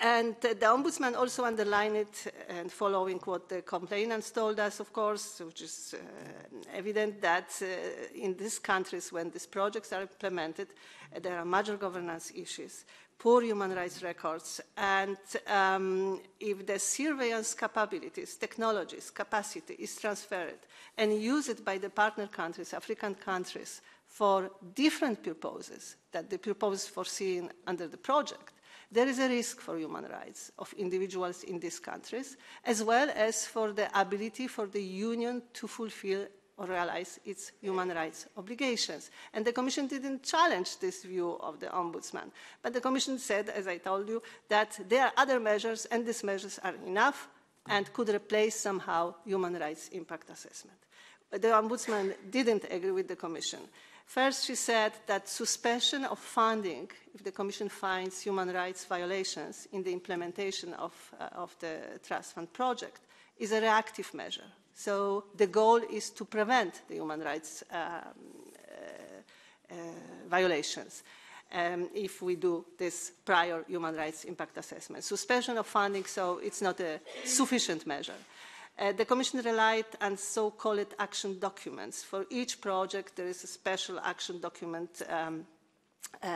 L: And the Ombudsman also underlined it, and following what the complainants told us, of course, which is uh, evident that uh, in these countries, when these projects are implemented, uh, there are major governance issues, poor human rights records, and um, if the surveillance capabilities, technologies, capacity is transferred and used by the partner countries, African countries, for different purposes that the purpose foreseen under the project, there is a risk for human rights of individuals in these countries, as well as for the ability for the Union to fulfill or realize its human rights obligations. And the Commission didn't challenge this view of the Ombudsman. But the Commission said, as I told you, that there are other measures and these measures are enough and could replace somehow human rights impact assessment. But the Ombudsman didn't agree with the Commission. First, she said that suspension of funding, if the Commission finds human rights violations in the implementation of, uh, of the Trust Fund project, is a reactive measure. So the goal is to prevent the human rights um, uh, uh, violations. Um, if we do this prior human rights impact assessment. Suspension of funding, so it's not a sufficient measure. Uh, the Commission relied on so-called action documents. For each project, there is a special action document, um, uh,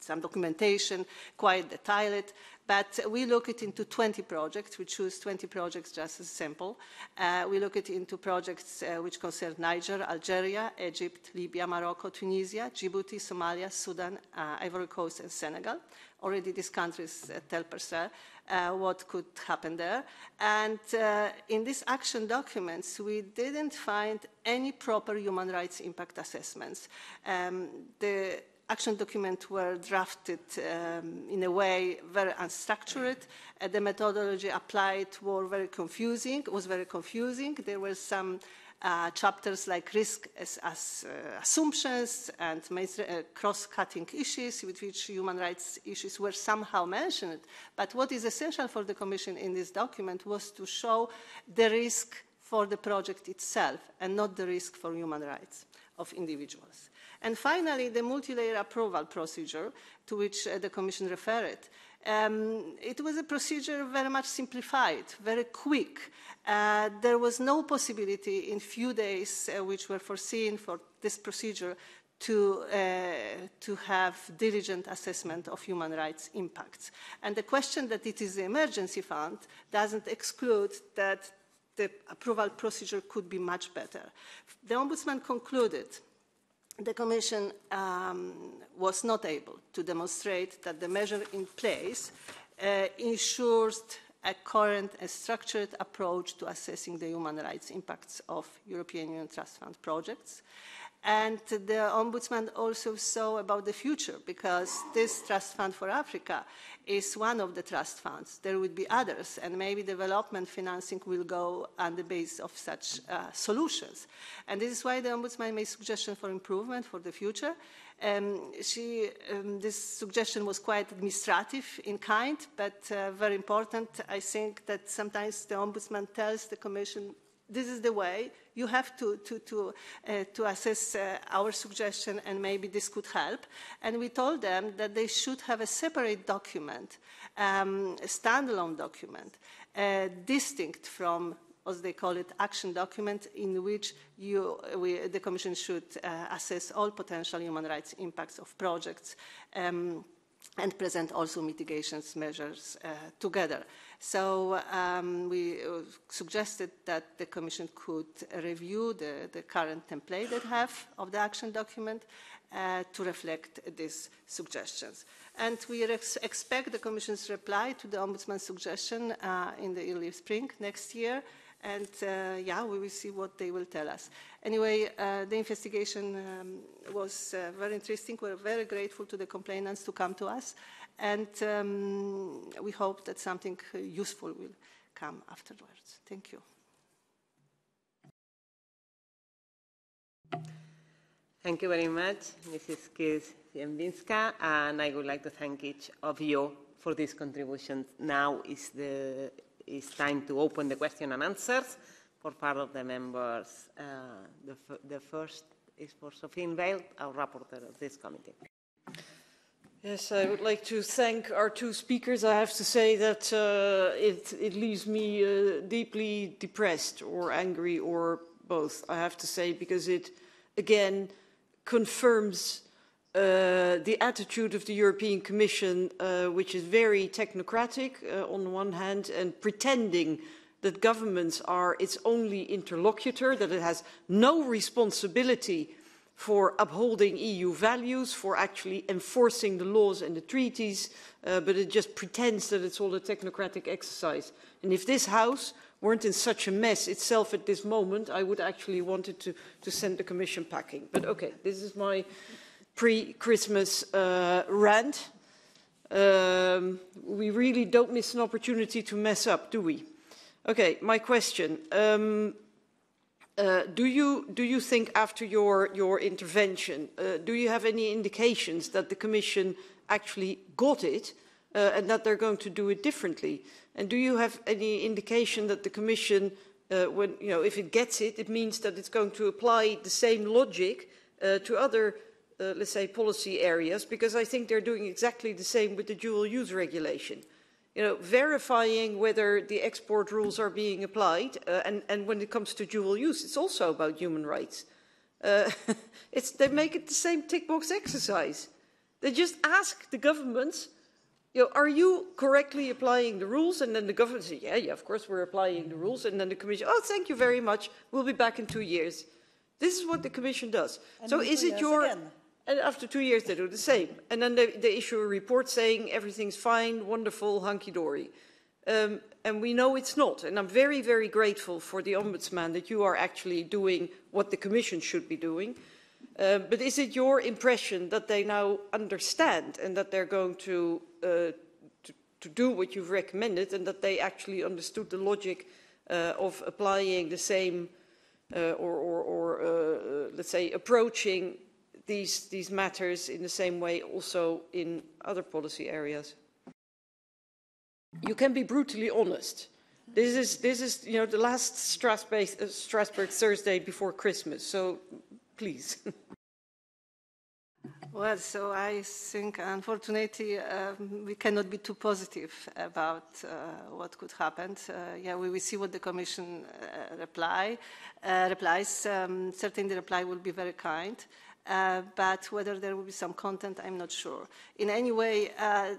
L: some documentation, quite detailed, but we look it into 20 projects. We choose 20 projects just as simple. Uh, we look it into projects uh, which concern Niger, Algeria, Egypt, Libya, Morocco, Tunisia, Djibouti, Somalia, Sudan, uh, Ivory Coast, and Senegal. Already these countries uh, tell per se uh, what could happen there. And uh, in these action documents, we didn't find any proper human rights impact assessments. Um, the action documents were drafted um, in a way very unstructured. Uh, the methodology applied were very confusing, was very confusing. There were some uh, chapters like risk as, as uh, assumptions and uh, cross-cutting issues with which human rights issues were somehow mentioned. But what is essential for the Commission in this document was to show the risk for the project itself and not the risk for human rights of individuals. And finally, the multi-layer approval procedure to which uh, the Commission referred. Um, it was a procedure very much simplified, very quick. Uh, there was no possibility in few days uh, which were foreseen for this procedure to, uh, to have diligent assessment of human rights impacts. And the question that it is the emergency fund doesn't exclude that the approval procedure could be much better. The Ombudsman concluded the Commission um, was not able to demonstrate that the measure in place uh, ensures a current and structured approach to assessing the human rights impacts of European Union Trust Fund projects. And the Ombudsman also saw about the future because this Trust Fund for Africa is one of the trust funds. There would be others, and maybe development financing will go on the basis of such uh, solutions. And this is why the Ombudsman made suggestions for improvement for the future. Um, she, um, this suggestion was quite administrative in kind, but uh, very important. I think that sometimes the Ombudsman tells the Commission this is the way you have to, to, to, uh, to assess uh, our suggestion and maybe this could help. And we told them that they should have a separate document, um, a standalone document, uh, distinct from as they call it, action document in which you, we, the Commission should uh, assess all potential human rights impacts of projects um, and present also mitigations measures uh, together. So um, we suggested that the Commission could review the, the current template that have of the action document uh, to reflect these suggestions. And we ex expect the Commission's reply to the Ombudsman's suggestion uh, in the early spring next year. And uh, yeah, we will see what they will tell us. Anyway, uh, the investigation um, was uh, very interesting. We're very grateful to the complainants to come to us. And um, we hope that something useful will come afterwards. Thank you.
H: Thank you very much, Mrs. Hirsch-Ziembińska, and I would like to thank each of you for this contribution. Now is the it's time to open the question and answers for part of the members. Uh, the, the first is for Sophie Veld, our rapporteur of this committee.
E: Yes, I would like to thank our two speakers. I have to say that uh, it, it leaves me uh, deeply depressed or angry or both, I have to say, because it, again, confirms uh, the attitude of the European Commission, uh, which is very technocratic uh, on the one hand and pretending that governments are its only interlocutor, that it has no responsibility for upholding EU values, for actually enforcing the laws and the treaties, uh, but it just pretends that it's all a technocratic exercise. And if this House weren't in such a mess itself at this moment, I would actually wanted to, to send the Commission packing. But okay, this is my pre-Christmas uh, rant. Um, we really don't miss an opportunity to mess up, do we? Okay, my question. Um, uh, do you do you think after your your intervention, uh, do you have any indications that the Commission actually got it uh, and that they're going to do it differently? And do you have any indication that the Commission, uh, when you know, if it gets it, it means that it's going to apply the same logic uh, to other, uh, let's say, policy areas? Because I think they're doing exactly the same with the dual use regulation you know, verifying whether the export rules are being applied. Uh, and, and when it comes to dual use, it's also about human rights. Uh, it's, they make it the same tick box exercise. They just ask the governments, you know, are you correctly applying the rules? And then the government says, yeah, yeah, of course we're applying the rules. And then the commission, oh, thank you very much. We'll be back in two years. This is what the commission does.
M: And
E: so is it your...
M: Again.
E: And after two years, they do the same. And then they, they issue a report saying everything's fine, wonderful, hunky dory. Um, and we know it's not. And I'm very, very grateful for the Ombudsman that you are actually doing what the Commission should be doing. Uh, but is it your impression that they now understand and that they're going to, uh, to, to, do what you've recommended and that they actually understood the logic uh, of applying the same uh, or, or, or uh, let's say, approaching these, these matters in the same way also in other policy areas. You can be brutally honest. This is, this is you know, the last Strasbourg, Strasbourg Thursday before Christmas, so please.
L: Well, so I think, unfortunately, um, we cannot be too positive about uh, what could happen. Uh, yeah, we will see what the Commission uh, reply uh, replies. Um, certainly, the reply will be very kind. Uh, but whether there will be some content, I'm not sure. In any way, uh,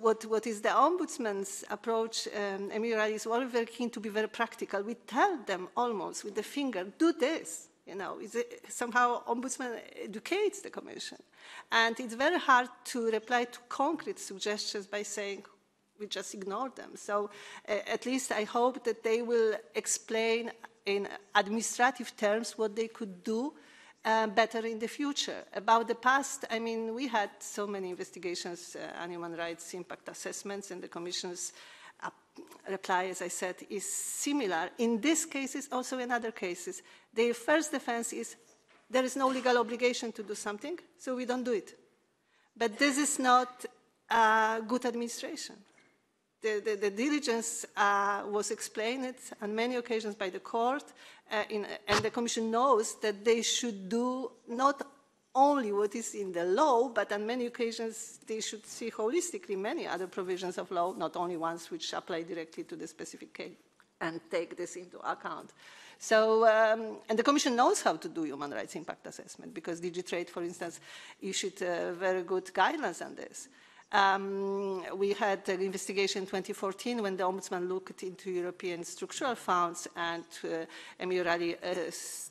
L: what, what is the ombudsman's approach, um, Emily is always very keen to be very practical. We tell them almost with the finger, do this. You know, it, somehow ombudsman educates the commission. And it's very hard to reply to concrete suggestions by saying, we just ignore them. So uh, at least I hope that they will explain in administrative terms what they could do uh, better in the future. About the past, I mean, we had so many investigations uh, human rights impact assessments, and the Commission's uh, reply, as I said, is similar. In these cases, also in other cases, the first defense is there is no legal obligation to do something, so we don't do it. But this is not uh, good administration the, the, the diligence uh, was explained on many occasions by the court, uh, in, and the Commission knows that they should do not only what is in the law, but on many occasions they should see holistically many other provisions of law, not only ones which apply directly to the specific case, and take this into account. So, um, and the Commission knows how to do human rights impact assessment because DG Trade, for instance, issued uh, very good guidelines on this. Um, we had an investigation in 2014 when the Ombudsman looked into European structural funds and uh, uh,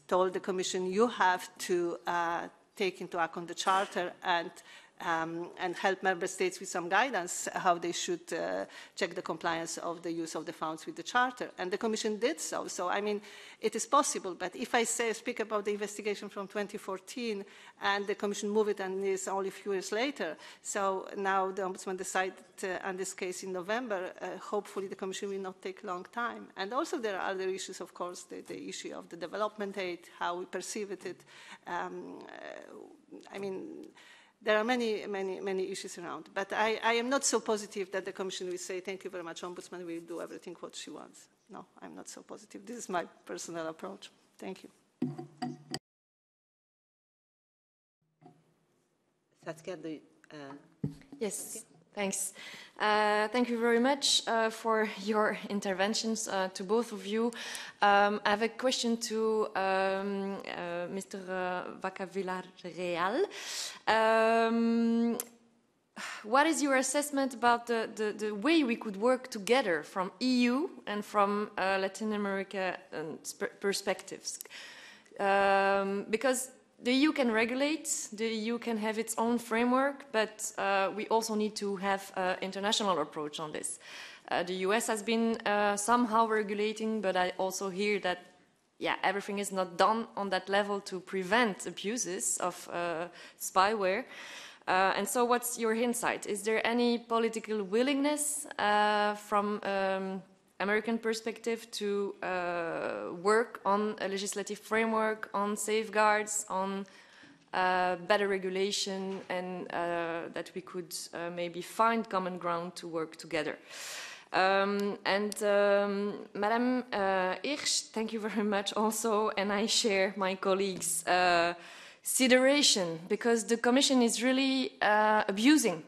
L: told the Commission, you have to uh, take into account the Charter and um, and help member states with some guidance how they should uh, check the compliance of the use of the funds with the charter. And the Commission did so. So, I mean, it is possible. But if I say, speak about the investigation from 2014 and the Commission moved it and is only a few years later, so now the Ombudsman decided uh, on this case in November, uh, hopefully the Commission will not take long time. And also there are other issues, of course, the, the issue of the development aid, how we perceive it. Um, uh, I mean, there are many, many, many issues around. But I, I am not so positive that the Commission will say, thank you very much, Ombudsman, we will do everything what she wants. No, I'm not so positive. This is my personal approach. Thank you.
E: Saskia, do you, uh,
G: Yes, thanks. Uh, thank you very much uh, for your interventions uh, to both of you. Um, I have a question to um, uh, Mr. Uh, Vaca Villarreal. Um, what is your assessment about the, the, the, way we could work together from EU and from uh, Latin America perspectives? Um, because the EU can regulate, the EU can have its own framework, but uh, we also need to have an international approach on this. Uh, the US has been uh, somehow regulating, but I also hear that yeah, everything is not done on that level to prevent abuses of uh, spyware. Uh, and so what's your insight? Is there any political willingness uh, from um, American perspective to uh, work on a legislative framework, on safeguards, on uh, better regulation, and uh, that we could uh, maybe find common ground to work together. Um, and um, Madam uh, Hirsch, thank you very much also, and I share my colleagues' consideration because the Commission is really abusing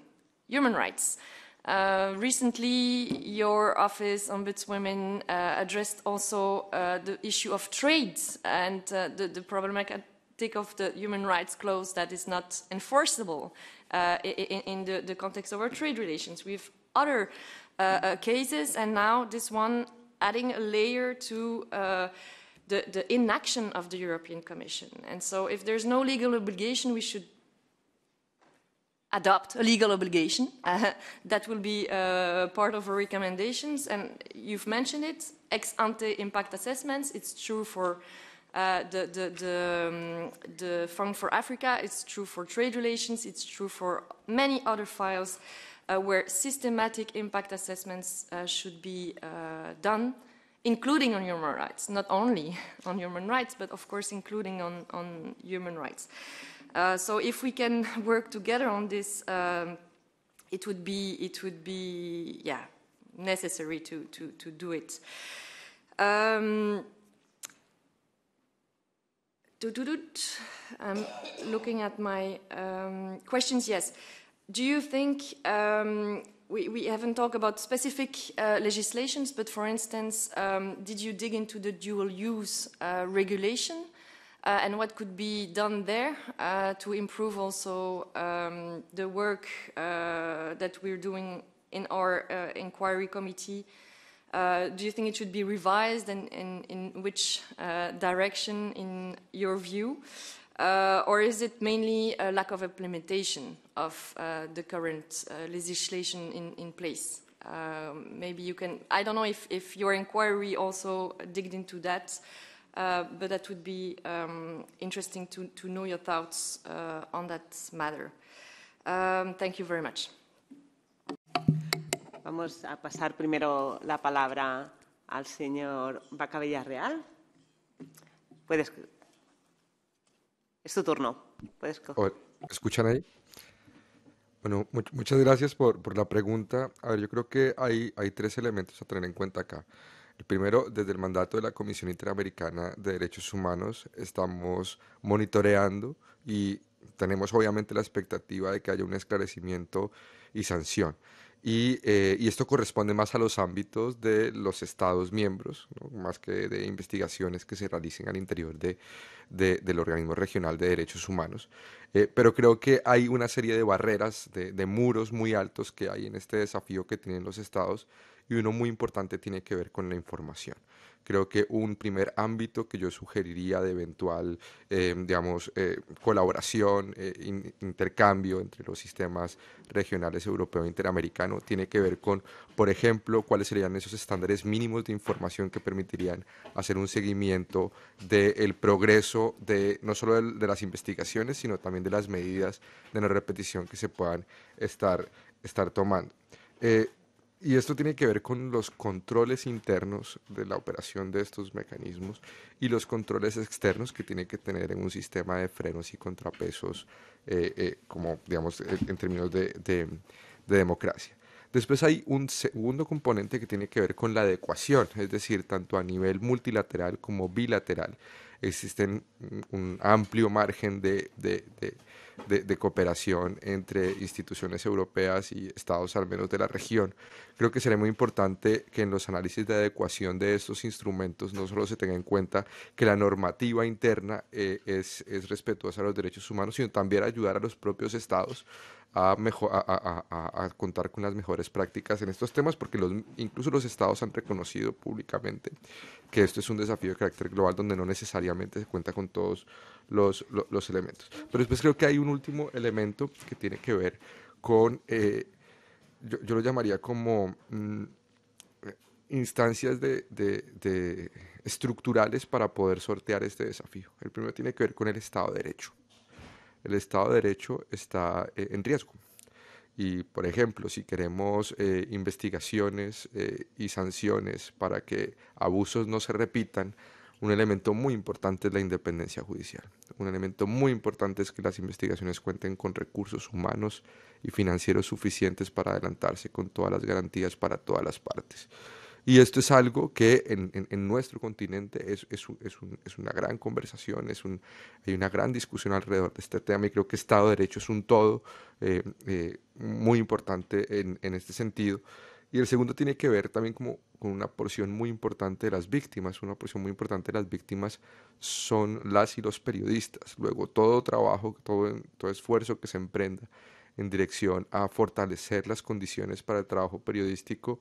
G: human rights. Uh, recently, your office, Ombudswomen, uh, addressed also uh, the issue of trade and uh, the, the, problematic of the human rights clause that is not enforceable uh, in, in the, the, context of our trade relations. We have other cases, and now this one adding a layer to the, the inaction of the European Commission. And so if there's no legal obligation, we should adopt a legal obligation. Uh, that will be uh, part of our recommendations. And you've mentioned it, ex ante impact assessments. It's true for uh, the, the, the, um, the, Fund for Africa, it's true for trade relations, it's true for many other files uh, where systematic impact assessments uh, should be uh, done, including on human rights, not only on human rights, but of course including on, on human rights. Uh, so if we can work together on this, um, it would be it would be yeah necessary to to to do it. Um, I'm looking at my um, questions. Yes. Do you think um, we, we, haven't talked about specific uh, legislations, but for instance, um, did you dig into the dual use uh, regulation? Uh, and what could be done there uh, to improve also um, the work uh, that we're doing in our uh, inquiry committee. Uh, do you think it should be revised and, in which uh, direction in your view? or is it mainly a lack of implementation of the current legislation in, in place? Um, maybe you can, I don't know if, if your inquiry also digged into that, uh, but that would be um, interesting to, to, know your thoughts uh, on that matter. Um, thank you very much.
H: Vamos a pasar primero la palabra al señor Vaca Villarreal. Puedes. Es tu turno. Puedes
K: ¿Escuchan ahí? Bueno, muchas gracias por, por, la pregunta. A ver, yo creo que hay, hay tres elementos a tener en cuenta acá. Primero, desde el mandato de la Comisión Interamericana de Derechos Humanos estamos monitoreando y tenemos obviamente la expectativa de que haya un esclarecimiento y sanción. Y, eh, esto corresponde más a los ámbitos de los Estados miembros, más que de investigaciones que se realicen al interior de, del organismo regional de derechos humanos. Eh, pero creo que hay una serie de barreras, de, de muros muy altos que hay en este desafío que tienen los Estados y uno muy importante tiene que ver con la información. Creo que un primer ámbito que yo sugeriría de eventual, eh, digamos, eh, colaboración, eh, intercambio entre los sistemas regionales europeo e interamericano tiene que ver con, por ejemplo, cuáles serían esos estándares mínimos de información que permitirían hacer un seguimiento del progreso de no solo de, de, las investigaciones, sino también de las medidas de no repetición que se puedan estar, estar tomando y esto tiene que ver con los controles internos de la operación de estos mecanismos y los controles externos que tiene que tener en un sistema de frenos y contrapesos, eh, eh, como digamos en términos de democracia. Después hay un segundo componente que tiene que ver con la adecuación, es decir, tanto a nivel multilateral como bilateral. Existen un amplio margen de, de, de, cooperación entre instituciones europeas y estados al menos de la región. Creo que sería muy importante que en los análisis de adecuación de estos instrumentos no solo se tenga en cuenta que la normativa interna eh, es, es respetuosa a los derechos humanos, sino también ayudar a los propios estados a, contar con las mejores prácticas en estos temas, porque los, incluso los estados han reconocido públicamente que esto es un desafío de carácter global donde no necesariamente se cuenta con todos los, los, elementos. Pero después creo que hay un último elemento que tiene que ver con, eh, yo, lo llamaría como mm, instancias de estructurales para poder sortear este desafío. El primero tiene que ver con el Estado de Derecho el Estado de Derecho está eh, en riesgo. Y, por ejemplo, si queremos eh, investigaciones eh, y sanciones para que abusos no se repitan, un elemento muy importante es la independencia judicial. Un elemento muy importante es que las investigaciones cuenten con recursos humanos y financieros suficientes para adelantarse con todas las garantías para todas las partes. Y esto es algo que en, en, en nuestro continente es, es, es, un, es, una gran conversación, es un, hay una gran discusión alrededor de este tema y creo que Estado de Derecho es un todo eh, eh, muy importante en, en, este sentido. Y el segundo tiene que ver también como con una porción muy importante de las víctimas. Una porción muy importante de las víctimas son las y los periodistas. Luego todo trabajo, todo, todo esfuerzo que se emprenda en dirección a fortalecer las condiciones para el trabajo periodístico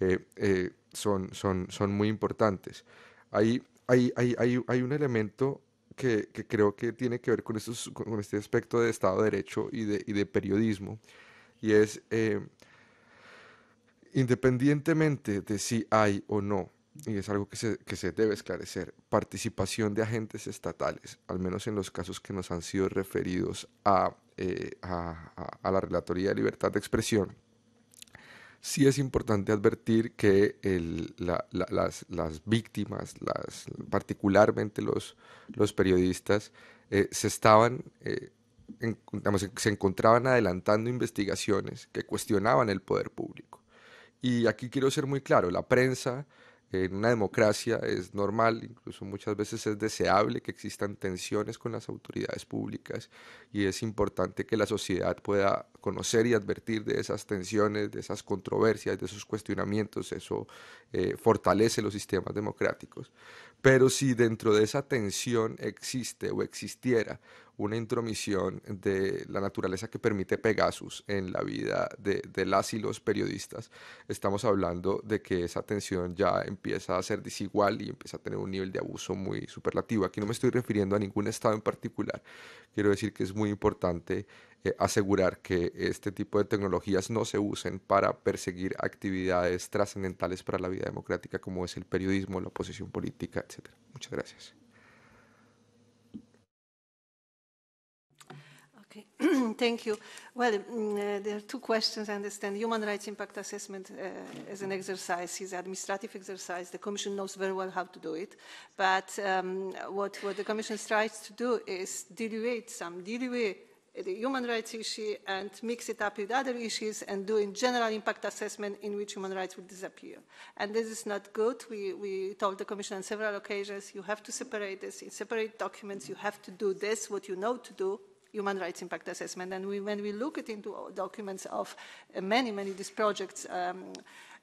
K: eh, eh, son, son, son muy importantes. Hay, hay, hay, hay, un elemento que, que, creo que tiene que ver con, estos, con este aspecto de Estado de Derecho y de, y de periodismo, y es, eh, independientemente de si hay o no, y es algo que se, que se debe esclarecer, participación de agentes estatales, al menos en los casos que nos han sido referidos a, eh, a, a, a la Relatoría de Libertad de Expresión, sí es importante advertir que las, víctimas, las, particularmente los, periodistas, eh, se estaban, eh, digamos, se encontraban adelantando investigaciones que cuestionaban el poder público. Y aquí quiero ser muy claro, la prensa en una democracia es normal, incluso muchas veces es deseable que existan tensiones con las autoridades públicas y es importante que la sociedad pueda conocer y advertir de esas tensiones, de esas controversias, de esos cuestionamientos. Eso eh, fortalece los sistemas democráticos. Pero si dentro de esa tensión existe o existiera una intromisión de la naturaleza que permite Pegasus en la vida de, de, las y los periodistas, estamos hablando de que esa tensión ya empieza a ser desigual y empieza a tener un nivel de abuso muy superlativo. Aquí no me estoy refiriendo a ningún estado en particular. Quiero decir que es muy importante eh, asegurar que este tipo de tecnologías no se usen para perseguir actividades trascendentales para la vida democrática como es el periodismo, la oposición política, etc. Muchas gracias.
L: thank you. Well, uh, there are two questions, I understand. Human rights impact assessment uh, as an exercise is an administrative exercise. The Commission knows very well how to do it. But um, what, what the Commission tries to do is derivate some, derivate the human rights issue and mix it up with other issues and do doing general impact assessment in which human rights will disappear. And this is not good. We, we told the Commission on several occasions, you have to separate this in separate documents. You have to do this, what you know to do, human rights impact assessment. And we, when we look at into documents of many, many these projects, um,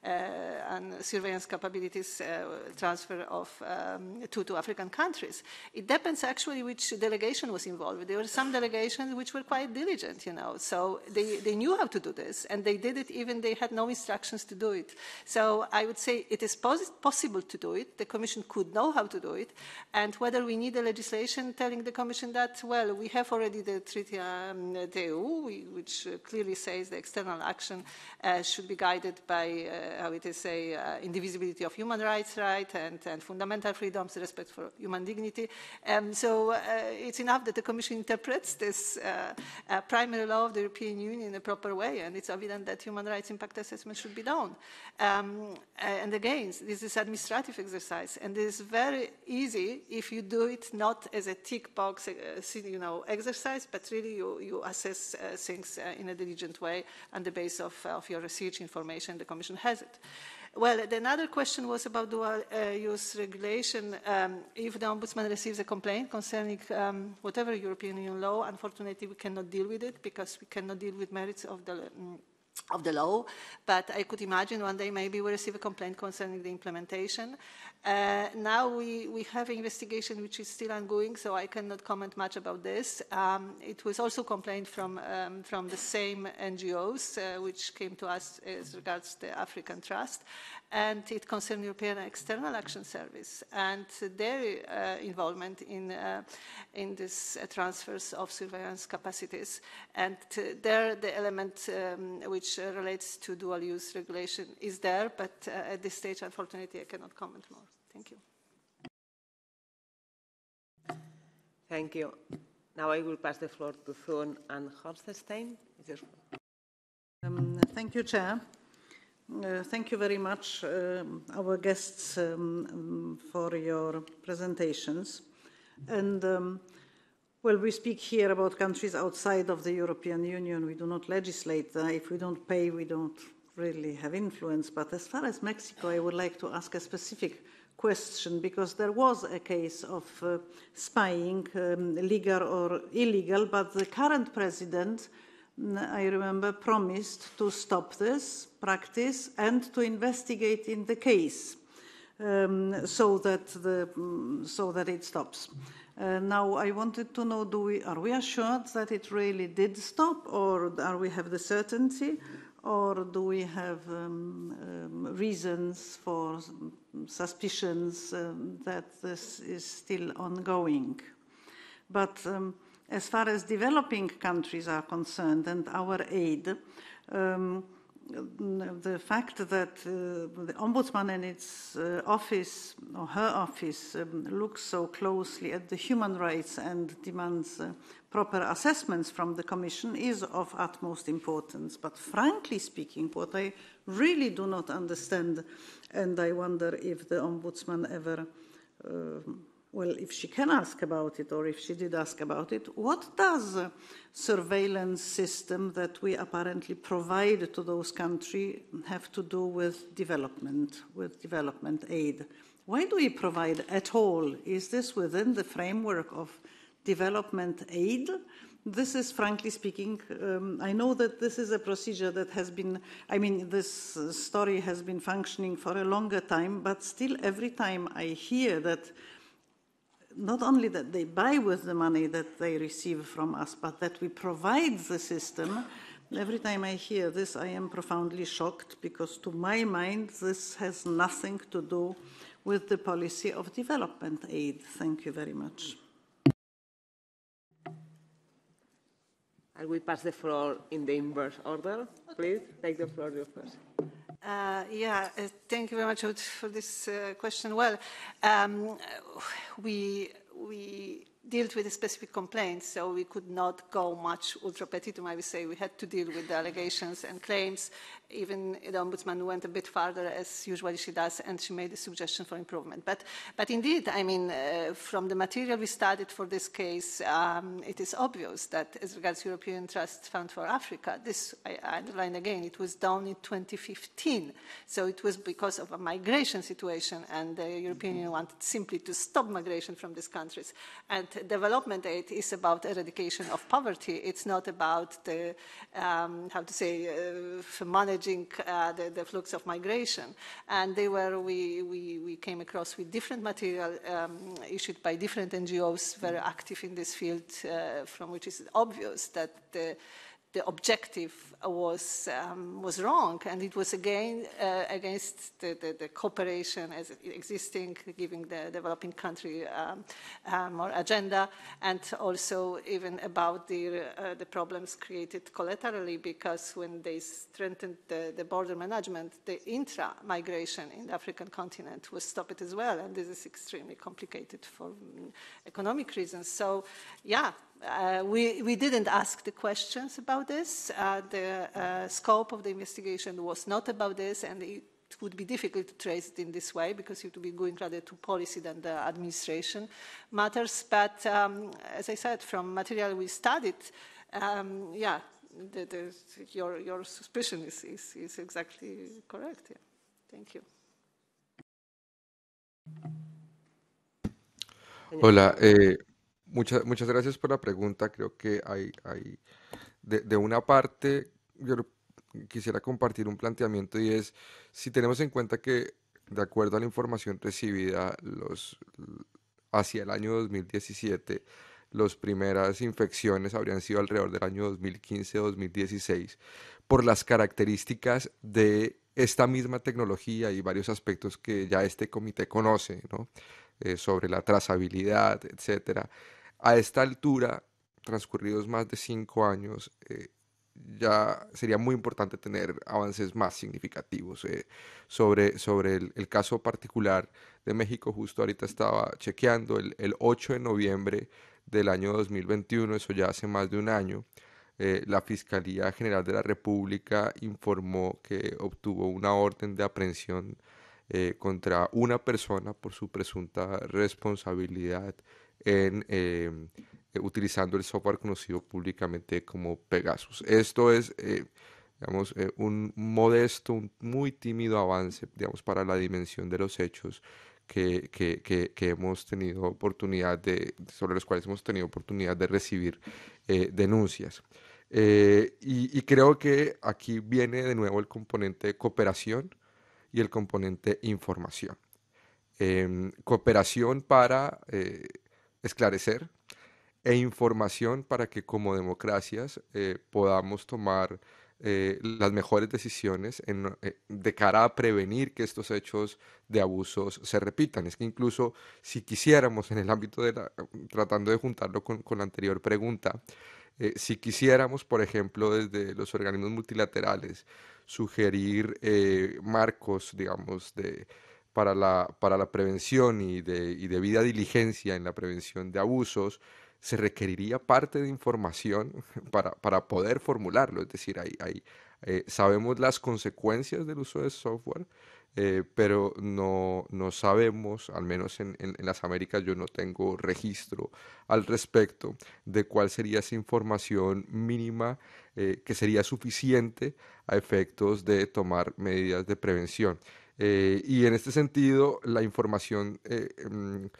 L: and surveillance capabilities uh, transfer of um, to, to African countries. It depends actually which delegation was involved. There were some delegations which were quite diligent, you know, so they, they knew how to do this, and they did it even they had no instructions to do it. So I would say it is pos possible to do it. The Commission could know how to do it, and whether we need a legislation telling the Commission that, well, we have already the treaty, um, the EU, which clearly says the external action uh, should be guided by uh, how it is a uh, indivisibility of human rights, right, and, and fundamental freedoms, respect for human dignity. Um, so uh, it's enough that the Commission interprets this uh, uh, primary law of the European Union in a proper way, and it's evident that human rights impact assessment should be done. Um, and again, this is administrative exercise, and it is very easy if you do it not as a tick box, uh, you know, exercise, but really you, you assess uh, things uh, in a diligent way on the basis of, of your research information. The Commission has it. Well, the another question was about dual uh, use regulation. Um, if the Ombudsman receives a complaint concerning um, whatever European Union law, unfortunately we cannot deal with it because we cannot deal with merits of the um, of the law, but I could imagine one day maybe we receive a complaint concerning the implementation. Uh, now we, we have an investigation which is still ongoing, so I cannot comment much about this. Um, it was also complained from, um, from the same NGOs, uh, which came to us as regards the African Trust, and it concerned European External Action Service and their uh, involvement in, uh, in this uh, transfers of surveillance capacities. And there the element um, which relates to dual use regulation is there, but uh, at this stage, unfortunately, I cannot comment more. Thank you.
H: Thank you. Now I will pass the floor to Thun und Hohenstein.
M: Um, thank you, Chair. Uh, thank you very much, um, our guests, um, um, for your presentations. And um, well, we speak here about countries outside of the European Union. We do not legislate. Uh, if we don't pay, we don't really have influence. But as far as Mexico, I would like to ask a specific question because there was a case of uh, spying, um, legal or illegal, but the current president I remember, promised to stop this practice and to investigate in the case um, so, that the, so that it stops. Uh, now, I wanted to know, do we, are we assured that it really did stop, or are we have the certainty, or do we have um, um, reasons for suspicions um, that this is still ongoing? But um, as far as developing countries are concerned and our aid, um, the fact that uh, the ombudsman and its uh, office or her office um, looks so closely at the human rights and demands uh, proper assessments from the commission is of utmost importance but frankly speaking what i really do not understand and i wonder if the ombudsman ever uh, well, if she can ask about it, or if she did ask about it, what does the surveillance system that we apparently provide to those countries have to do with development, with development aid? Why do we provide at all? Is this within the framework of development aid? This is, frankly speaking, um, I know that this is a procedure that has been, I mean, this story has been functioning for a longer time, but still every time I hear that not only that they buy with the money that they receive from us, but that we provide the system. Every time I hear this, I am profoundly shocked because, to my mind, this has nothing to do with the policy of development aid. Thank you very much.
H: I will pass the floor in the inverse order. Please take the floor you first.
L: Uh, yeah, uh, thank you very much for this uh, question. Well, um, we we dealt with a specific complaint, so we could not go much ultra petitum, I would say. We had to deal with the allegations and claims. Even the Ombudsman went a bit farther, as usually she does, and she made a suggestion for improvement. But, but indeed, I mean, uh, from the material we studied for this case, um, it is obvious that as regards European Trust Fund for Africa, this, I, underline again, it was done in 2015. So it was because of a migration situation, and the European Union wanted simply to stop migration from these countries. And development aid is about eradication of poverty. It's not about the, um, how to say, uh, uh, the, the, flux of migration. And they were, we, we, we came across with different material um, issued by different NGOs very active in this field, uh, from which is obvious that the the objective was um, was wrong, and it was again uh, against the, the, the, cooperation as existing, giving the developing country um, uh, more agenda, and also even about the uh, the problems created collaterally because when they strengthened the, the border management, the intra migration in the African continent was stopped as well, and this is extremely complicated for um, economic reasons. So, yeah, uh, we, we didn't ask the questions about this. Uh, the uh, scope of the investigation was not about this, and it would be difficult to trace it in this way because you would be going rather to policy than the administration matters. But um, as I said, from material we studied, um, yeah, the, the, your, your suspicion is, is, is exactly correct. Yeah. Thank you.
K: Hola, eh, Muchas, muchas gracias por la pregunta. Creo que hay, hay de, de una parte, yo quisiera compartir un planteamiento y es, si tenemos en cuenta que de acuerdo a la información recibida los, hacia el año 2017, las primeras infecciones habrían sido alrededor del año 2015-2016 por las características de esta misma tecnología y varios aspectos que ya este comité conoce, ¿no? Eh, sobre la trazabilidad, etcétera a esta altura, transcurridos más de cinco años, eh, ya sería muy importante tener avances más significativos eh, sobre, sobre el, caso particular de México. Justo ahorita estaba chequeando el, el 8 de noviembre del año 2021, eso ya hace más de un año. Eh, la Fiscalía General de la República informó que obtuvo una orden de aprehensión contra una persona por su presunta responsabilidad en, em, eh, utilizando el software conocido públicamente como Pegasus. Esto es, eh, digamos, eh, un modesto, un muy tímido avance, digamos, para la dimensión de los hechos que, que, que, hemos tenido oportunidad de, sobre los cuales hemos tenido oportunidad de recibir denuncias. Y, y, creo que aquí viene de nuevo el componente de cooperación y el componente información. Em, cooperación para esclarecer e información para que como democracias eh, podamos tomar eh, las mejores decisiones eh, de cara a prevenir que estos hechos de abusos se repitan. Es que incluso si quisiéramos en el ámbito de la, tratando de juntarlo con, con la anterior pregunta, si quisiéramos, por ejemplo, desde los organismos multilaterales, sugerir marcos, digamos, de, para la, para la prevención y de, y debida diligencia en la prevención de abusos, se requeriría parte de información para, para poder formularlo. Es decir, hay, hay, eh, sabemos las consecuencias del uso de software, eh, pero no, no, sabemos, al menos en, en, las Américas yo no tengo registro al respecto de cuál sería esa información mínima eh, que sería suficiente a efectos de tomar medidas de prevención. Eh, y en este sentido, la información eh, em,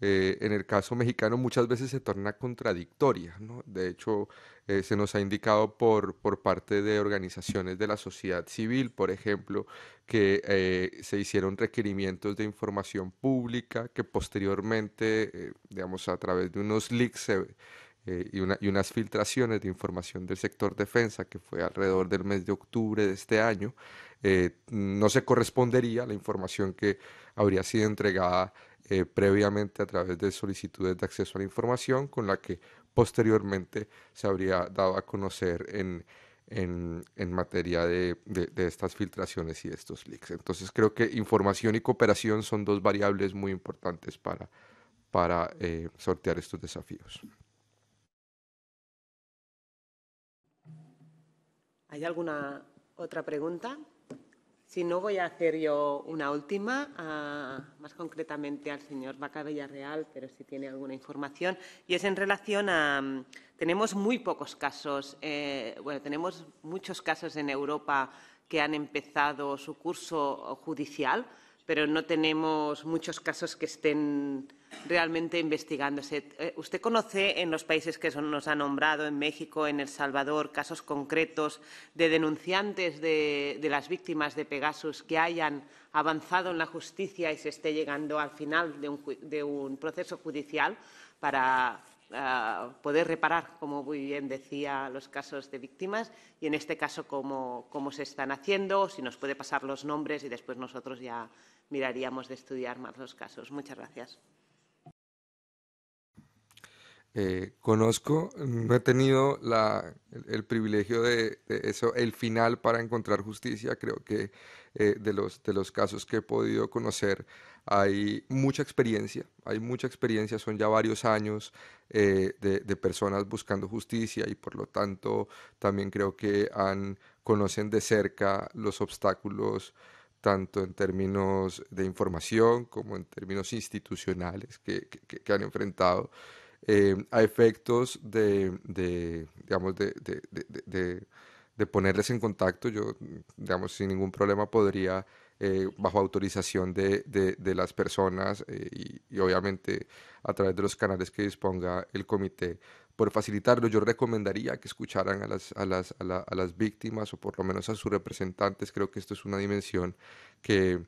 K: eh, en el caso mexicano muchas veces se torna contradictoria. ¿no? De hecho, se nos ha indicado por, por parte de organizaciones de la sociedad civil, por ejemplo, que se hicieron requerimientos de información pública que posteriormente, digamos, a través de unos leaks y, una, y, unas filtraciones de información del sector defensa, que fue alrededor del mes de octubre de este año, eh, no se correspondería a la información que habría sido entregada eh, previamente a través de solicitudes de acceso a la información con la que posteriormente se habría dado a conocer en, en, en materia de, de, estas filtraciones y de estos leaks. Entonces creo que información y cooperación son dos variables muy importantes para, para eh, sortear estos desafíos.
H: ¿Hay alguna otra pregunta? Si no, voy a hacer yo una última, más concretamente al señor Vaca Villarreal, pero si tiene alguna información, y es en relación a... Tenemos muy pocos casos, eh, bueno, tenemos muchos casos en Europa que han empezado su curso judicial, pero no tenemos muchos casos que estén realmente investigándose. Eh, ¿Usted conoce en los países que nos ha nombrado, en México, en El Salvador, casos concretos de denunciantes de, las víctimas de Pegasus que hayan avanzado en la justicia y se esté llegando al final de un, proceso judicial para a poder reparar, como muy bien decía, los casos de víctimas y en este caso cómo, cómo se están haciendo, si nos puede pasar los nombres y después nosotros ya miraríamos de estudiar más los casos. Muchas gracias.
K: Eh, conozco, no he tenido el, privilegio de, de, eso, el final para encontrar justicia. Creo que eh, de, los, de los casos que he podido conocer hay mucha experiencia, hay mucha experiencia, son ya varios años eh, de, de, personas buscando justicia y por lo tanto también creo que han, conocen de cerca los obstáculos tanto en términos de información como en términos institucionales que, han enfrentado eh, a efectos de, digamos, de, ponerles en contacto. Yo, digamos, sin ningún problema podría, eh, bajo autorización de, las personas eh, y, obviamente a través de los canales que disponga el comité, por facilitarlo, yo recomendaría que escucharan a las, víctimas o por lo menos a sus representantes. Creo que esto es una dimensión que,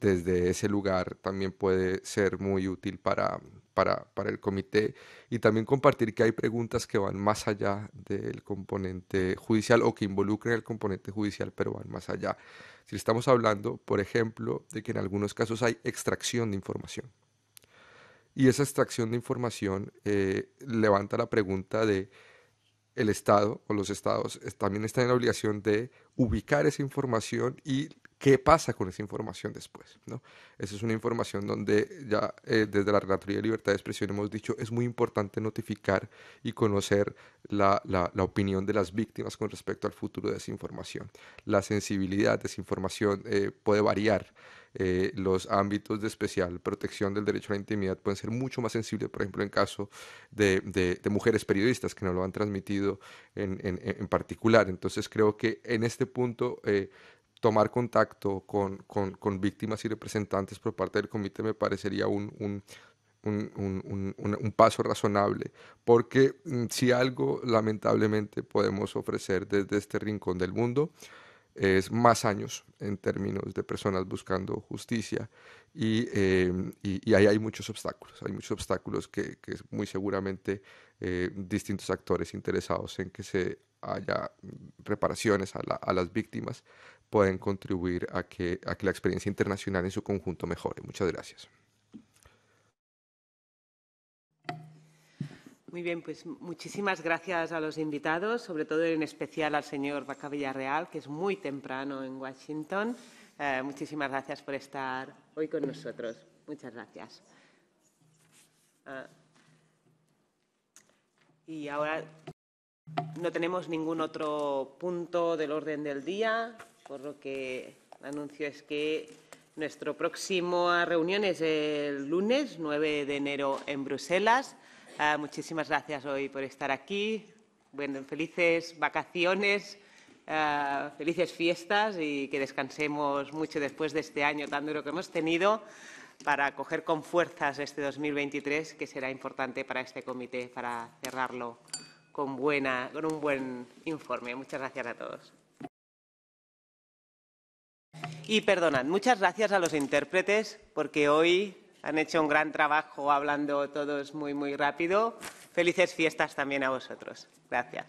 K: desde ese lugar también puede ser muy útil para, para, el comité y también compartir que hay preguntas que van más allá del componente judicial o que involucren el componente judicial, pero van más allá. Si estamos hablando, por ejemplo, de que en algunos casos hay extracción de información. Y esa extracción de información eh, levanta la pregunta de el Estado o los Estados también están en la obligación de ubicar esa información y qué pasa con esa información después. ¿no? Esa es una información donde ya eh, desde la Relatoría de Libertad de Expresión hemos dicho es muy importante notificar y conocer la, la, la, opinión de las víctimas con respecto al futuro de esa información. La sensibilidad de esa información eh, puede variar. Eh, los ámbitos de especial protección del derecho a la intimidad pueden ser mucho más sensibles, por ejemplo, en caso de, de, de mujeres periodistas que no lo han transmitido en, en, en, particular. Entonces creo que en este punto eh, tomar contacto con, con, con, víctimas y representantes por parte del comité me parecería un, un, un, un paso razonable, porque mm, si algo lamentablemente podemos ofrecer desde este rincón del mundo, es más años en términos de personas buscando justicia y, eh, y, y, ahí hay muchos obstáculos, hay muchos obstáculos que, que muy seguramente eh, distintos actores interesados en que se haya reparaciones a, la, a, las víctimas pueden contribuir a que, a que la experiencia internacional en su conjunto mejore. Muchas gracias.
H: Muy bien, pues muchísimas gracias a los invitados, sobre todo en especial al señor Baca Villarreal, que es muy temprano en Washington. Eh, muchísimas gracias por estar hoy con nosotros. Muchas gracias. Uh, y ahora no tenemos ningún otro punto del orden del día, por lo que anuncio es que nuestra próxima reunión es el lunes 9 de enero en Bruselas. Uh, muchísimas gracias hoy por estar aquí. Bueno, felices vacaciones, uh, felices fiestas y que descansemos mucho después de este año tan duro que hemos tenido para coger con fuerzas este 2023, que será importante para este comité, para cerrarlo con, buena, con un buen informe. Muchas gracias a todos. Y perdonad, muchas gracias a los intérpretes, porque hoy han hecho un gran trabajo hablando todos muy, muy rápido. Felices fiestas también a vosotros. Gracias.